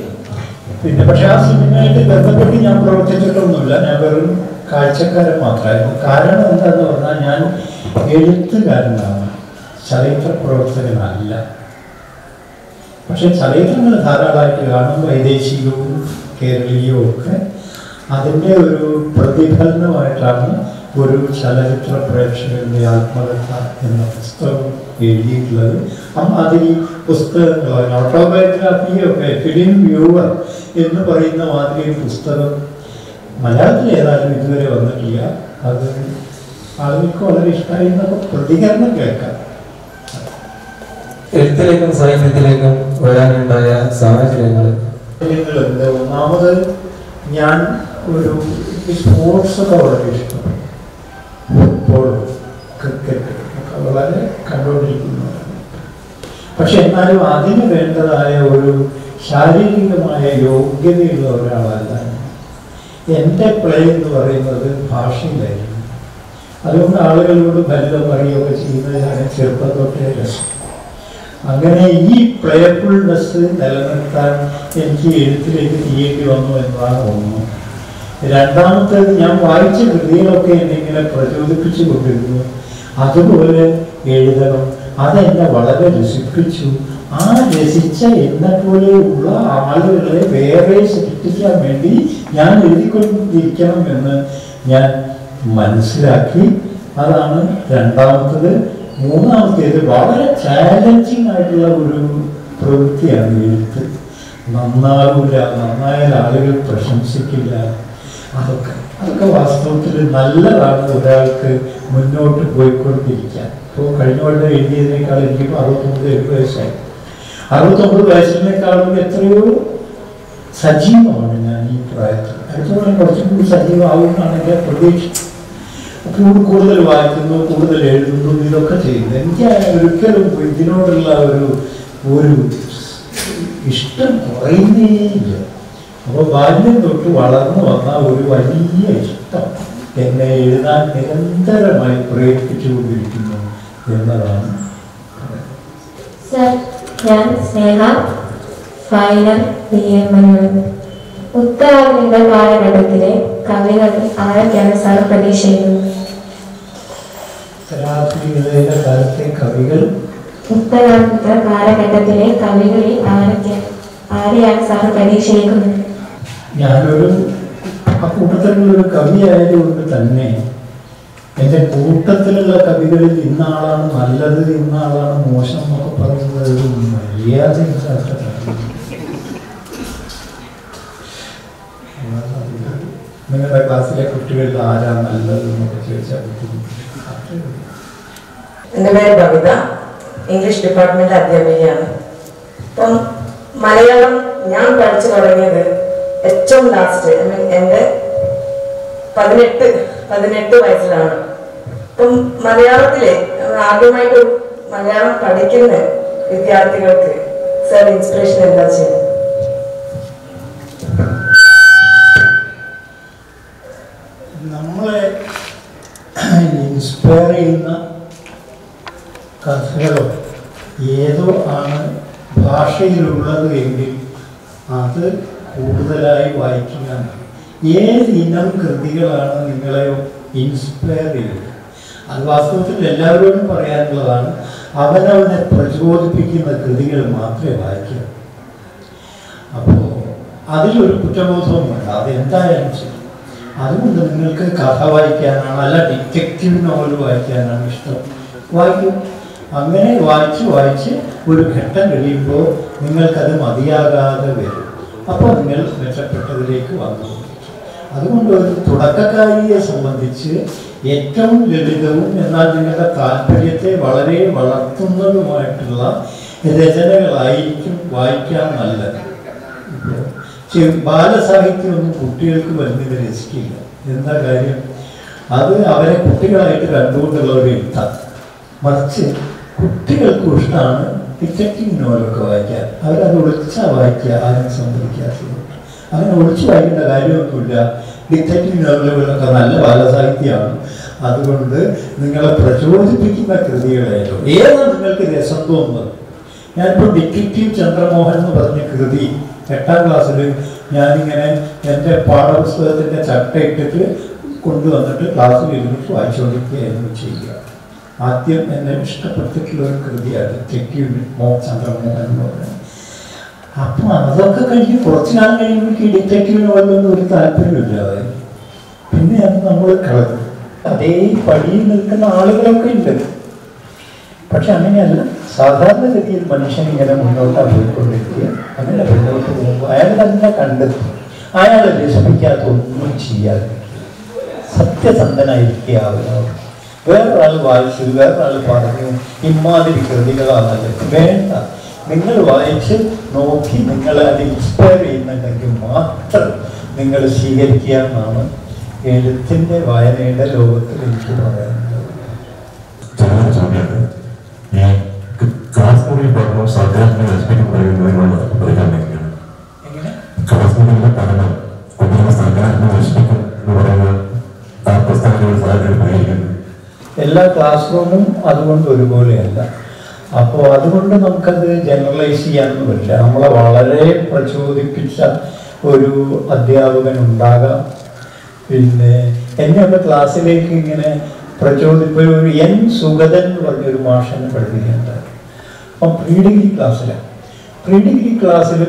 പിന്നെ പക്ഷെ ആ സിനിമയായിട്ട് ബന്ധപ്പെട്ട് ഞാൻ പ്രവർത്തിച്ചിട്ടൊന്നുമില്ല. ഞാൻ വെറും കാഴ്ചക്കാരൻ മാത്രമായിരുന്നു. കാരണം എന്താന്ന് പറഞ്ഞാൽ ഞാൻ എഴുത്തുകാരനാണ്. ചലച്ചിത്ര പ്രവർത്തകനല്ല പക്ഷെ ചലച്ചിത്രങ്ങൾ ധാരാളമായിട്ട് കാണും വൈദേശികവും കേരളീയവും ഒക്കെ അതിന്റെ ഒരു പ്രതിഫലനമായിട്ടാണ് ഒരു ചലച്ചിത്ര പ്രേക്ഷകന്റെ ആത്മകഥ എന്ന പുസ്തകം എഴുതിയിട്ടുള്ളത്. അപ്പം അതിൽ പുസ്തകങ്ങൾ ഓട്ടോബയോഗ്രാഫിയൊക്കെ ഫിലിം വ്യൂവർ എന്ന് പറയുന്ന മാതിരി പുസ്തകം മലയാളത്തിൽ ഏതായാലും ഇതുവരെ വന്നിട്ടില്ല. അത് ആളുകൾക്ക് വളരെ ഇഷ്ടമായി എന്നൊക്കെ പ്രതികരണം കേൾക്കാം. എഴുത്തിലേക്കും സാഹിത്യത്തിലേക്കും വരാനുണ്ടായ സാഹചര്യങ്ങൾ. ഒന്നാമത് ഞാൻ ഒരു സ്പോർട്സ് ഒക്കെ വളരെ ഇഷ്ടമാണ് ഫുട്ബോൾ ക്രിക്കറ്റ് ഒക്കെ വളരെ കണ്ടുകൊണ്ടിരിക്കുന്നതാണ് പക്ഷെ എന്നാലും അതിന് വേണ്ടതായ ഒരു ശാരീരികമായ യോഗ്യതയുള്ള ഒരാളല്ല. എന്റെ പ്ലേ എന്ന് പറയുന്നത് ഭാഷയിലായിരുന്നു അതുകൊണ്ട് ആളുകളോട് ബലം പറയുകയൊക്കെ ചെയ്യുന്നത് ഞാൻ ചെറുപ്പം രസം. അങ്ങനെ ഈ പ്ലേഫുൾനെസ് നിലനിർത്താൻ എനിക്ക് എഴുത്തിലേക്ക് തീയേണ്ടി വന്നു എന്നതാണ് തോന്നുന്നു രണ്ടാമത്തേത് ഞാൻ വായിച്ച കൃതികളൊക്കെ എന്നെ ഇങ്ങനെ പ്രചോദിപ്പിച്ചു കൊണ്ടിരുന്നു. അതുപോലെ എഴുതണം അതെന്നെ വളരെ രസിപ്പിച്ചു. ആ രസിച്ച എന്നെ പോലെയുള്ള ആളുകളെ വേറെ സൃഷ്ടിക്കാൻ വേണ്ടി ഞാൻ എഴുതിക്കൊണ്ടിരിക്കണം എന്ന് ഞാൻ മനസ്സിലാക്കി. അതാണ് രണ്ടാമത്തത്. മൂന്നാമത്തേത് വളരെ ചാലഞ്ചിങ് ആയിട്ടുള്ള ഒരു പ്രവൃത്തിയാണ് എഴുത്ത് നന്നാവില്ല നന്നായാൽ ആളുകൾ പ്രശംസിക്കില്ല. അതൊക്കെ അതൊക്കെ വാസ്തവത്തിൽ നല്ലതാണ് ഒരാൾക്ക് മുന്നോട്ട് പോയിക്കൊണ്ടിരിക്കാൻ. ഇപ്പോൾ കഴിഞ്ഞ കൊല്ലം എഴുതിയതിനേക്കാൾ എനിക്കിപ്പോൾ അറുപത്തൊമ്പത് എഴുപത് വയസ്സായി. അറുപത്തൊമ്പത് വയസ്സിനേക്കാളും എത്രയോ സജീവമാണ് ഞാൻ ഈ പ്രായത്തിൽ. അടുത്ത കുറച്ചും കൂടി സജീവമാകുമെന്നാണ് എന്റെ പ്രതീക്ഷ. അപ്പോൾ കൂടുതൽ വായിക്കുന്നു കൂടുതൽ എഴുതുന്നു ഇതൊക്കെ ചെയ്യുന്നു. എനിക്ക് ഒരിക്കലും ഇതിനോടുള്ള ഒരു ഒരു ഇഷ്ടം കുറയുന്നേയില്ല അപ്പോൾ ബാല്യം തൊട്ട് വളർന്നു വന്ന ഒരു വലിയ ഇഷ്ടം എന്നെ എഴുതാൻ നിരന്തരമായി പ്രേരിപ്പിച്ചുകൊണ്ടിരിക്കുന്നു എന്നതാണ്. ഞാൻ സ്നേഹ ഫൈനൽ ഉത്തരാധുനിക കാലഘട്ടത്തിലെ കവികൾ ആരൊക്കെയാണ് സാർ പ്രതീക്ഷിക്കുന്നത് ഉത്തരാധുനികതയുടെ കാലത്തെ കവികൾ. ഉത്തരാധുനിക കാലഘട്ടത്തിലെ കവികളിൽ ആരൊക്കെ ആരെയാണ് സാർ പ്രതീക്ഷിക്കുന്നത്? ഞാനൊരു ആ കൂട്ടത്തിലുള്ളൊരു കവിയായതുകൊണ്ട് തന്നെ എന്റെ കൂട്ടത്തിലുള്ള കവികളിൽ ഇന്നാളാണ് നല്ലത് ഇന്നാളാണ് മോശം എന്നൊക്കെ പറയുന്നത് ഒരു മര്യാദയില്ലാത്ത കാര്യമാണ്. നിങ്ങളുടെ ക്ലാസ്സിലെ കുട്ടികളിൽ ആരാ നല്ലത് എന്നൊക്കെ ചോദിച്ചാൽ. എന്റെ പേര് ബബിത. English department അധ്യാപികയാണ്. അപ്പം മലയാളം ഞാൻ പഠിച്ചു തുടങ്ങിയത് ഏറ്റവും ലാസ്റ്റ് ഐ മീൻ എന്റെ പതിനെട്ട് പതിനെട്ട് വയസ്സിലാണ്. അപ്പം മലയാളത്തിലെ ആദ്യമായിട്ട് മലയാളം പഠിക്കുന്ന വിദ്യാർത്ഥികൾക്ക് സർ ഇൻസ്പിറേഷൻ എന്താ ചെയ്യുന്നത് ഇൻസ്പയർ ചെയ്യുന്ന കഥകളോ ഏതോ ആണ് ഭാഷയിലുള്ളത് എങ്കിൽ അത് കൂടുതലായി വായിക്കുന്നതാണ് ഏത് ഇനം കൃതികളാണ് നിങ്ങളെ ഇൻസ്പയർ ചെയ്യുന്നത്? അത് വാസ്തവത്തിൽ എല്ലാവരോടും പറയാനുള്ളതാണ് അവനവനെ പ്രചോദിപ്പിക്കുന്ന കൃതികൾ മാത്രമേ വായിക്കൂ അപ്പോൾ അതിലൊരു കുറ്റബോധവും വേണ്ട അതെന്തായാലും ശരി. അതുകൊണ്ട് നിങ്ങൾക്ക് കഥ വായിക്കാനാണ് അല്ല ഡിറ്റക്റ്റീവ് നോവൽ വായിക്കാനാണ് ഇഷ്ടം. വായിക്കും. അങ്ങനെ വായിച്ച് വായിച്ച് ഒരു ഘട്ടം കഴിയുമ്പോൾ നിങ്ങൾക്കത് മതിയാകാതെ വരും. അപ്പോൾ നിങ്ങൾ മെച്ചപ്പെട്ടതിലേക്ക് വന്നു. അതുകൊണ്ട് ഒരു തുടക്കക്കാരിയെ സംബന്ധിച്ച് ഏറ്റവും ലളിതവും എന്നാൽ നിങ്ങളുടെ താല്പര്യത്തെ വളരെ വളർത്തുന്നതുമായിട്ടുള്ള രചനകളായിരിക്കും വായിക്കാൻ നല്ലത്. ഇപ്പോൾ ചെ- ബാലസാഹിത്യമൊന്നും കുട്ടികൾക്ക് വരുന്നത് രസിക്കില്ല എന്താ കാര്യം? അത് അവരെ കുട്ടികളായിട്ട് കണ്ടുകൊണ്ടുള്ള ഒരു എഴുത്താണ് മറിച്ച് കുട്ടികൾക്കും ഇഷ്ടമാണ് ഡിറ്റക്റ്റീവ് നോവലൊക്കെ വായിക്കാൻ. അവരത് ഒളിച്ചാ വായിക്കുക ആരും സംഭവിക്കാത്തത്. അങ്ങനെ ഒളിച്ചു വായിക്കേണ്ട കാര്യമൊന്നുമില്ല. ഡിറ്റക്റ്റീവ് നോവലുകളൊക്കെ നല്ല ബാലസാഹിത്യമാണ്. അതുകൊണ്ട് നിങ്ങളെ പ്രചോദിപ്പിക്കുന്ന കൃതികളായാലും ഏതാണ് നിങ്ങൾക്ക് രസം തോന്നുന്നത്? ഞാനിപ്പോൾ ഡിറ്റക്റ്റീവ് ചന്ദ്രമോഹൻ എന്ന് പറഞ്ഞ കൃതി എട്ടാം ക്ലാസ്സിൽ ഞാനിങ്ങനെ എന്റെ പാഠപുസ്തകത്തിന്റെ ചട്ട ഇട്ടിട്ട് കൊണ്ടുവന്നിട്ട് ക്ലാസ്സിൽ ഇരുന്നിട്ട് വായിച്ചുകൊണ്ടിരിക്കുകയായിരുന്നു ചെയ്യുക. ആദ്യം എന്നെ ഇഷ്ടപ്പെട്ടിട്ടുള്ള ഒരു കൃതിയാണ് തെക്കിയുണ്ട് ചന്ദ്രമോഹൻ എന്ന് പറയുന്നത്. അപ്പൊ അതൊക്കെ കഴിഞ്ഞ് കുറച്ചു കാലം കഴിയുമ്പോഴേക്കും ഈ ഒരു താല്പര്യമില്ലാതെ പിന്നെ അത് നമ്മൾ കളഞ്ഞു. അതേ പടിയിൽ നിൽക്കുന്ന ആളുകളൊക്കെ ഉണ്ട്. പക്ഷെ അങ്ങനെയല്ല. സാധാരണഗതിയിൽ മനുഷ്യൻ ഇങ്ങനെ മുന്നോട്ടാണ് പോയിക്കൊണ്ടിരിക്കുക അങ്ങനെ മുന്നോട്ട് പോകുമ്പോൾ അയാൾ തന്നെ കണ്ടെത്തും. അയാളെ വിഷമിക്കാത്ത ഒന്നും ചെയ്യാതെ. സത്യസന്ധനായിരിക്കുക അവനോട് വേറൊരാൾ വായിച്ചു വേറൊരാൾ പറഞ്ഞു ഇമാതിരി കൃതികളാണത് വേണ്ട. നിങ്ങൾ വായിച്ച് നോക്കി നിങ്ങളെ അത് ഇൻസ്പയർ ചെയ്യുന്നുണ്ടെങ്കിൽ മാത്രം നിങ്ങൾ സ്വീകരിക്കുക എന്നാണ് എഴുത്തിന്റെ വായനയുടെ ലോകത്തിൽ എനിക്ക് പറയാനുള്ളത്. ചെറിയൊരു ചോദ്യമാണ് പഠനം ക്ലാസ് മുറിയിൽ പഠനം സർക്കാരിനെ നശിപ്പിക്കപ്പെടുന്നതിനുള്ള കാശ്മീരിലെ പഠനം കുട്ടികളെ സർക്കാരിനെ നശിപ്പിക്കും എന്ന് പറയുന്നത് ആ സാറിന് എല്ലാ ക്ലാസ് റൂമും അതുകൊണ്ട് ഒരുപോലെയല്ല. അപ്പോൾ അതുകൊണ്ട് നമുക്കത് ജനറലൈസ് ചെയ്യാനൊന്നും പറ്റില്ല നമ്മളെ വളരെ പ്രചോദിപ്പിച്ച ഒരു അധ്യാപകൻ ഉണ്ടാകാം. പിന്നെ എന്നെയൊക്കെ ക്ലാസ്സിലേക്ക് ഇങ്ങനെ പ്രചോദിപ്പ ഒരു എൻ സുഗതൻ എന്ന് പറഞ്ഞൊരു മാഷനെ പഠിപ്പിക്കുന്നുണ്ടായിരുന്നു അപ്പം പ്രീ ഡിഗ്രി ക്ലാസ്സിൽ പ്രീ ഡിഗ്രി ക്ലാസ്സിൽ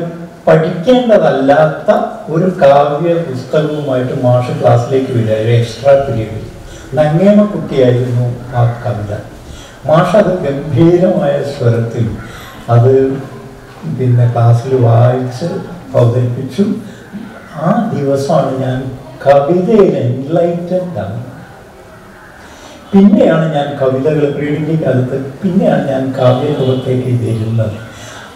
പഠിക്കേണ്ടതല്ലാത്ത ഒരു കാവ്യ പുസ്തകവുമായിട്ട് മാഷ് ക്ലാസ്സിലേക്ക് വരിക ഒരു എക്സ്ട്രാ പീരീഡ് നങ്ങേമ കുട്ടിയായിരുന്നു ആ കവിത. മാഷ് അത് ഗംഭീരമായ സ്വരത്തിൽ അത് പിന്നെ ക്ലാസ്സിൽ വായിച്ച് അവതരിപ്പിച്ചു. ആ ദിവസമാണ് ഞാൻ കവിതയിൽ എൻലൈറ്റഡ് ആണ്. പിന്നെയാണ് ഞാൻ കവിതകൾ പ്രീഡിന്റെ കാലത്ത് പിന്നെയാണ് ഞാൻ കാവ്യലോകത്തേക്ക് വരുന്നത്.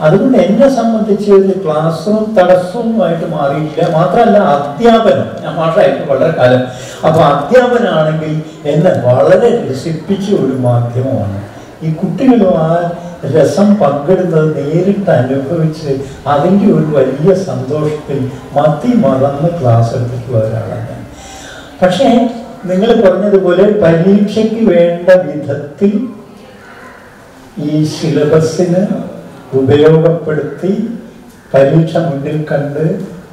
അതുകൊണ്ട് എന്നെ സംബന്ധിച്ച് ഒരു ക്ലാസ് റൂം തടസ്സവുമായിട്ട് മാറിയില്ല മാത്രമല്ല അധ്യാപനം. ഞാൻ മാഷായിട്ട് വളരെ കാലം. അപ്പോൾ അധ്യാപനമാണെങ്കിൽ എന്നെ വളരെ രസിപ്പിച്ച ഒരു മാധ്യമമാണ്. ഈ കുട്ടികളും ആ രസം പങ്കിടുന്നത് നേരിട്ട് അനുഭവിച്ച് അതിന്റെ ഒരു വലിയ സന്തോഷത്തിൽ മതി മറന്ന് ക്ലാസ് എടുത്തിട്ടുള്ള ഒരാളാണ് ഞാൻ. പക്ഷേ നിങ്ങൾ പറഞ്ഞതുപോലെ പരീക്ഷയ്ക്ക് വേണ്ട വിധത്തിൽ ഈ സിലബസിന് ഉപയോഗപ്പെടുത്തി പരീക്ഷ മുന്നിൽ കണ്ട്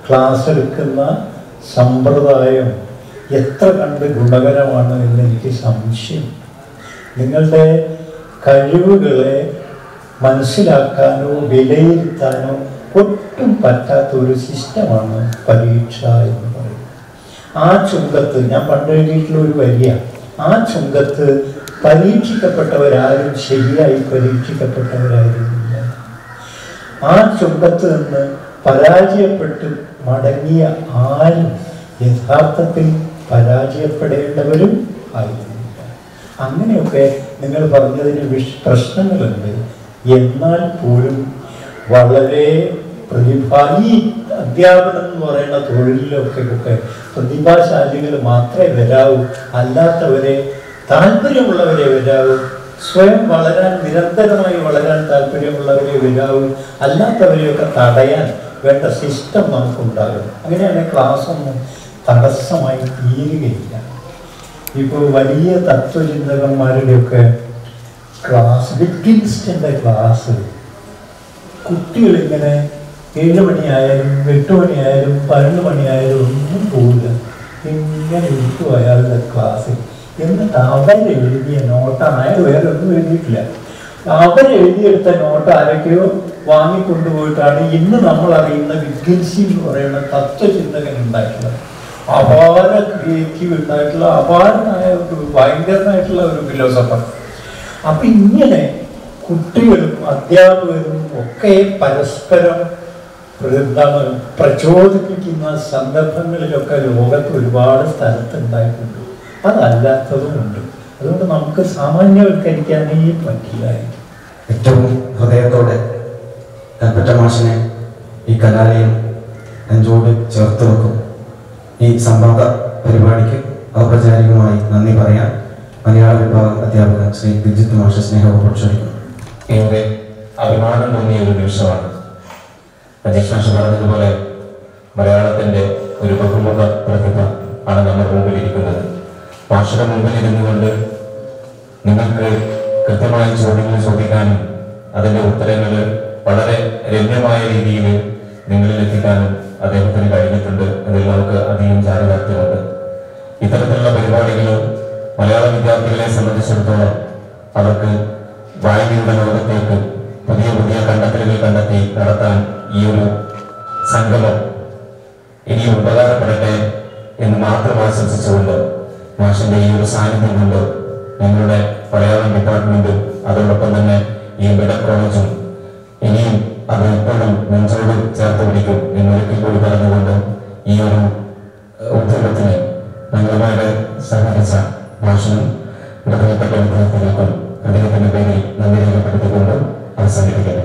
ക്ലാസ് എടുക്കുന്ന സമ്പ്രദായം എത്ര കണ്ട് ഗുണകരമാണ് എന്ന് എനിക്ക് സംശയം. നിങ്ങളുടെ കഴിവുകളെ മനസ്സിലാക്കാനോ വിലയിരുത്താനോ ഒട്ടും പറ്റാത്ത ഒരു സിസ്റ്റമാണ് പരീക്ഷ എന്ന് പറയുന്നത്. ആ ചുങ്കത്ത് ഞാൻ പണ്ട് എഴുതിയിട്ടുള്ള ഒരു വരിയ ആ ചുങ്കത്ത് പരീക്ഷിക്കപ്പെട്ടവരാരും ശരിയായി പരീക്ഷിക്കപ്പെട്ടവരായിരുന്നില്ല. ആ ചുങ്കത്ത് നിന്ന് പരാജയപ്പെട്ട് മടങ്ങിയ ആരും യഥാർത്ഥത്തിൽ പരാജയപ്പെടേണ്ടവരും ആയിരുന്നില്ല. അങ്ങനെയൊക്കെ നിങ്ങൾ പറഞ്ഞതിന് വിഷ പ്രശ്നങ്ങളുണ്ട്. എന്നാൽ പോലും വളരെ പ്രതിഭ ഈ അധ്യാപനം എന്ന് പറയുന്ന തൊഴിലിലൊക്കെ പ്രതിഭാശാലികൾ മാത്രമേ വരാവൂ. അല്ലാത്തവരെ താല്പര്യമുള്ളവരെ വരാവൂ. സ്വയം വളരാൻ നിരന്തരമായി വളരാൻ താല്പര്യമുള്ളവരെ വരാവൂ. അല്ലാത്തവരെയൊക്കെ തടയാൻ വേണ്ട സിസ്റ്റം നമുക്കുണ്ടാകും. അങ്ങനെയാണ് ക്ലാസ് ഒന്നും തടസ്സമായി തീരുകയില്ല. ഇപ്പോൾ വലിയ തത്വചിന്തകന്മാരുടെയൊക്കെ ക്ലാസ് വിറ്റ്കിൻസ്റ്റിന്റെ ക്ലാസ് കുട്ടികളിങ്ങനെ ഏഴ് മണിയായാലും എട്ട് മണിയായാലും പതിനൊന്ന് മണിയായാലും ഒന്നും പോവില്ല. ഇങ്ങനെ ഇരിക്കും അയാളുടെ ക്ലാസ്സിൽ. എന്നിട്ട് അവരെഴുതിയ നോട്ടാണ് അയാൾ വേറെ ഒന്നും എഴുതിയിട്ടില്ല അവരെഴുതിയെടുത്ത നോട്ട് ആരൊക്കെയോ വാങ്ങിക്കൊണ്ടുപോയിട്ടാണ് ഇന്ന് നമ്മൾ അറിയുന്ന വിദ്വൻസി എന്ന് പറയുന്ന തത്വചിന്തകൻ ഉണ്ടായിട്ടുള്ളത് അപാര ക്രിയേറ്റീവ് ഉണ്ടായിട്ടുള്ള അപാരനായ ഒരു ഭയങ്കരനായിട്ടുള്ള ഒരു ഫിലോസഫർ അപ്പൊ ഇങ്ങനെ കുട്ടികളും അധ്യാപകരും ഒക്കെ പരസ്പരം എന്താണ് പ്രചോദിപ്പിക്കുന്ന സന്ദർഭങ്ങളിലൊക്കെ ലോകത്ത് ഒരുപാട് സ്ഥലത്തുണ്ടായിട്ടുണ്ട്. അതല്ലാത്തതുമുണ്ട്. അതുകൊണ്ട് നമുക്ക് സാമാന്യവൽക്കരിക്കാനേ പറ്റില്ലായിരിക്കും ഏറ്റവും ഹൃദയത്തോടെ കൽപ്പറ്റ മാഷിനെ ഈ കലാലയം നെഞ്ചോട് ചേർത്ത് വെക്കും. ഈ സംവാദ പരിപാടിക്ക് ഔപചാരികമായി നന്ദി പറയാൻ മലയാള വിഭാഗം അധ്യാപകൻ ശ്രീ ദിജിത് മാഷ സ്നേഹവും പ്രക്ഷോഭിക്കുന്നു ഏറെ അഭിമാനം തോന്നിയ ഒരു നിമിഷമാണ് രജീഷ് മാഷ് പറഞ്ഞതുപോലെ മലയാളത്തിന്റെ ഒരു ബഹുമുഖ പ്രതിഭ ആണ് നമ്മുടെ മുമ്പിൽ ഇരിക്കുന്നത്. മാഷയുടെ മുമ്പിൽ ഇരുന്നുകൊണ്ട് നിങ്ങൾക്ക് കൃത്യമായ ചോദ്യങ്ങൾ ചോദിക്കാനും അതിന്റെ ഉത്തരങ്ങൾ വളരെ രമ്യമായ രീതിയിൽ നിങ്ങളിൽ എത്തിക്കാനും അദ്ദേഹത്തിന് കഴിഞ്ഞിട്ടുണ്ട് എന്നതിൽ നമുക്ക് അധികം ചാരിതാർത്ഥ്യമുണ്ട് ഇത്തരത്തിലുള്ള പരിപാടികൾ മലയാള വിദ്യാർത്ഥികളെ സംബന്ധിച്ചിടത്തോളം അവർക്ക് വായനയുടെ ലോകത്തേക്ക് പുതിയ പുതിയ കണ്ടെത്തലുകൾ കണ്ടെത്തി നടത്താൻ ഈ ഒരു സംഗമം ഇനിയും ഉപകാരപ്പെടട്ടെ എന്ന് മാത്രം ആശംസിച്ചുകൊണ്ട് മാഷിന്റെ ഈ ഒരു സാന്നിധ്യം കൊണ്ട് ഞങ്ങളുടെ മലയാളം ഡിപ്പാർട്ട്മെന്റും അതോടൊപ്പം തന്നെ ഈ മെഡൽ കോളേജും ഇനിയും അത് ഇപ്പോഴും നെഞ്ചോട് ചേർത്ത് പിടിക്കും എന്നൊരിക്കൽ കൂടി പറഞ്ഞുകൊണ്ട് ഈ ഒരു ഉദ്യമത്തിന് ഞങ്ങളുമായിട്ട് സഹകരിച്ച മാഷിനും ബന്ധപ്പെട്ട വിദ്യാർത്ഥികൾക്കും അദ്ദേഹത്തിന്റെ പേരിൽ നന്ദി രേഖപ്പെടുത്തിക്കൊണ്ട് അവസാനിപ്പിക്കുന്നു.